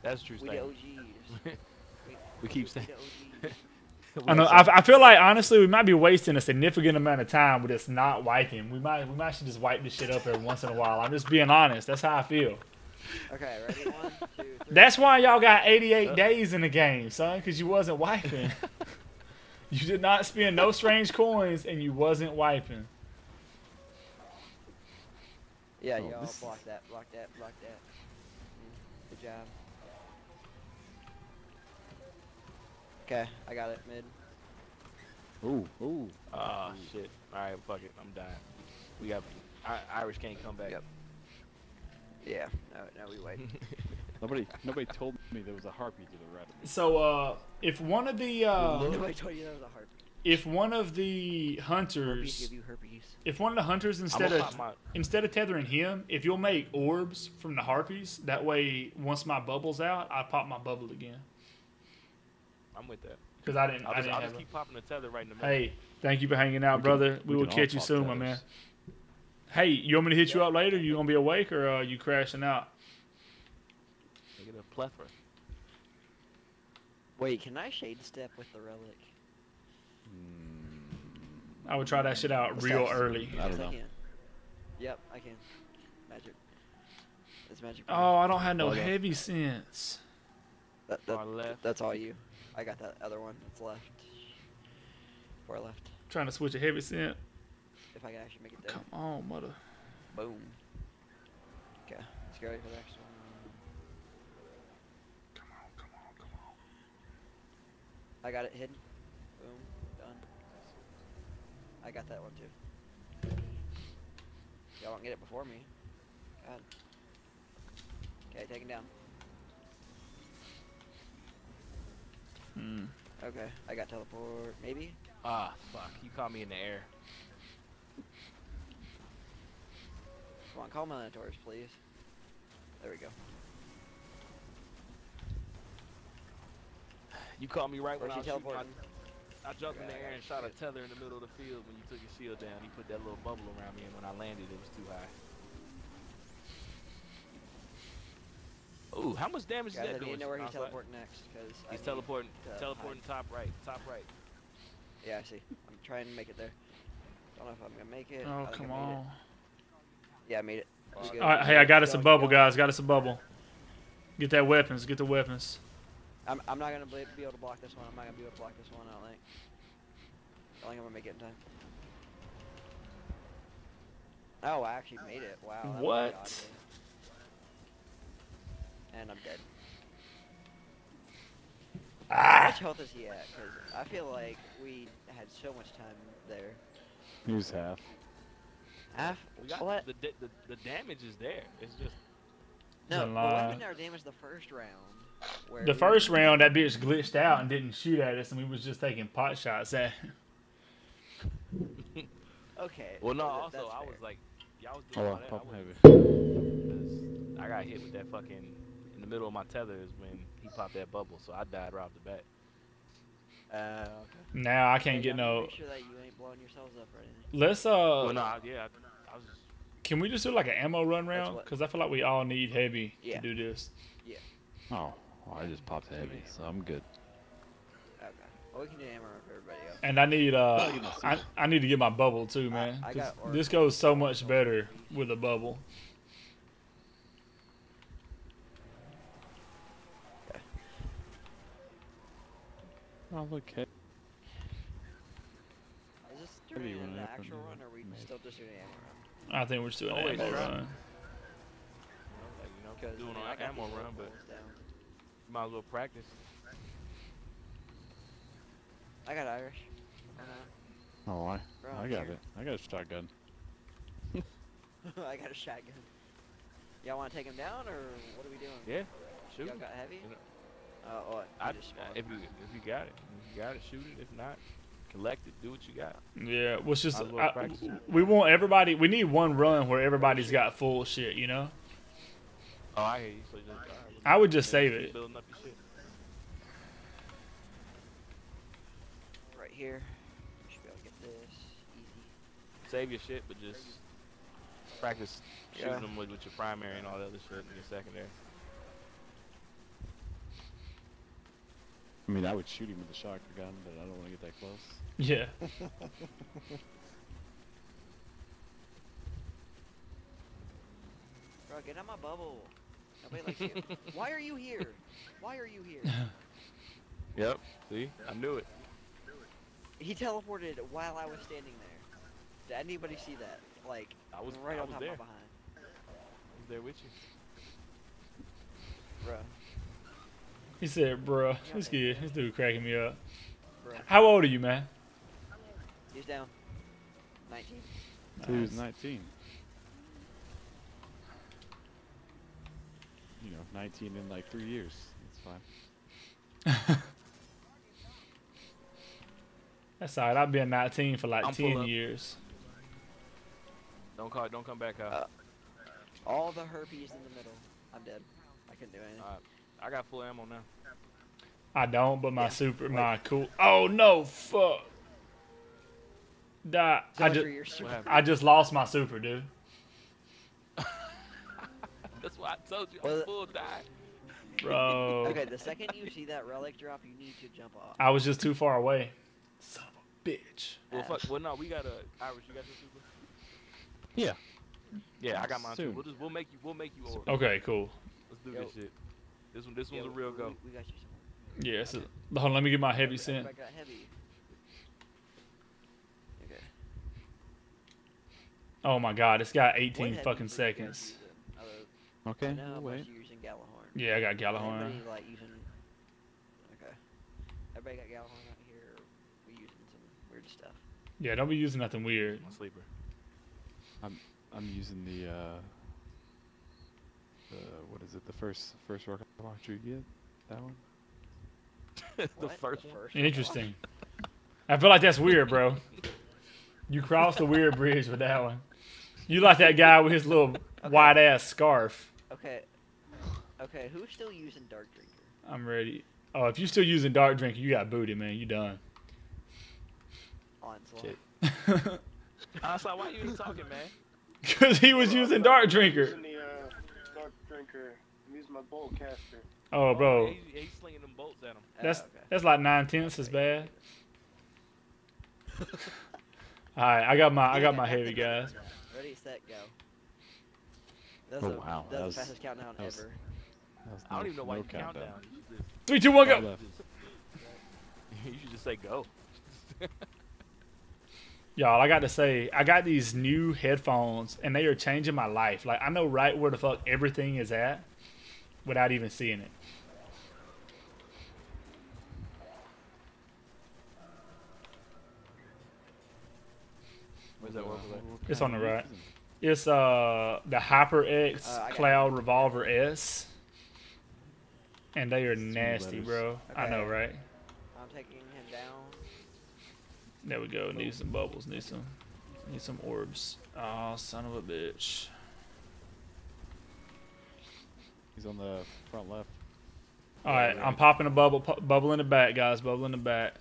That's true We. OGs. We keep saying. I know. I, I feel like honestly, we might be wasting a significant amount of time with this not wiping. We might we might should just wipe this shit up every once in a while. I'm just being honest. That's how I feel. Okay, ready? One, two, three. That's why y'all got 88 uh. days in the game, son, because you wasn't wiping. you did not spend no strange coins, and you wasn't wiping. Yeah, Oh, y'all this- block that, block that, block that. Good job. Okay, I got it mid. Ooh, ooh. Oh shit. All right, fuck it. I'm dying. We got. I, Irish can't come back. Yep. Yeah, no, no, we wait. Nobody, nobody told me there was a harpy to the right of me. So, uh, if one of the uh, Nobody told you that was a harpy. if one of the hunters, give you herpes. if one of the hunters instead of instead of tethering him, if you'll make orbs from the harpies, that way once my bubble's out, I pop my bubble again. I'm with that. Because I didn't. I'll I just, didn't I'll have just a- keep popping the tether right in the middle. Hey, thank you for hanging out, We can- brother. we we will catch you pop soon, my man. Hey, you want me to hit you up later? You gonna be awake or uh, you crashing out? Look at a plethora. Wait, can I shade step with the relic? Hmm. I would try that shit out What's real that? early. I don't Yes, know. can. Yep, I can. Magic. It's magic. Oh, I don't have no Oh, yeah. heavy synth. that, Far that, left. that's all you. I got that other one that's left. Far left. Trying to switch a heavy synth. If I can actually make it there. Come on, mother. Boom. Okay, let's go ready for the next one. Come on, come on, come on. I got it hidden. Boom. Done. I got that one too. Y'all won't get it before me. God. Okay, taken down. Hmm. Okay, I got teleport. Maybe? Ah, fuck. You caught me in the air. Come on, call Minotaurs, please. There we go. You caught me right when I was she shooting. I, teleporting? I jumped in the air and shot a tether in the middle of the field when you took your shield down. You put that little bubble around me, and when I landed, it was too high. Ooh, how much damage Guys, I is that need to doing? know where he's teleporting next, because He's teleporting, to teleporting top right, top right. Yeah, I see. I'm trying to make it there. Don't know if I'm gonna make it. Oh, think I come made it. on. Yeah, I made it. All right, hey, I got us a bubble, guys. Got us a bubble. Get that weapons. Get the weapons. Going. I'm, I'm not gonna be be able to block this one. I'm not gonna be able to block this one. I don't think. I don't think I'm gonna make it in time. Oh, I actually made it. Wow. What? godly. And I'm dead. Ah. How much health is he at? Because I feel like we had so much time there. Here's half. Half? We got What? the, the the damage is there. It's just No, It's a the lie. weapon never damaged the first round. Where The we- first round, that bitch glitched out and didn't shoot at us, and we was just taking pot shots at. Okay. well, no. Also, I fair. was like, y'all was doing Oh, all that. I wasn't heavy. 'cause I got hit with that fucking in the middle of my tethers when he popped that bubble, so I died right off the bat. Uh, okay. Now I can't Hey, get y'all no. Make sure that you ain't blowing yourselves up or anything. Let's uh. well, no, I- yeah, I, I was. Can we just do like an ammo run round? Because I feel like we all need heavy Yeah. to do this. Yeah. Oh, well, I just popped heavy, so I'm good. Okay. Well, we can do ammo for everybody else. And I need uh, Well, you know, I, I need to get my bubble too, I- man. I 'cause got this goes so much better with a bubble. Oh, look, he- Is this Maybe during when the it actual run, or are we still just doing ammo run? I think we're just doing an Always ammo try. run. You know, like you know, Because doing I mean, an ammo run, but bubbles down. you might as well practice. I got Irish. Or uh, oh, I, I got here. it. I got a shotgun. not. I got a shotgun. Y'all want to take him down, or what are we doing? Yeah, shoot. Y'all got heavy? You know, Oh, oh what? I, just spawned. if you if you got it, if you got it, shoot it. If not, collect it. Do what you got. Yeah, well, it's just well I, we want everybody. We need one run where everybody's got full shit. You know. Oh, I hear you. So just, all right, well, I would just yeah, save it. Up your shit. right here. Should be able to get this easy. Save your shit, but just practice shooting Yeah. them with, with your primary and all the other shit in your secondary. I mean, I would shoot him with a shotgun, but I don't want to get that close. Yeah. Bro, get on my bubble. Nobody likes you. Why are you here? Why are you here? Yep. See, I knew it. He teleported while I was standing there. Did anybody see that? Like, I was right I on was top there. of my behind. I was there with you. Bruh, He said, "Bruh, this kid, this dude cracking me up." bruh. How old are you, man? He's down. 19. So he was 19. You know, 19 in like three years. That's fine. That's alright. I've been 19 for like I'm 10 years. Don't call. Don't come back out. Uh, All the herpes in the middle. I'm dead. I couldn't do anything. Alright. I got full ammo now. I don't, but my Yeah, super, wait. my cool. Oh no, fuck. Die. I just, you're super- happened? I just lost my super, dude. That's why I told you. Well, I'm full die. Bro. Okay, the second you see that relic drop, you need to jump off. I was just too far away. Son of a bitch. Well, Ah. fuck. Well, no, we got a Irish. You got your super? Yeah. Yeah, I got mine too. We'll just we'll make you we'll make you order. Okay, cool. Let's do Yo. this shit. This one this Yeah, one's a real we, go. We got you. Yeah, it's a, hold on, let me get my heavy Some. scent. I got heavy. Okay. Oh my god, it's got 18 fucking for you seconds. Using? Okay. I know how we'll much wait. you're using Gjallarhorn. Yeah, I got Gjallarhorn. Anybody like using? Okay. Everybody got Gjallarhorn out here. We using some weird stuff. Yeah, don't be using nothing weird. My sleeper. I'm I'm using the uh the what is it? The first first rocket launcher you get? That one? the first the one. first Interesting. I feel like that's weird, bro. You crossed the weird bridge with that one. You like that guy with his little white ass scarf. Okay. Okay, who's still using Dark Drinker? I'm ready. Oh, if you're still using Dark Drinker, you got booty, man. You done. Onslaught. Shit. I was like, why you ain't talking, man? Because he was using Dark Drinker. Using the uh, dark drinker. I'm using my bolt caster. Oh, bro. He, he's slinging them bolts at him. Oh, That's okay. that's like nine tenths as bad. All right, I got my I got my heavy guys. Ready, set, go. That's Oh, the, wow, That's that the was- fastest countdown that was- ever. That was I don't no- even know why no you count countdown. down. You should just, Three, two, one, All go. you should just say go. Y'all, I got to say, I got these new headphones, and they are changing my life. Like I know right where the fuck everything is at, without even seeing it. Where's that one? It's on the right. Using? It's uh the HyperX Uh, I got- Cloud Revolver S, and they are Two nasty, letters. bro. I know, right? I'm taking him down. There we go. Need some bubbles. Need some. Need some orbs. Oh, son of a bitch. He's on the front left. All right, I'm popping a bubble. Pu- bubble in the back, guys. Bubble in the back.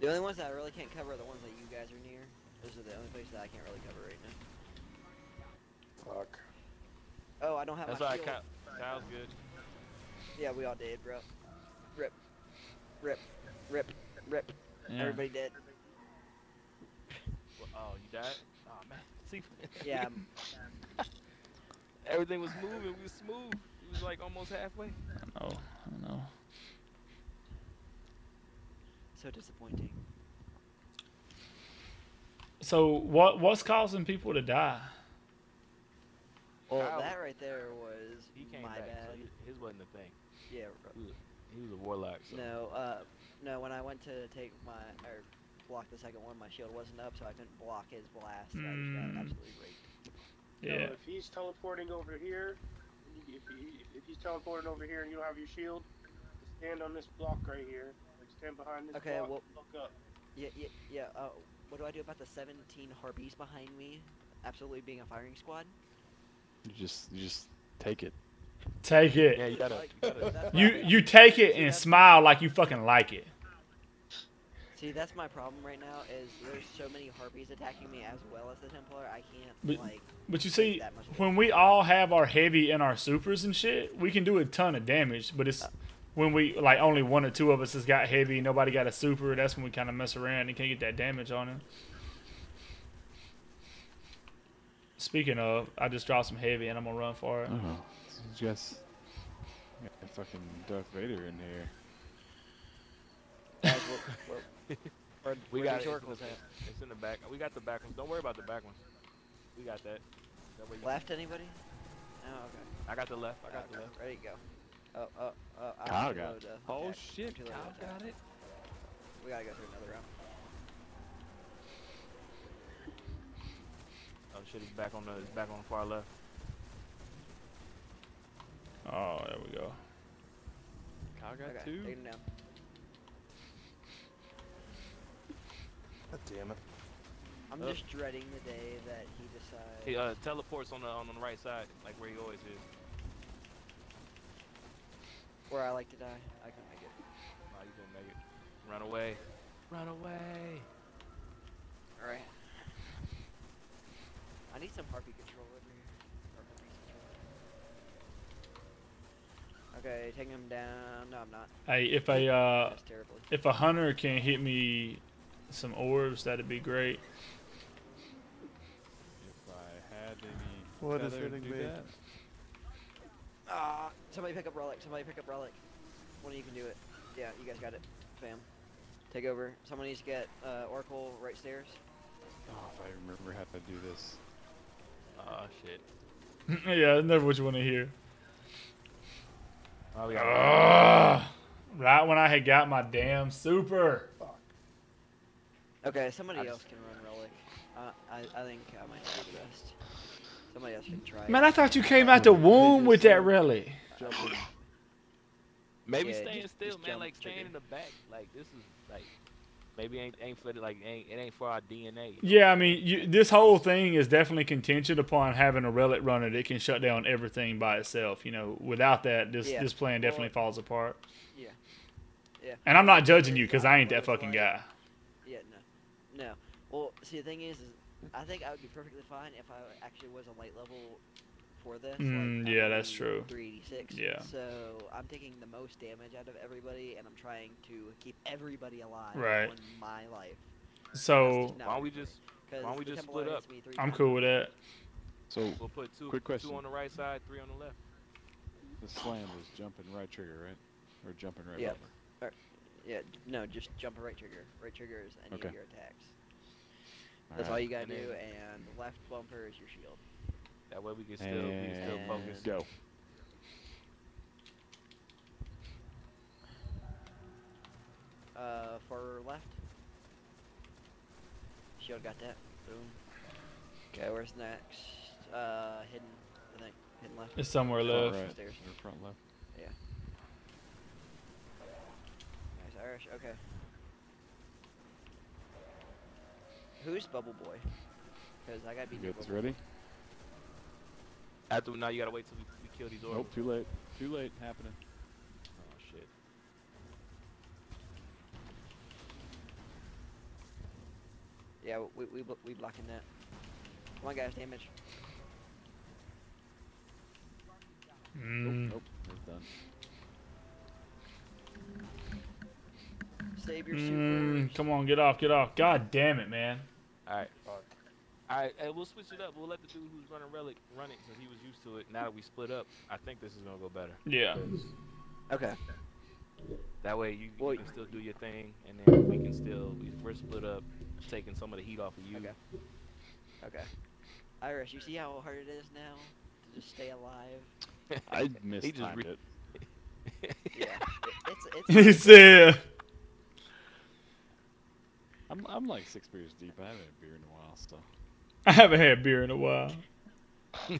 The only ones that I really can't cover are the ones that you guys are near. Those are the only places that I can't really cover right now. Fuck. Oh, I don't have That's my why I shield. count. Sounds good. Yeah, we all did, bro. Rip. Rip. Rip. Rip. Yeah. Everybody dead. Well, oh, you died? Oh man. See, Yeah. Everything was moving. We was smooth. It was like almost halfway. I. I know. So disappointing. So what? What's causing people to die? Well, Kyle- that right there was He came my back. bad. So his wasn't the thing. Yeah. He was, he was a warlock. So. No, uh, no. When I went to take my or block the second one, my shield wasn't up, so I couldn't block his blast. So I just Mm. got absolutely raped. So Yeah. if he's teleporting over here, if, he, if he's teleporting over here and you don't have your shield, stand on this block right here. Like stand behind this Okay, block. well- look up. Yeah, yeah, yeah. Uh, what do I do about the 17 harpies behind me? Absolutely being a firing squad. You just you just take it. Take it. Yeah, you gotta. Like, You gotta You you take it and smile like you fucking like it. See, that's my problem right now. Is there's so many harpies attacking me as well as the Templar. I can't But- like. But you see, when we all have our heavy and our supers and shit, we can do a ton of damage. But it's when we like only one or two of us has got heavy, nobody got a super. That's when we kind of mess around and can't get that damage on him. Speaking of, I just dropped some heavy and I'm gonna run for it. Oh, you guys got fucking Darth Vader in here. Guys, We where got the it. oracles? It's in the back. We got the back ones. Don't worry about the back ones. We got that. that Left anybody? Oh, okay. I got the left. I got Okay, the left. Ready to go. Oh, oh, oh. I'm Kyle got it. to Oh attack. shit! Too Kyle attack. got it. We gotta go through another round. Oh shit! He's back on the. He's back on the far left. Oh, there we go. Kyle got Okay, two. take him down. God damn it. I'm Oh. just dreading the day that he decides. He uh, teleports on the on the right side, like where he always is. Where I like to die. I can make it. No, you didn't make it. Run away. Run away. Alright. I need some harpy control over here. Control. Okay, taking him down. No, I'm not. Hey, if a uh, if a hunter can hit me some orbs, that'd be great. If I had any What is feather hitting me? that, Ah, somebody pick up relic. Somebody pick up relic. One of you can do it. Yeah, you guys got it. Fam. Take over. Someone needs to get uh, Oracle right stairs. oh, if I remember how to do this. Oh shit. yeah, that's never what you want to hear. Oh, we got Ugh. right when I had got my damn super. Fuck. Okay, somebody I else just- can run relic. Uh, I I think I might be the best. Somebody else can try. Man, I thought you came out the womb with that rally. Jumping. Maybe Yeah, staying just- still, just man. Like staying trigger. in the back. Like this is like maybe ain't ain't for the, like ain't it ain't for our DNA. Yeah, I mean, you, this whole thing is definitely contingent upon having a relic runner that can shut down everything by itself. You know, without that, this Yeah. this plan definitely Well, falls apart. Yeah. Yeah. And I'm not judging you because I ain't that fucking guy. Yeah, no, no. Well, see, the thing is, is I think I would be perfectly fine if I actually was a light level for this. Mm, like, yeah, that's true. 386. Yeah. So I'm taking the most damage out of everybody, and I'm trying to keep everybody alive Right. on my life. So Why don't we just why don't we just split up? I'm cool with that. So we'll put two Quick question. two on the right side, three on the left. the slam is jumping right trigger, right? Or jumping right Yeah. bumper. Yeah, no, just jump a right trigger. Right trigger is any Okay. of your attacks. That's all you gotta And do, and the left bumper is your shield. That way we can still we can still focus. Go. Uh, for left. Shield got that. Boom. Okay, where's next? Uh, hidden. I think hidden left. It's somewhere Front left. right. Stairs. Or front left. Yeah. Nice Irish. Okay. Who's Bubble Boy? Because I gotta be You near guys Bubble ready? After now you gotta wait till we, we kill these orbs. Nope, too late. Too late. Happening. Oh shit. Yeah, we we blo- we blocking that. Come on, guys, damage. Mm. Nope, nope. It's done. Save your Mm, supers. come on, get off, get off. God damn it, man. All right. All right, and we'll switch it up. We'll let the dude who's running relic run it because he was used to it. Now that we split up, I think this is gonna go better. Yeah. Okay. That way you, you can still do your thing, and then we can still we, we're split up, taking some of the heat off of you. Okay. Okay. Irish, you see how hard it is now to just stay alive? I He mistimed just re- it. Yeah. it, it's it's. he said, I'm, I'm like six beers deep. I haven't had a beer in a while, so. I haven't had beer in a while.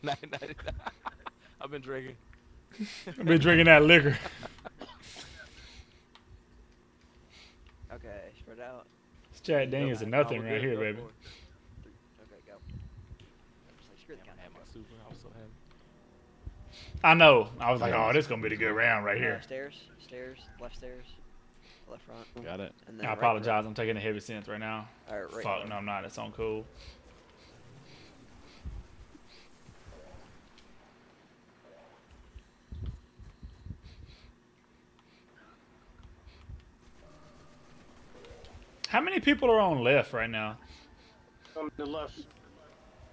Nah, nah, I've been drinking. I've been drinking that liquor. Okay, spread out. This Jack Daniels is nothing right here, baby. Okay, go. I'm like, screw the Damn, I count. my super. I was so happy. I know. I was like, oh, this is gonna be the good round right Uh, here. stairs, stairs, left stairs, left front. Got it. And then I right apologize. I'm taking a heavy synth right now. Alright, right. Fuck, front. no, I'm not. It's on cool. How many people are on left right now? On the left.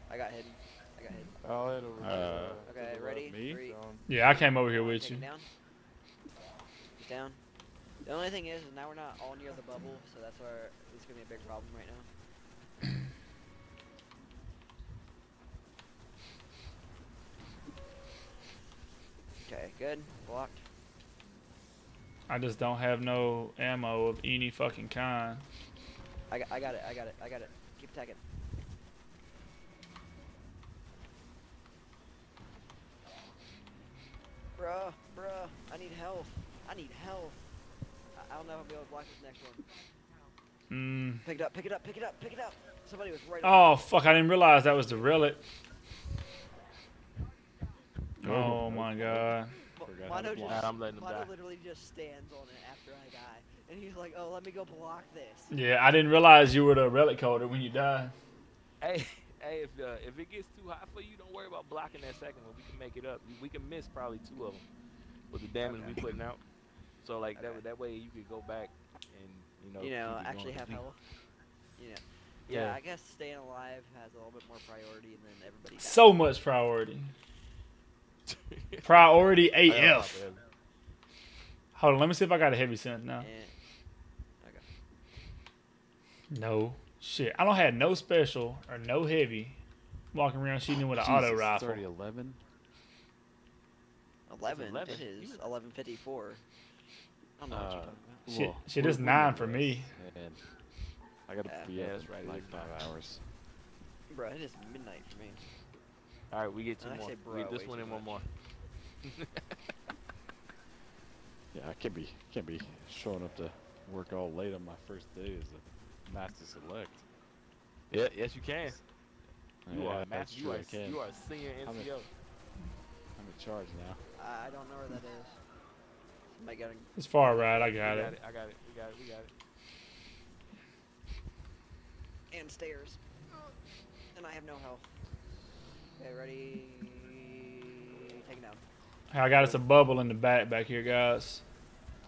I got hidden. I got hidden. I'll head over. Uh, uh, Okay, ready? Me? Three. Yeah, I came over here with take you. Down. He's down. The only thing is, is now we're not all near the bubble, so that's where it's gonna be a big problem right now. Okay, good. Blocked. I just don't have no ammo of any fucking kind. I got, I got it. I got it. I got it. Keep attacking. Bruh, bruh, I need health. I need health. I, I don't know if I'll be able to block this next one. Mm. Pick it up, pick it up, pick it up, pick it up. Somebody was right. Oh fuck! I didn't realize that was the relic. Oh, Oh my god. Forgot how Mono just, block. I'm letting him Mono die. literally just stands on it after I die, and he's like, "Oh, let me go block this." Yeah, I didn't realize you were the relic holder when you died. Hey, hey, if uh, if it gets too hot for you, don't worry about blocking that second one. We can make it up. We- We can miss probably two of them with the damage we putting out. So like that Okay. that way you could go back and you know you know, actually have health. You know. Yeah, Yeah. I guess staying alive has a little bit more priority than everybody. dies. So much priority. Priority I don't know AF. Hold on, let me see if I got a heavy synth now. Eh, and, No. Shit. I don't have no special or no heavy. Walking around shooting with an auto rifle. It's already 11. 11. 11. It is 11:54. I don't know what Uh, you're talking about. Shit, shit, we're- it's nine for me. race, And I gotta Yeah. be Yeah, up right, it like five nine. hours. Bro, it is midnight for me. All right, we get two I more. say we get this one and one more. Yeah, I can't be can't be showing up to work all late on my first day as a master select. Yeah, yes you can. You Yeah, are that's master. You are you are a senior I'm a- NCO. I'm in charge now. I I don't know where that is. Somebody got It's far right. I We got got it. it. I got it. We got it. We got it. and stairs. And I have no health. Okay, ready? Take it down. I got us a bubble in the back back here, guys.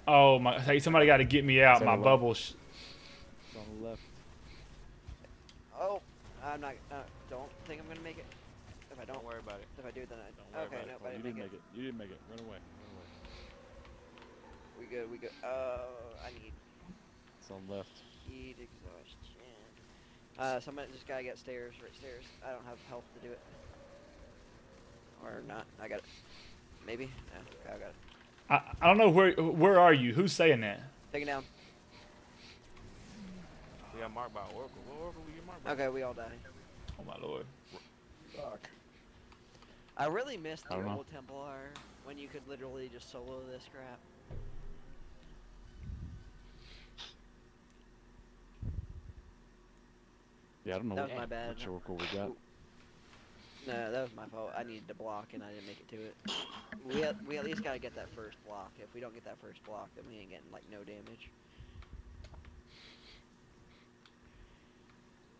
Oh my! Hey, somebody got to get me out. My a lo- bubble. Sh- on the left. Oh, I'm not. Uh, don't think I'm gonna make it. If I don't, Don't worry about it. if I do, then I. Don't worry okay, about it. nope, Oh, I you didn't didn't make make it. it. You didn't make it. Run away. Run away. We good. We good. Oh, I need It's on left. heat exhaustion. Uh, somebody just gotta get stairs. Right stairs. I don't have health to do it. Or not. I got it. Maybe. Yeah. Okay, I got it. I, I don't know where where are you? Who's saying that? Take it down. We got marked by Oracle. What Oracle we get marked by? Okay, we all died. Oh my lord! Fuck. I really missed the old Templar when you could literally just solo this crap. Yeah, I don't know That what, was my bad. which oracle we got. No, that was my fault. I needed to block and I didn't make it to it. We at, we at least gotta get that first block. If we don't get that first block, then we ain't getting like no damage.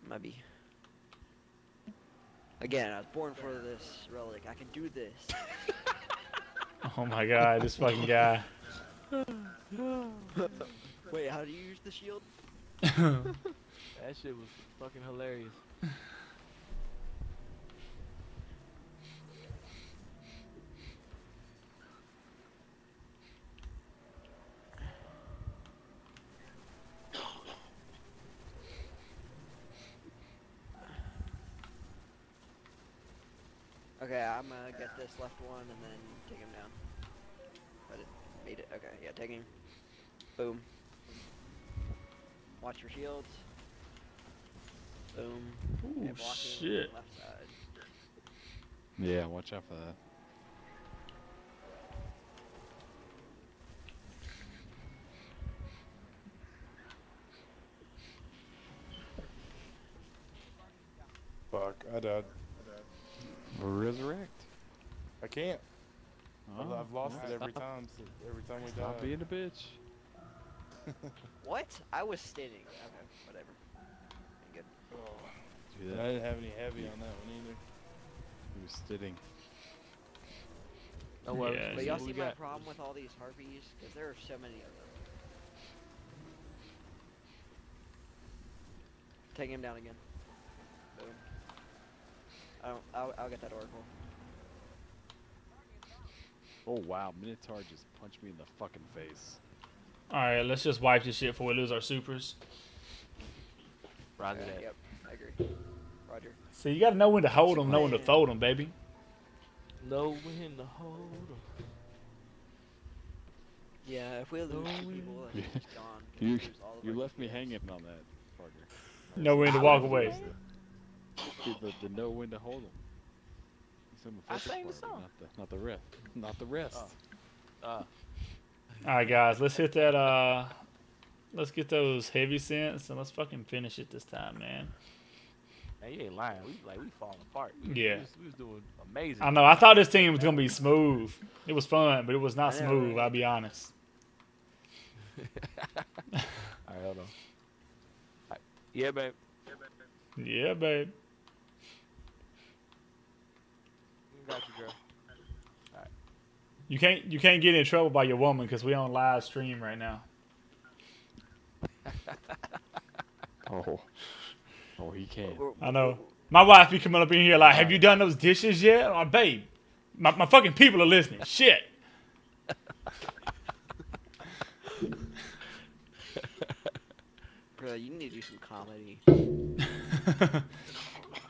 Might be. Again, I was born for this relic. I can do this. Oh my god! This fucking guy. Wait, how do you use the shield? That shit was fucking hilarious. Okay, I'm gonna get this left one and then take him down. But it made it. Okay, yeah, take him. Boom. Watch your shields. Boom. Ooh, Okay, shit. Left side. Yeah, watch out for that. Fuck, I died. Resurrect. I can't. I've, Oh, I've lost yeah, it every time. So every time we Stop die. being a bitch. What? I was standing. Okay, whatever. Good. Do And I didn't have any heavy on that one either. He was sitting. No oh, worries. Yeah, But y'all what see my got. problem with all these harpies? Because there are so many of them. Take him down again. Boom. I don't, I'll, I'll get that oracle. Oh wow, Minotaur just punched me in the fucking face. All right, let's just wipe this shit before we lose our supers. Roger Okay, that. Yep, I agree. Roger. So you got to know when to hold them, know when to Man. fold them, baby. Know when to hold 'em. Yeah, if we lose two we- people, then Yeah. it's just You lose you our left me hanging on that, partner. Know when to walk away. The, the, the know when to hold them. I sang the song. Not the not the rest. Not the rest. Oh. Uh, All right, guys, let's hit that. Uh, let's get those heavy synths and let's fucking finish it this time, man. Man, you ain't lying. We like we falling apart. Yeah. we was, we was doing amazing. I know. I thought this team was gonna be smooth. It was fun, but it was not smooth. I'll be honest. All right, hold on. All right. Yeah, babe. Yeah, babe. Got you, girl. You can't you can't get in trouble by your woman because we on live stream right now. Oh. Oh, he can. We're- I know. My wife be coming up in here like, "Have you done those dishes yet?" I'm like, babe, my, my fucking people are listening. Shit. Bro, you need to do some comedy.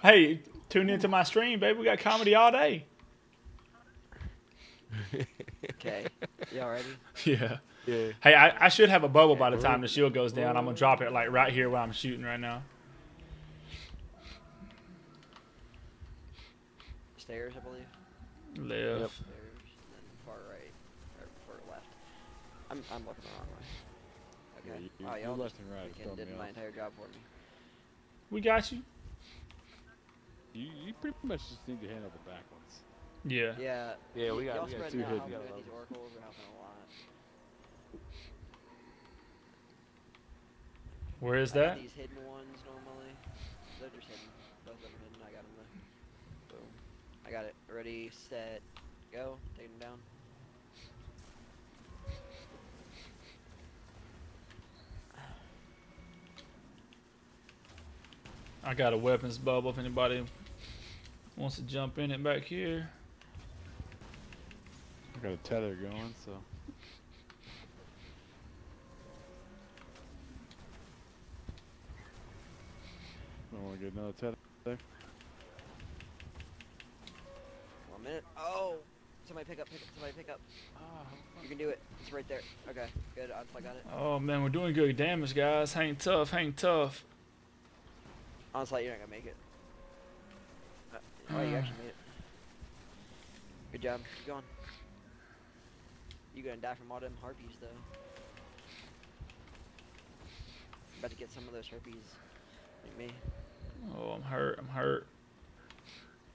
hey, tune into my stream, babe. We got comedy all day. Okay. Y'all ready? Yeah. Yeah. Hey, I, I should have a bubble by the time the shield goes down. I'm gonna drop it like right here where I'm shooting right now. Stairs, I believe. Live. Stairs, and then far right, or far left. I'm, I'm looking the wrong way. Yeah, Okay. you- oh, you y'all left and right, freaking throwing did me my off. entire job for me. We got you. You, you pretty much just need to handle the back ones. Yeah. Yeah. Yeah, we got- y'all we got two out hidden. how We got good a these level. oracles are helping a lot. Where is I that? these hidden ones normally. They're just hidden. Both of them hidden. I got them there. Boom. I got it. Ready, set, go. Take them down. I got a weapons bubble if anybody wants to jump in it back here. I got a tether going, so. Don't want to get another tether. One minute. Oh! Somebody pick up, pick up, somebody pick up. Oh, You can do it. It's right there. Okay, good. I I got it. Oh man, we're doing good damage, guys. Hang tough, hang tough. Honestly, you're not gonna make it. Uh, oh, you actually made it. Good job. Keep going. You're gonna die from all them harpies, though. About to get some of those herpes. Like me. Oh, I'm hurt. I'm hurt.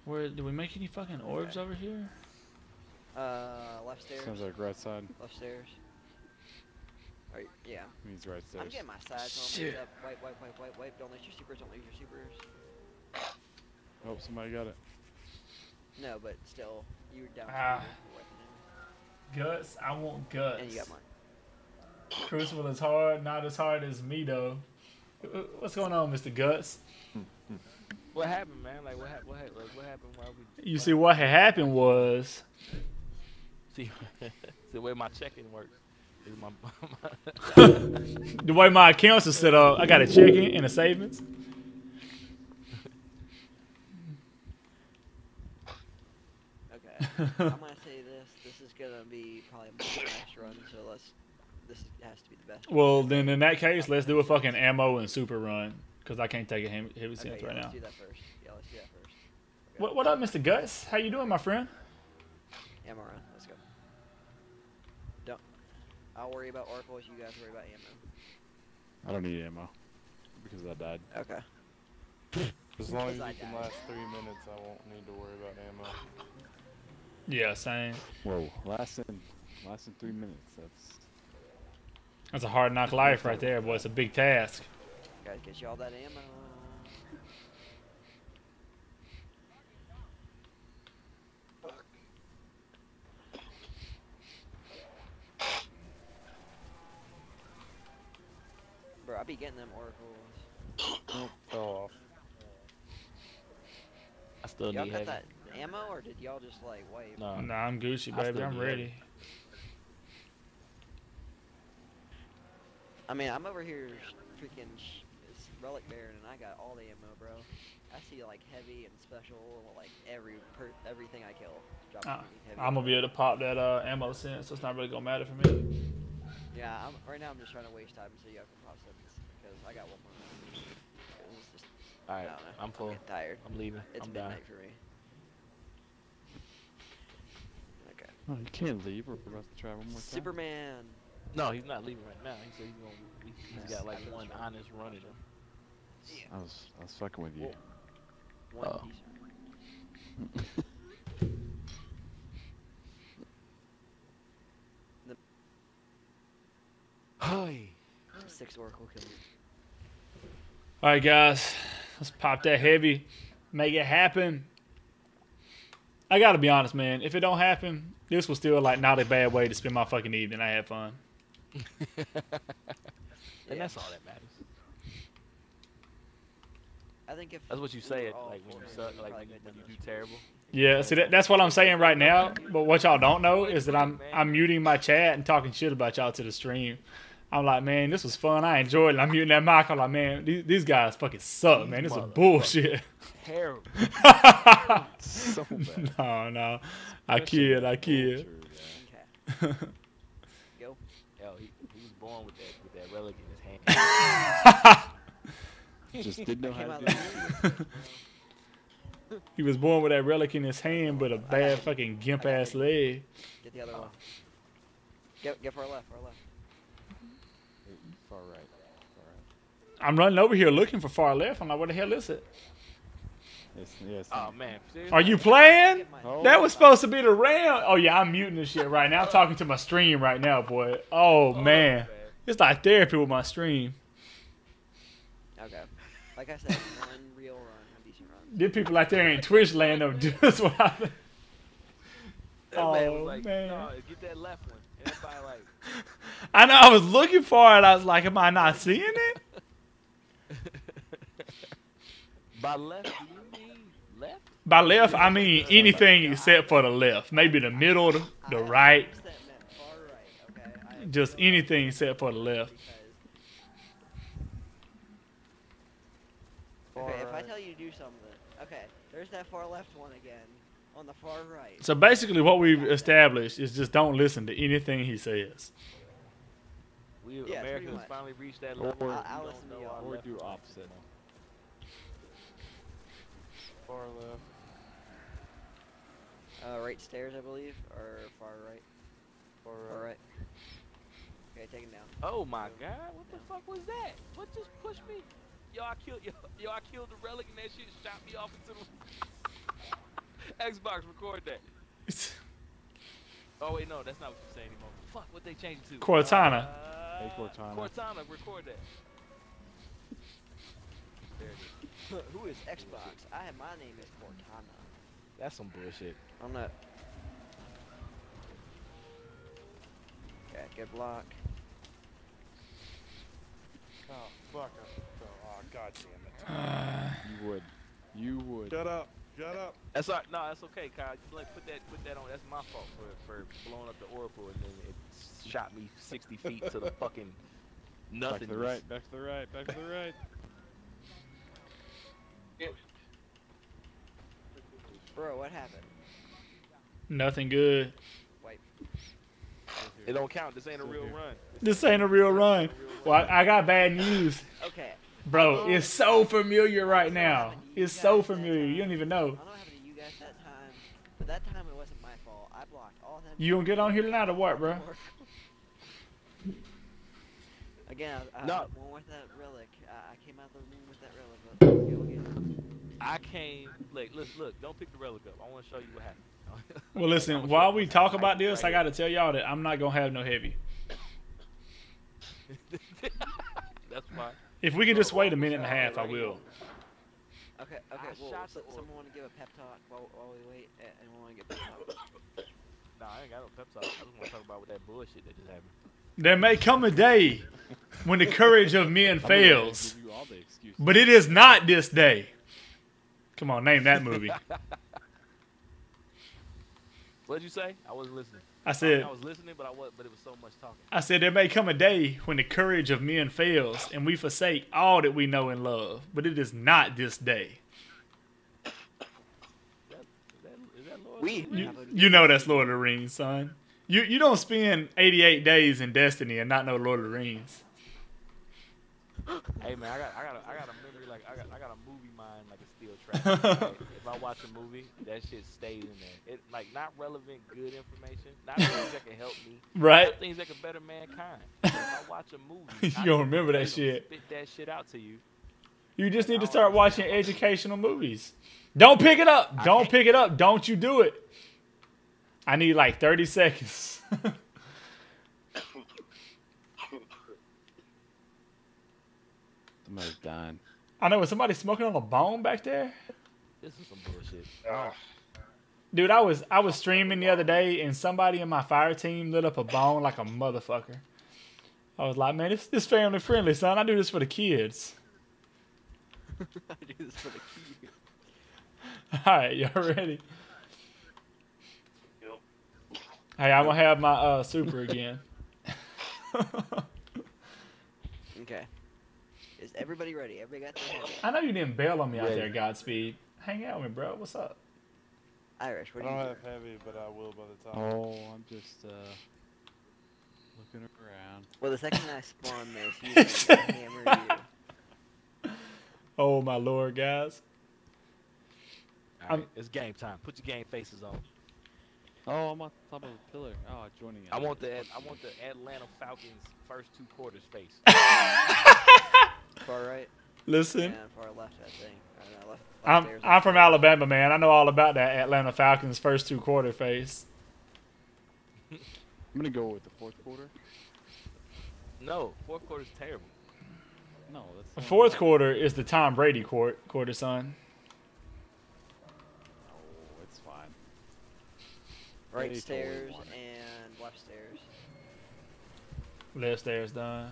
Where do we make any fucking orbs over here? Uh, left stairs. Sounds like right side. Left stairs. Right, yeah. Means right I'm getting my sides on Shit. mixed up. Wipe, wipe, wipe, wipe, wipe. Don't lose your supers. Don't lose your supers. Oh, somebody got it. No, but still, you were down. Ah. Guts. I want guts. And you got mine. Crucible is hard, not as hard as me though. Uh, What's going on, Mr. Guts? What happened, man? Like what happened? What, hap- like, what happened while we? You see, what had happened was See, see the way my checking works. Is my, the way my accounts are set up. I got a checking and a savings. Okay. I'm gonna say this. This is gonna be probably my last run, so let's. This has to be the best. Well, then in that case, let's do a fucking ammo and super run because I can't take a hem- heavy okay, synth yeah, right let's now. do that first. Yeah, let's do that first. Okay. What, what up, Mr. Guts? How you doing, my friend? Ammo run. Let's go. Don't. I'll worry about oracles. You guys worry about ammo. I don't need ammo because I died. Okay. As long as Because I you can died. last three minutes, I won't need to worry about ammo. Yeah, same. Whoa, last in, last in three minutes. That's That's a hard knock life right there, boy. It's a big task. Guys, get you all that ammo. Bro, I'll be getting them oracles. Nope, fell off. I still Y'all need got heavy. that ammo, or did y'all just like wipe? No. Nah, I'm Gucci, baby. I'm need ready. I mean, I'm over here freaking sh- this relic baron, and I got all the ammo, bro. I see like heavy and special, like every per everything I kill. Uh, heavy I'm gonna be able to pop that uh, ammo synth, so it's not really gonna matter for me. Yeah, I'm, right now I'm just trying to waste time so y'all can pop synths because I got one more. It's just, All I right, don't know. I'm tired. I'm leaving. It's I'm done. midnight for me. Okay. oh, you can't leave. We're about to travel one more time. Superman. No, he's not leaving right now. He said he's gonna. he- He's got like one honest run in him. I was I was fucking with you. Oh. One Oh. decent. Hi. Six Oracle kills. All right, guys, let's pop that heavy, make it happen. I gotta be honest, man. If it don't happen, this was still like not a bad way to spend my fucking evening. I had fun. And that's all that matters. I think if That's what you we say it like when you suck, like probably when you, when you do terrible. Yeah, see that, that's what I'm saying right now. But what y'all don't know is that I'm I'm muting my chat and talking shit about y'all to the stream. I'm like, man, this was fun. I enjoyed it. I'm muting that mic. I'm like, man, these, these guys fucking suck, man. This is Motherfucker. bullshit. Terrible. so bad. no, no. I Especially kid, I the kid. Okay. Go. Yo, he, he was born with that with that relic in his hand. yeah. Just didn't know how to do it. he was born with that relic in his hand, but a bad fucking gimp ass leg. Get the other one. Get get far left, far left. Far right. Far right. I'm running over here looking for far left. I'm like, where the hell is it? Yes, yes. oh man. Are you playing? Get mine. Oh. That was supposed to be the round. Oh yeah, I'm muting this shit right now. I'm talking to my stream right now, boy. Oh, oh man, it's like therapy with my stream. Okay. Like I said, one real run, a decent run. Them people out there in Twitch land don't do. What happened. That man Oh, was like, man. no, get that left one. And everybody like, I know I was looking for it. I was like, am I not seeing it? by left, do you mean left? By left, I mean anything except for the left. Maybe the middle, the, the right, 100% meant far right, okay? I just anything except for the left. Because- Okay, if I tell you to do something, okay, there's that far left one again, on the far right. So basically, what we've established is just don't listen to anything he says. We Yeah, Americans finally reached that Or- level. I'll- I'll don't listen to know y'all. our Or do opposite. Far left. Uh, right stairs, I believe, or far right? Far Far right. right. Okay, take it down. Oh my god, what the fuck was that? What just pushed me? Yo, I killed yo, yo I killed the relic and that shit shot me off into the Xbox record that. Oh wait, no, that's not what you're saying anymore. Fuck, what they changed it to? Cortana. Uh, Hey, Cortana. Cortana, record that. There it is. Who is Xbox? I have my name is Cortana. That's some bullshit. I'm not. Okay, good block. Oh, fuck. I fell. God damn it. You would. You would. Shut up. Shut up. That's all right. No, that's okay, Kyle. You like put that put that on. That's my fault for for blowing up the oracle and then it shot me 60 feet to the fucking nothing. Back nothing. to the right. Back to the right. Back to the right. Bro, what happened? Nothing good. Wipe. It don't count. This ain't a real run. This ain't a real run. Well, I, I got bad news, Okay. Bro. It's so familiar right now. happened to you It's so familiar. You don't time? even I know. don't know what happened you guys that time, but that time it wasn't my fault. I blocked all them. You gonna get on here tonight or what, bro? Again, I, I, No. I went with that relic. I, I came out of the room with that relic. But let's go again. I came. Look, look, look. Don't pick the relic up. I want to show you what happened. Well, listen. While we talk about this, I gotta tell y'all that I'm not gonna have no heavy. That's fine. If we can just wait a minute and a half, I will. Okay, okay. I well, shot so, someone want to give a pep talk while, while we wait, and anyone want to give a pep talk? Nah, I ain't got no pep talk. I just want to talk about what that bullshit that just happened. There may come a day when the courage of men fails, Give you all the excuses. but it is not this day. Come on, name that movie. What'd you say? I wasn't listening. I I, said, I was listening, but I was, but it was so much talking. I said there may come a day when the courage of men fails and we forsake all that we know and love, but it is not this day. Is that, is that We You, you know that's Lord of the Rings, son. You you don't spend 88 days in Destiny and not know Lord of the Rings. Hey man, I got, I got, a, I got a memory like I got, I got a movie mind like a still trash. right? If I watch a movie, that shit stays in there. It like not relevant, good information, not things that can help me, Right? not things that can better mankind. If I watch a movie, You don't remember that they gonna shit. Spit that shit out to you. You just need to start watching educational movies. Don't pick it up. Don't can't- pick it up. Don't you do it. I need like 30 seconds. Somebody's dying. I know, was somebody smoking on a bone back there? This is some bullshit. Dude, I was I was streaming the other day and somebody in my fire team lit up a bone like a motherfucker. I was like, man, this this family friendly, son. I do this for the kids. I do this for the kids. All right, y'all ready? Yep. Hey, I'm gonna have my uh super again. Okay. Is everybody ready? Everybody got their? I know you didn't bail on me out Ready. there, Godspeed. Hang out with me, bro. What's up? Irish, I what do don't you have heavy, but I will by the time. Oh, I'm just uh looking around. Well, the second I spawn this, you can hammer you. Oh my lord, guys. All I'm- right, it's game time. Put your game faces on. Oh, I'm on top of a pillar. Oh, joining. I want the I want the Atlanta Falcons first two quarters face. Far right Listen, and far left, I think. I know, left, I'm, upstairs, I'm from. Alabama, man. I know all about that Atlanta Falcons first two quarter face. I'm gonna go with the fourth quarter. No, fourth quarter's terrible. No, that's The not- fourth quarter is the Tom Brady court quarter, son. Oh, it's fine. Right They totally stairs won it. and left stairs. Left stairs done.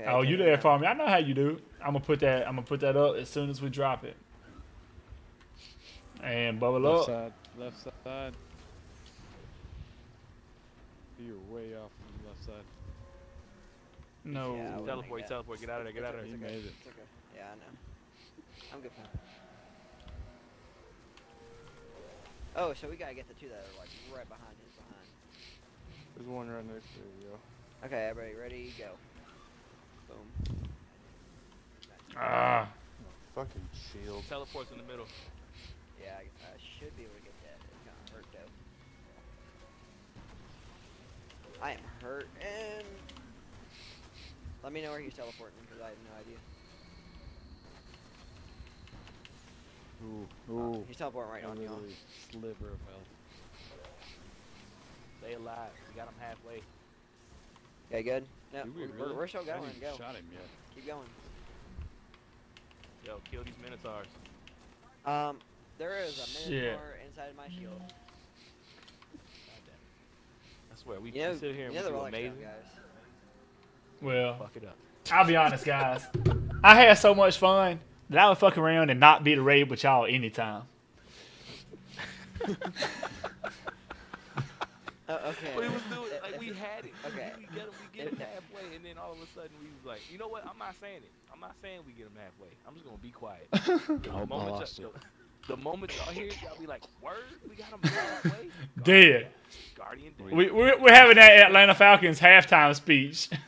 Okay. Oh, you there down- for me? I know how you do. I'm gonna put that. I'm gonna put that up as soon as we drop it. And bubble Left up. side. Left side. You're way off from the left side. No. Yeah, Teleport, make teleport, get out of there, get out of He there. made it. It's okay. Yeah, I know. I'm good for. Oh, so we gotta get the two that are like right behind his behind. There's one right next to you. Okay, everybody ready? Go. Boom. Ah. Fucking shield. Teleports in the middle. Yeah, I, I should be able to get that. It's kind of hurt though. I am hurt and. Let me know where he's teleporting because I have no idea. Ooh, Oh, ooh. he's teleporting right a on y'all. sliver of health. Stay alive. We got him halfway. Okay, good. No, Did we we're, really? we're still I haven't going. even Go. Shot him yet. Keep going. Yo, kill these minotaurs. Um, there is a Shit. minotaur inside my shield. God damn it. I swear, we, You know, sit here and you know we the amazing. down, guys. Well, Fuck it up. I'll be honest, guys. I had so much fun that I would fuck around and not be the raid with y'all anytime. Oh, okay. We was doing If- like if we had it. okay. We, we get 'em- we get If- them halfway, and then all of a sudden we was like, you know what? I'm not saying it. I'm not saying we get them halfway. I'm just gonna be quiet. The I moment, lost y'all, it. the, the moment y'all hear y'all be like, word, we got them halfway. Dead. Guardian dead. We, we're, we're having that Atlanta Falcons halftime speech.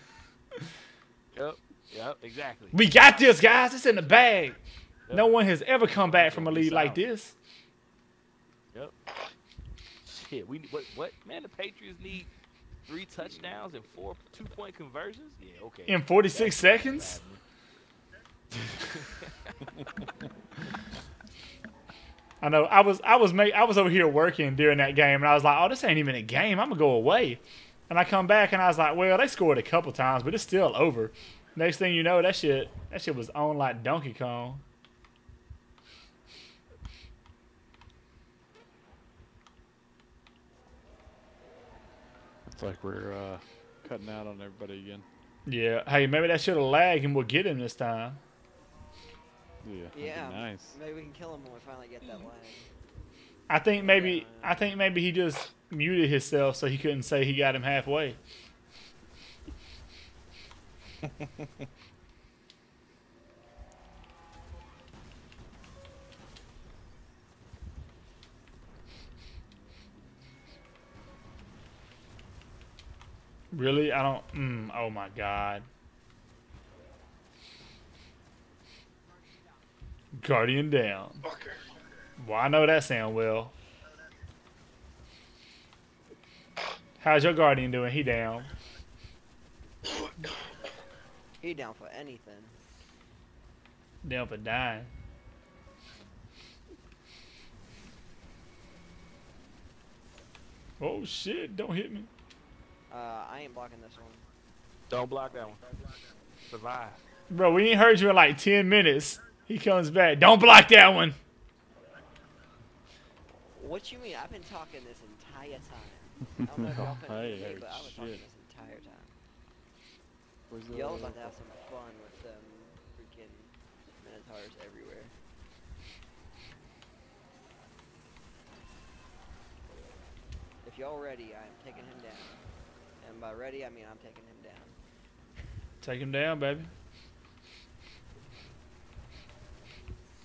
Yep. Yep. Exactly. We got this, guys. It's in the bag. No one has ever come back from a lead like this. Yep. Shit. We what? What? Man, the Patriots need three touchdowns and four two-point conversions. Yeah. Okay. In 46 seconds? I know. I was I was ma- I was over here working during that game, and I was like, "Oh, this ain't even a game. I'm gonna go away." And I come back, and I was like, "Well, they scored a couple times, but it's still over." Next thing you know, that shit that shit was on like Donkey Kong. It's like we're uh, cutting out on everybody again. Yeah. Hey, maybe that should have lagged, and we'll get him this time. Yeah. that'd be Yeah. Nice. Maybe we can kill him when we finally get that lag. I think maybe I think maybe he just muted himself so he couldn't say he got him halfway. Really? I don't. Mm, oh my god. Guardian down. Fucker. Well, I know that sound well. How's your guardian doing? He down. He down for anything. Down for dying. Oh shit, don't hit me. Uh, I ain't blocking this one. Don't block that one. Survive. Bro, we ain't heard you in like 10 minutes. He comes back. Don't block that one. What you mean? I've been talking this entire time. I don't know if y'all couldn't hear me, but I was talking this entire time. Where's Y'all about to have some fun with them freaking minotaurs everywhere. If y'all ready, I'm taking him down. And by ready, I mean I'm taking him down. Take him down, baby.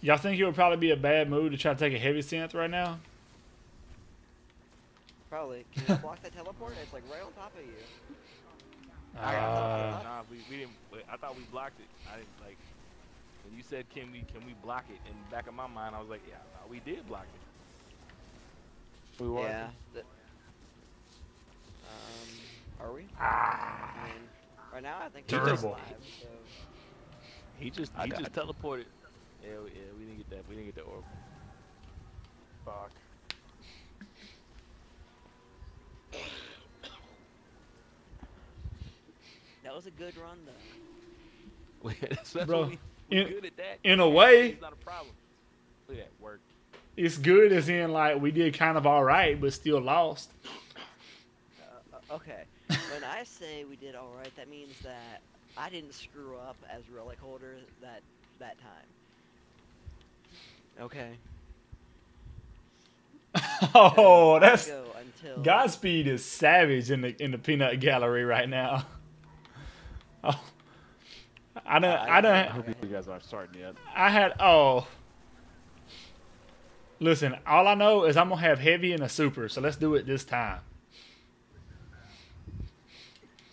Y'all think it would probably be a bad move to try to take a heavy synth right now? Probably. Can you block that teleport? It's like right on top of you. Uh, nah, we, we didn't. I thought we blocked it. I didn't like. When you said can we can we block it? In the back of my mind, I was like, yeah, I we did block it. We were. Yeah. The, are we? ah, I mean, right now I think He just- alive, so He just I he got just teleported. Yeah, we- yeah, we didn't get that. We didn't get the orb. Fuck. that was a good run though. That's, that's Bro, what we, we in- good at that. in a way- it's not a problem. Look at that work. it's good as in like we did kind of all right, but still lost. Uh, uh, okay. When I say we did all right, that means that I didn't screw up as relic holder that that time. Okay. Oh, that's go until Godspeed is savage in the in the peanut gallery right now. Oh, I don't. I I don't. I hope you guys aren't starting yet. I had. Oh, listen. All I know is I'm gonna have heavy and a super. So let's do it this time.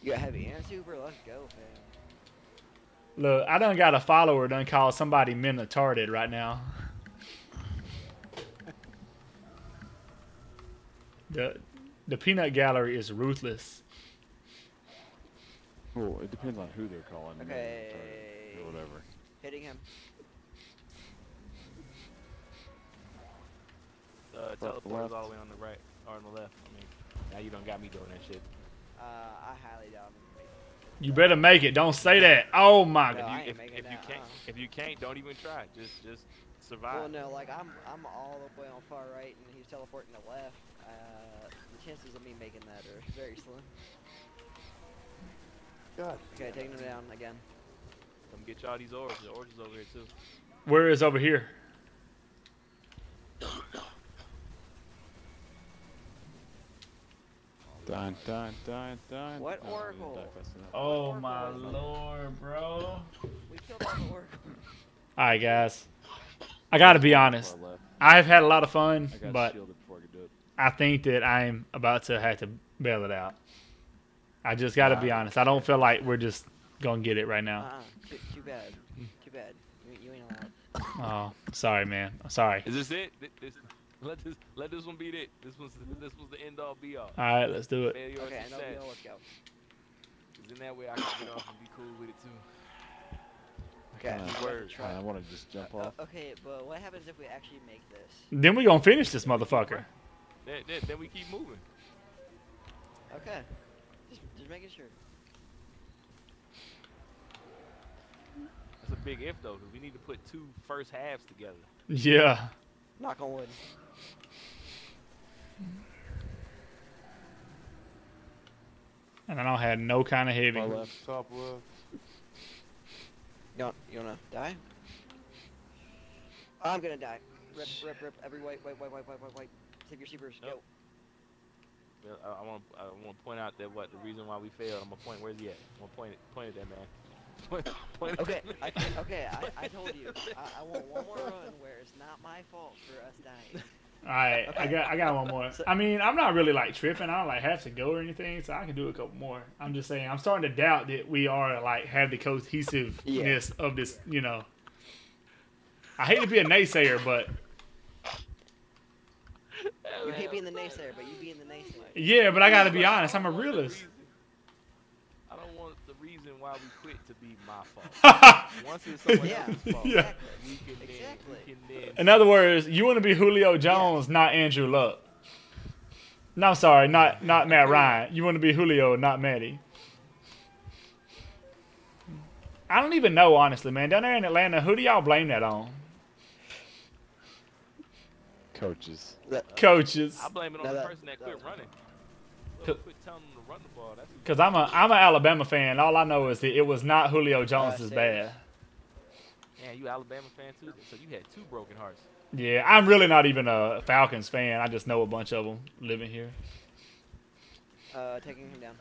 You got heavy and super. Let's go, fam. Look, I done got a follower done call somebody minotarded right now. The the peanut gallery is ruthless. Well, it depends on who they're calling. Okay. Or whatever. Hitting him. Uh, Left, teleport's all the way on the right or on the left. I mean, now you don't got me doing that shit. Uh, I highly doubt him. You better make it. Don't say that. Oh my No, god. I you, if, if you can't, uh-uh. if you can't, don't even try. Just just survive. Well, no, like I'm I'm all the way on far right, and he's teleporting to left. Uh, the chances of me making that are very slim. God. Okay, taking him down again. Come get y'all these orbs. The orbs is over here too. Where is over here? Dine, dine, dine, dine. What No, oracle? die. Oh Oracle my is lord, bro. We killed all the orc. All right, guys. I gotta be honest. I left. I've had a lot of fun, I but I could do it. I think that I'm about to have to bail it out. I just got to be honest. I don't feel like we're just gonna get it right Uh, now. uh too, too bad. Too bad. You, you ain't allowed. Oh, sorry, man. I'm sorry. Is this it? This, let this let this one be it. This was this was the end all be all. All right, let's do it. Failure Okay, I know success. all let's go. 'Cause in that way I can get off and be cool with it too. Okay. Kinda- Word. try. I want to just jump Uh, off. okay, but what happens if we actually make this? Then we gonna finish this motherfucker. Then, then, then we keep moving. Okay. Just, just making sure. That's a big if though, because we need to put two first halves together. Yeah. Knock on wood. Mm-hmm. And I don't have no kind of heavy. Far left. Top left. You want, you wanna die? I'm gonna die. Rip, rip, rip. Every white, white, white, white, white, white, white. Save your sheepers. Go. Nope. Well, I, I want I want to point out that what the reason why we failed. I'm gonna point. Where's he at? I'm gonna point it. Point at that man. Point, point Okay, I, okay. I, I told you. I, I want one more run where it's not my fault for us dying. All right, I got I got one more. I mean, I'm not really like tripping. I don't like have to go or anything, so I can do a couple more. I'm just saying, I'm starting to doubt that we are like have the cohesiveness of this. You know, I hate to be a naysayer, but You hate being the naysayer, but you being the naysayer. yeah, but I gotta be honest. I'm a realist. I don't want the reason why we quit to be my fault. Once it's someone Yeah. else's fault, Yeah. we Exactly. we can then In other words, you want to be Julio Jones, not Andrew Luck. No, I'm sorry, not not Matt Ryan. You want to be Julio, not Matty. I don't even know, honestly, man. Down there in Atlanta, who do y'all blame that on? Coaches. Uh, Coaches. I blame it on No, the uh, person that that quit was- running. Quit telling them to run the ball. That's who- Because I'm a I'm an Alabama fan. All I know is that it was not Julio Jones' same. bad. Yeah, you Alabama fan too. So you had two broken hearts. Yeah, I'm really not even a Falcons fan. I just know a bunch of them living here. Uh, taking him down.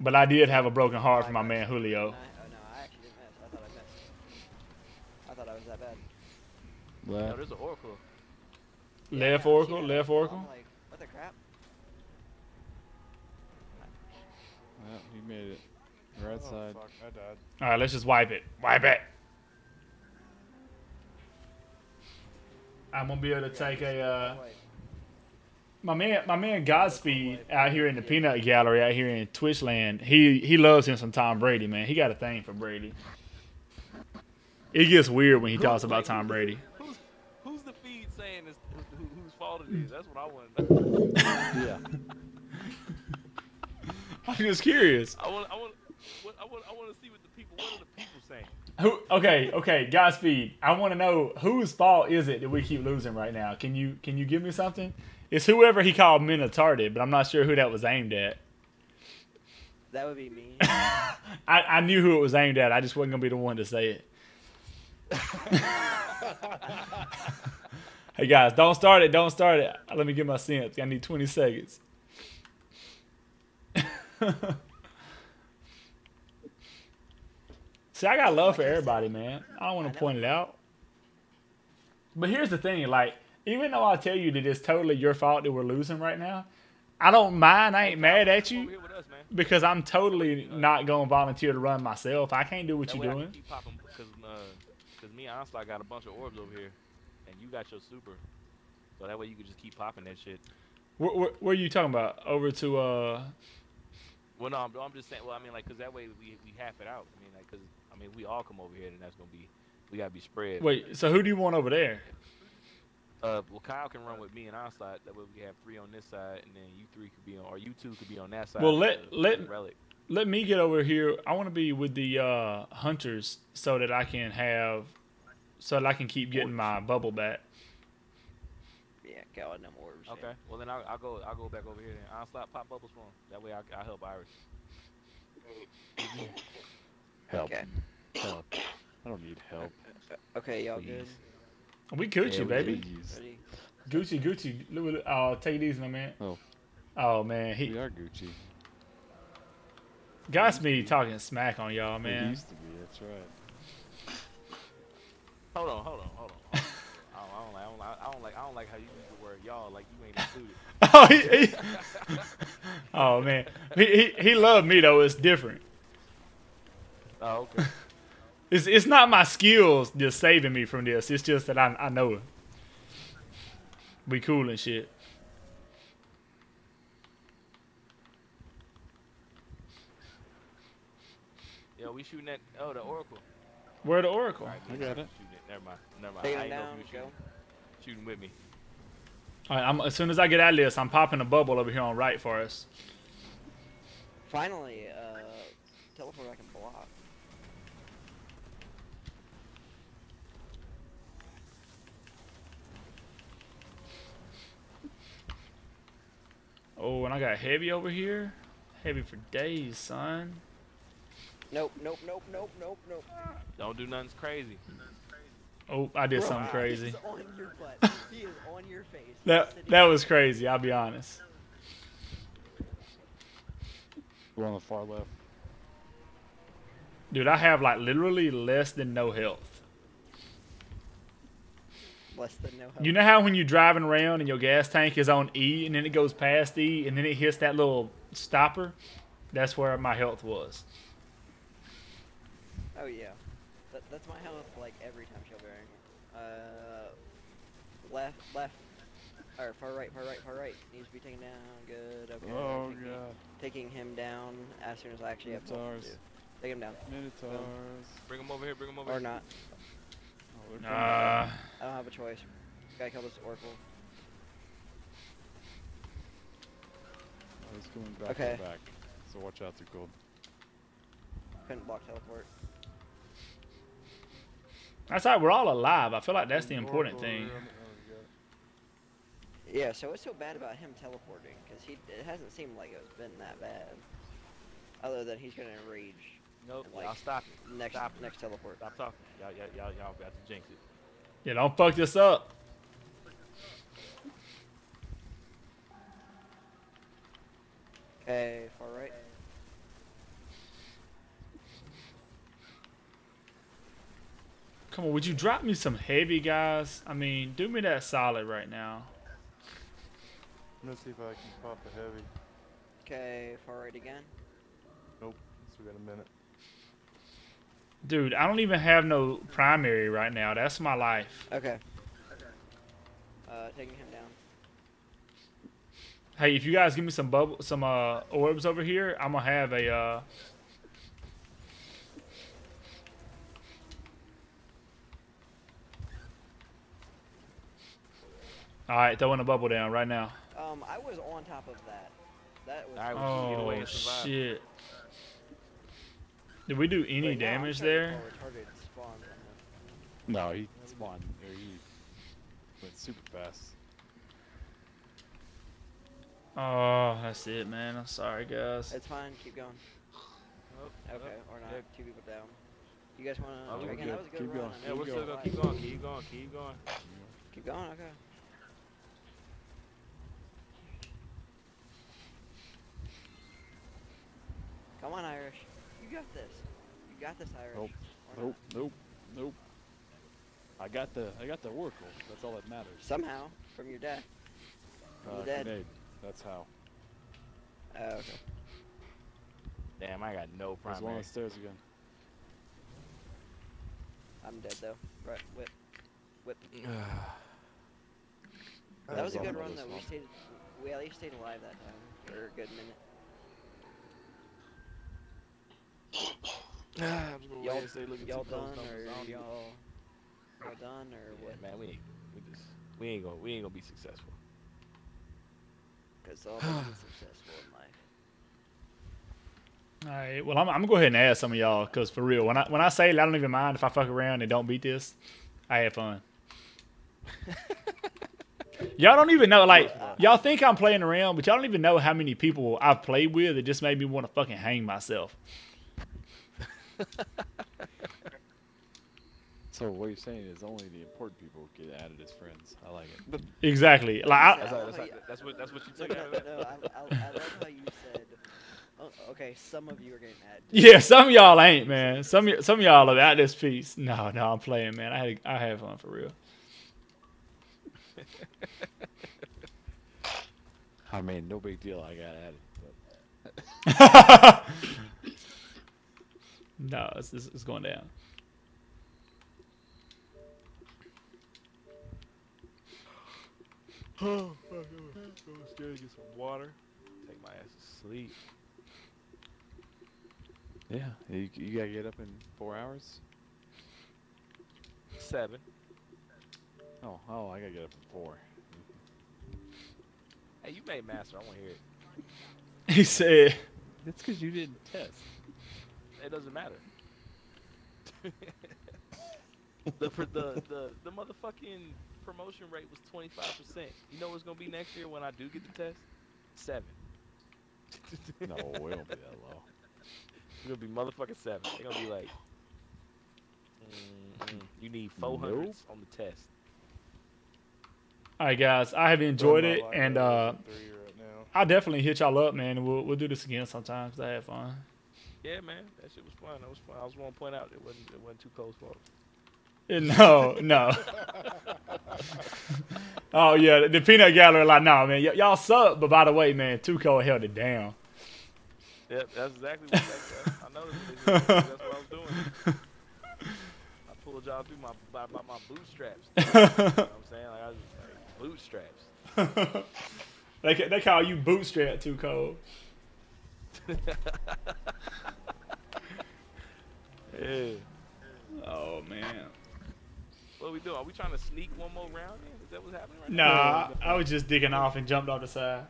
But I did have a broken heart for my man Julio. I, oh no, I actually didn't miss. I thought I missed. I thought I was that bad. No, Left. there's an Oracle. Yeah, Left I know, Oracle, left I'm Oracle. like, what the crap? Well, he made it. Right Oh, side. fuck, I died. All right, let's just wipe it. Wipe it. I'm gonna be able to take a uh, my man, my man Godspeed out here in the peanut gallery out here in Twitchland. He he loves him some Tom Brady, man. He got a thing for Brady. It gets weird when he talks about Tom Brady. Who's who's the feed saying is who, whose fault it is? That's what I want. to know. Yeah. I'm just curious. I want I want I want I want to see what the people. What are the people saying? Who? Okay, okay, Godspeed. I want to know whose fault is it that we keep losing right now? Can you can you give me something? It's whoever he called Minotarded, but I'm not sure who that was aimed at. that would be me. I, I knew who it was aimed at. I just wasn't gonna be the one to say it. hey guys, don't start it. Don't start it. Let me get my sense. I need 20 seconds. See, I got love for everybody, man. I don't want to point it out. But here's the thing, like, even though I tell you that it's totally your fault that we're losing right now, I don't mind. I ain't mad at you here with us, man. because I'm totally not gonna volunteer to run myself. I can't do what you're I doing. because uh, me and Onslaught got a bunch of orbs over here, and you got your super. So that way you can just keep popping that shit. What, where, where are you talking about? Over to uh. Well, no, I'm, I'm just saying. Well, I mean, like, cause that way we we half it out. I mean, like, cause I mean, we all come over here, and that's gonna be we gotta be spread. Wait, so who do you want over there? Uh, well, Kyle can run with me and Onslaught. That way we have three on this side, and then you three could be on, or you two could be on that side. Well, let- the- let- relic. Let me get over here. I want to be with the uh, hunters so that I can have, so that I can keep getting my bubble back. yeah, God, no orbs. Okay. Well, then I'll, I'll go. I'll go back over here. Then Onslaught pop bubbles for him. That way I I help Iris. Help. Okay. Help. I don't need help. Uh, okay, y'all Please. good? We Gucci, Yeah, baby. Ready? Gucci, Gucci. Look, look, Oh, uh, take it easy, my man. Oh. Oh man, We are Gucci. got me talking smack on y'all, We man. used to be. That's right. Hold on, hold on, hold on. I don't, I don't like. I don't like. I don't like. I don't like how you use the word y'all. Like you ain't included. Oh, he, he, oh man, he, he he loved me though. It's different. Oh, okay. It's it's not my skills just saving me from this. It's just that I I know it. We cool and shit. Yo, we shooting at. Oh, the Oracle. Where the Oracle? Alright, I we got shooting it. Never mind. Never mind. Take I him ain't know down. if you Go. were shooting, shooting with me. All right, I'm, as soon as I get out of this, I'm popping a bubble over here on right for us. Finally, uh, teleport I can block. Oh, and I got heavy over here. Heavy for days, son. Nope, nope, nope, nope, nope, nope. Don't do nothing crazy. Oh, I did Bro, something crazy. He's on your butt. he is on your face. He's That that was crazy. I'll be honest. We're on the far left. Dude, I have like literally less than no health. less than no help. You know how when you're driving around and your gas tank is on E and then it goes past E and then it hits that little stopper? That's where my health was. Oh yeah, that, that's my health like every time show bearing. Uh, left, left, or far right, far right, far right. Needs to be taken down. Good. Okay. Oh taking, god. Taking him down as soon as I actually have multiple to. Take him down, Minotaurs. Bring him over here. Bring him over or here. not. Oh. Nah. I don't have a choice. Gotta kill this oracle. Oh, he's going back Okay. back. So watch out, Too Cold. Couldn't block teleport. That's right. We're all alive. I feel like that's the important Oracle thing. over here. Oh, we got- Yeah. So what's so bad about him teleporting? Because he it hasn't seemed like it's been that bad. Other than he's gonna enrage Nope. Like- y'all stop it. next Stop it. next teleport. Stop talking. Y'all, y'all, y'all, y'all got to jinx it. Yeah, don't fuck this up. Okay, far right. Come on, would you drop me some heavy guys? I mean, do me that solid right now. I'm gonna see if I can pop a heavy. Okay, far right again. Nope. So we got a minute. Dude, I don't even have no primary right now. That's my life. Okay. Uh, taking him down. Hey, if you guys give me some bubble, some uh orbs over here, I'm gonna have a uh. All right, throwing a bubble down right now. Um, I was on top of that. That was. Alright, well, you get away Oh and survive. shit! Did we do any Wait, damage trying to there? call retarded spawns. No, he spawned. Or he went super fast. Oh, that's it, man. I'm sorry, guys. It's fine. Keep going. Nope, Okay, nope. or not. Yeah. Two people down. You guys wanna? Oh, again, good. that was a good Keep run. going. Yeah, mean, we're still good gonna keep going. Keep going. Keep going. Keep going. Okay. Come on, Irish. You got this. You got this, Irish. Nope. Nope, nope, nope. I got the I got the oracle. That's all that matters. Somehow, from your death. From Uh, the dead. grenade. That's how. Oh, okay. Damn, I got no There's one on primary. the stairs again. I'm dead though. Right, whip. Whip. That That was a good run though. We stayed. We at least stayed alive that time for a good minute. I'm just gonna Y'all- wait and say, look Y'all done or y'all? Y'all done or Yeah, what? man, we ain't, we just, we ain't gonna, we ain't gonna be successful. Because all things successful in life. All right. Well, I'm, I'm gonna go ahead and ask some of y'all because for real, when I when I say it, I don't even mind if I fuck around and don't beat this. I have fun. y'all don't even know, like y'all think I'm playing around, but y'all don't even know how many people I've played with. It just made me want to fucking hang myself. So what you're saying is only the important people get added as friends. I like it. Exactly. Like I, That's, I that's, how how, that's what, that's what you No, took no, out of that. no, I, I, I love how you said. Oh, okay, some of you are getting added. yeah, some of y'all ain't, man. Some of some of y'all are at this piece. No, no, I'm playing, man. I had I have fun for real. I mean, no big deal. I got added. But no, it's, it's, it's going down. Oh, fuck, go upstairs get some water. Take my ass to sleep. yeah, you, you gotta get up in four hours. Seven. Oh, oh, I gotta get up in four. Hey, you made master. I want to hear it. He said, That's because you didn't test. It doesn't matter. the, for the the the motherfucking promotion rate was twenty five percent. You know what's gonna be next year when I do get the test? Seven. No, it won't be that low. It's gonna be motherfucking seven. They're gonna be like, mm, you need four hundreds on the test. "All right, guys, I have enjoyed it, and uh, right. I'll definitely hit y'all up, man. We'll we'll do this again sometime 'cause I had fun. Yeah, man, that shit was fun. That was fun. I was want to point out it wasn't it wasn't too close for. Eh, No, no. oh yeah, the peanut gallery like, nah, man, y- y'all suck. But by the way, man, Tuco held it down. Yep, that's exactly what that, I noticed. It. That's what I was doing. I pulled pulled y'all through my by, by my bootstraps. you know what I'm saying? Like I was like, bootstraps. they they call you bootstrap Too Cold. Yeah. Oh man. What are we doing? Are we trying to sneak one more round in? Is that what's happening right now? Nah, I was just digging off and jumped off the side.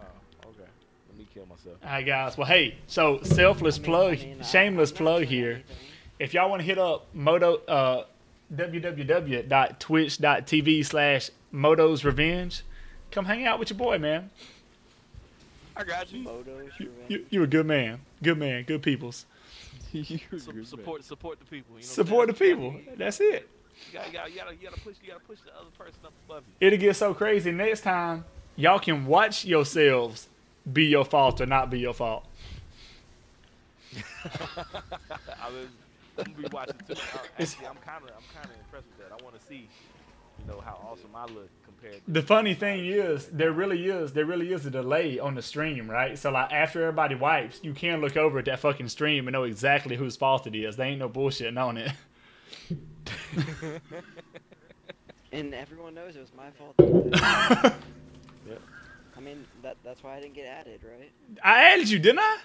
Oh, okay. Let me kill myself. All right, guys. Well, hey, so selfless I mean- plug, I mean, shameless I'm plug here. If y'all want to hit up Moto, uh, www.twitch.tv slash Moto's Revenge, come hang out with your boy, man. I got you. Moto's You, revenge. you, you a good man. Good man. Good peoples. You're a Su- man. support support the people. You know Support the people. That's it. You gotta, you gotta, you gotta, you gotta push you gotta push the other person up above you. It'll get so crazy. Next time, y'all can watch yourselves be your fault or not be your fault. I was, I'm gonna be watching too. Actually, I'm kind of I'm kind of impressed with that. I want to see, you know, how awesome I look compared. The funny thing is, there really is, there really is a delay on the stream, right? So like after everybody wipes, you can look over at that fucking stream and know exactly whose fault it is. There ain't no bullshitting on it. And everyone knows it was my fault. I mean, that that's why I didn't get added, right? I added you, didn't I?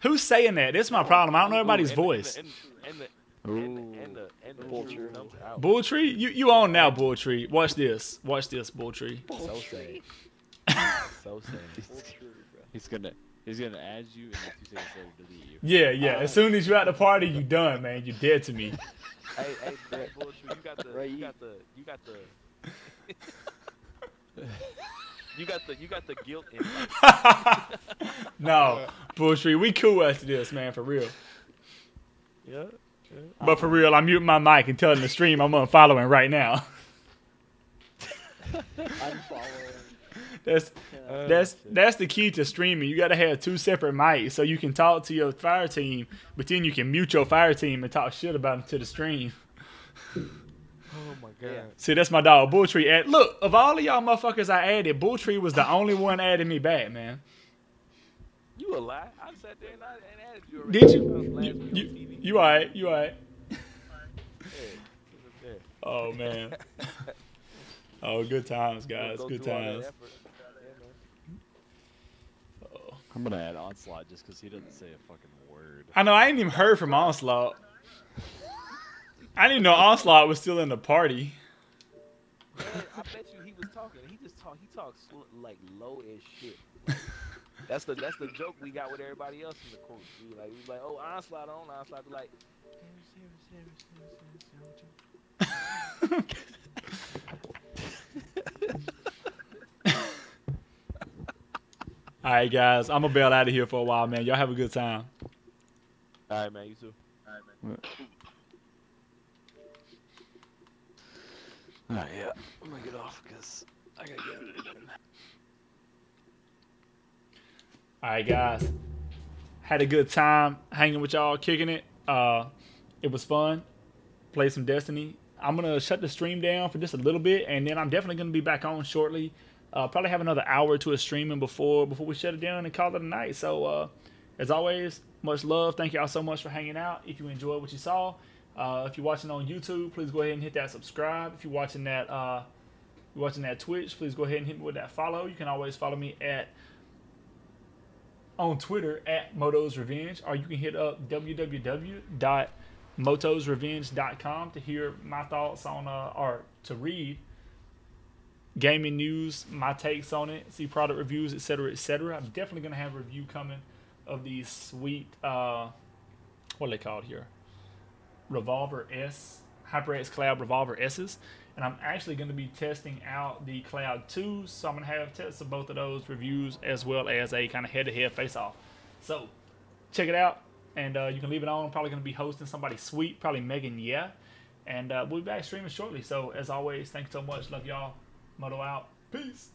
Who's saying that? That's my problem. I don't know everybody's Ooh, and the- voice. And, and, the and and the and the, Bull truth true. Bull tree, you you on now, bull tree. Watch this. Watch this, bull tree. So Poultry. So sad. Poultry. He's gonna he's gonna add you and then two seconds later delete you. Yeah, yeah. As soon as you're at the party, you done, man. You dead to me. hey, hey, hey, Bull Tree, you got the, Right, you you- got the, you got the. You got the you got the guilt in no, bull tree. We cool after this, man. For real. Yeah. But for real, I'm muting my mic and telling the stream I'm unfollowing right now. Unfollowing. That's Yeah. that's that's the key to streaming. You gotta have two separate mics so you can talk to your fire team, but then you can mute your fire team and talk shit about them to the stream. Oh my god. Yeah. See, that's my dog, Bulltree. Add, look, of all of y'all motherfuckers I added, Bulltree was the only one adding me back, man. You a lie? I sat there and I and added you already. Did I you? You, week you, TV. You alright? You alright? Yeah, it was there. Oh man. Oh, good times, Go- guys. go Good through all that times. Yeah. Oh. I'm gonna add onslaught just because he doesn't say a fucking word. I know. I ain't even heard from Onslaught. I didn't know Onslaught was still in the party. Man, I bet you he was talking. He just talk. He talks like low as shit. That's the that's the joke we got with everybody else in the court. We like we was like, oh onslaught on onslaught. Be like, All right, guys. I'm gonna bail out of here for a while, man. Y'all have a good time. all right, man, you too. Alright, yeah. I'm gonna get off because I gotta get it. All right, guys. Had a good time hanging with y'all, kicking it. Uh, it was fun. Played some Destiny. I'm gonna shut the stream down for just a little bit, and then I'm definitely gonna be back on shortly. Uh, probably have another hour two of streaming before before we shut it down and call it a night. So, uh, as always, much love. Thank y'all so much for hanging out. If you enjoyed what you saw, uh, if you're watching on YouTube, please go ahead and hit that subscribe. If you're watching that, uh, you're watching that Twitch, please go ahead and hit me with that follow. You can always follow me at on Twitter at Moto's Revenge, or you can hit up www.motosrevenge.com to hear my thoughts on, uh, or to read gaming news, my takes on it, see product reviews, etc., etc. I'm definitely gonna have a review coming of these sweet, uh, what are they called here? Revolver S, HyperX Cloud Revolver S's. And I'm actually going to be testing out the Cloud 2, so I'm going to have tests of both of those reviews as well as a kind of head to head face off. So check it out, and uh, you can leave it on. I'm Probably going to be hosting somebody sweet, probably Megan Yeah. And uh, we'll be back streaming shortly. So as always, thanks so much. Love y'all. Moto out. Peace.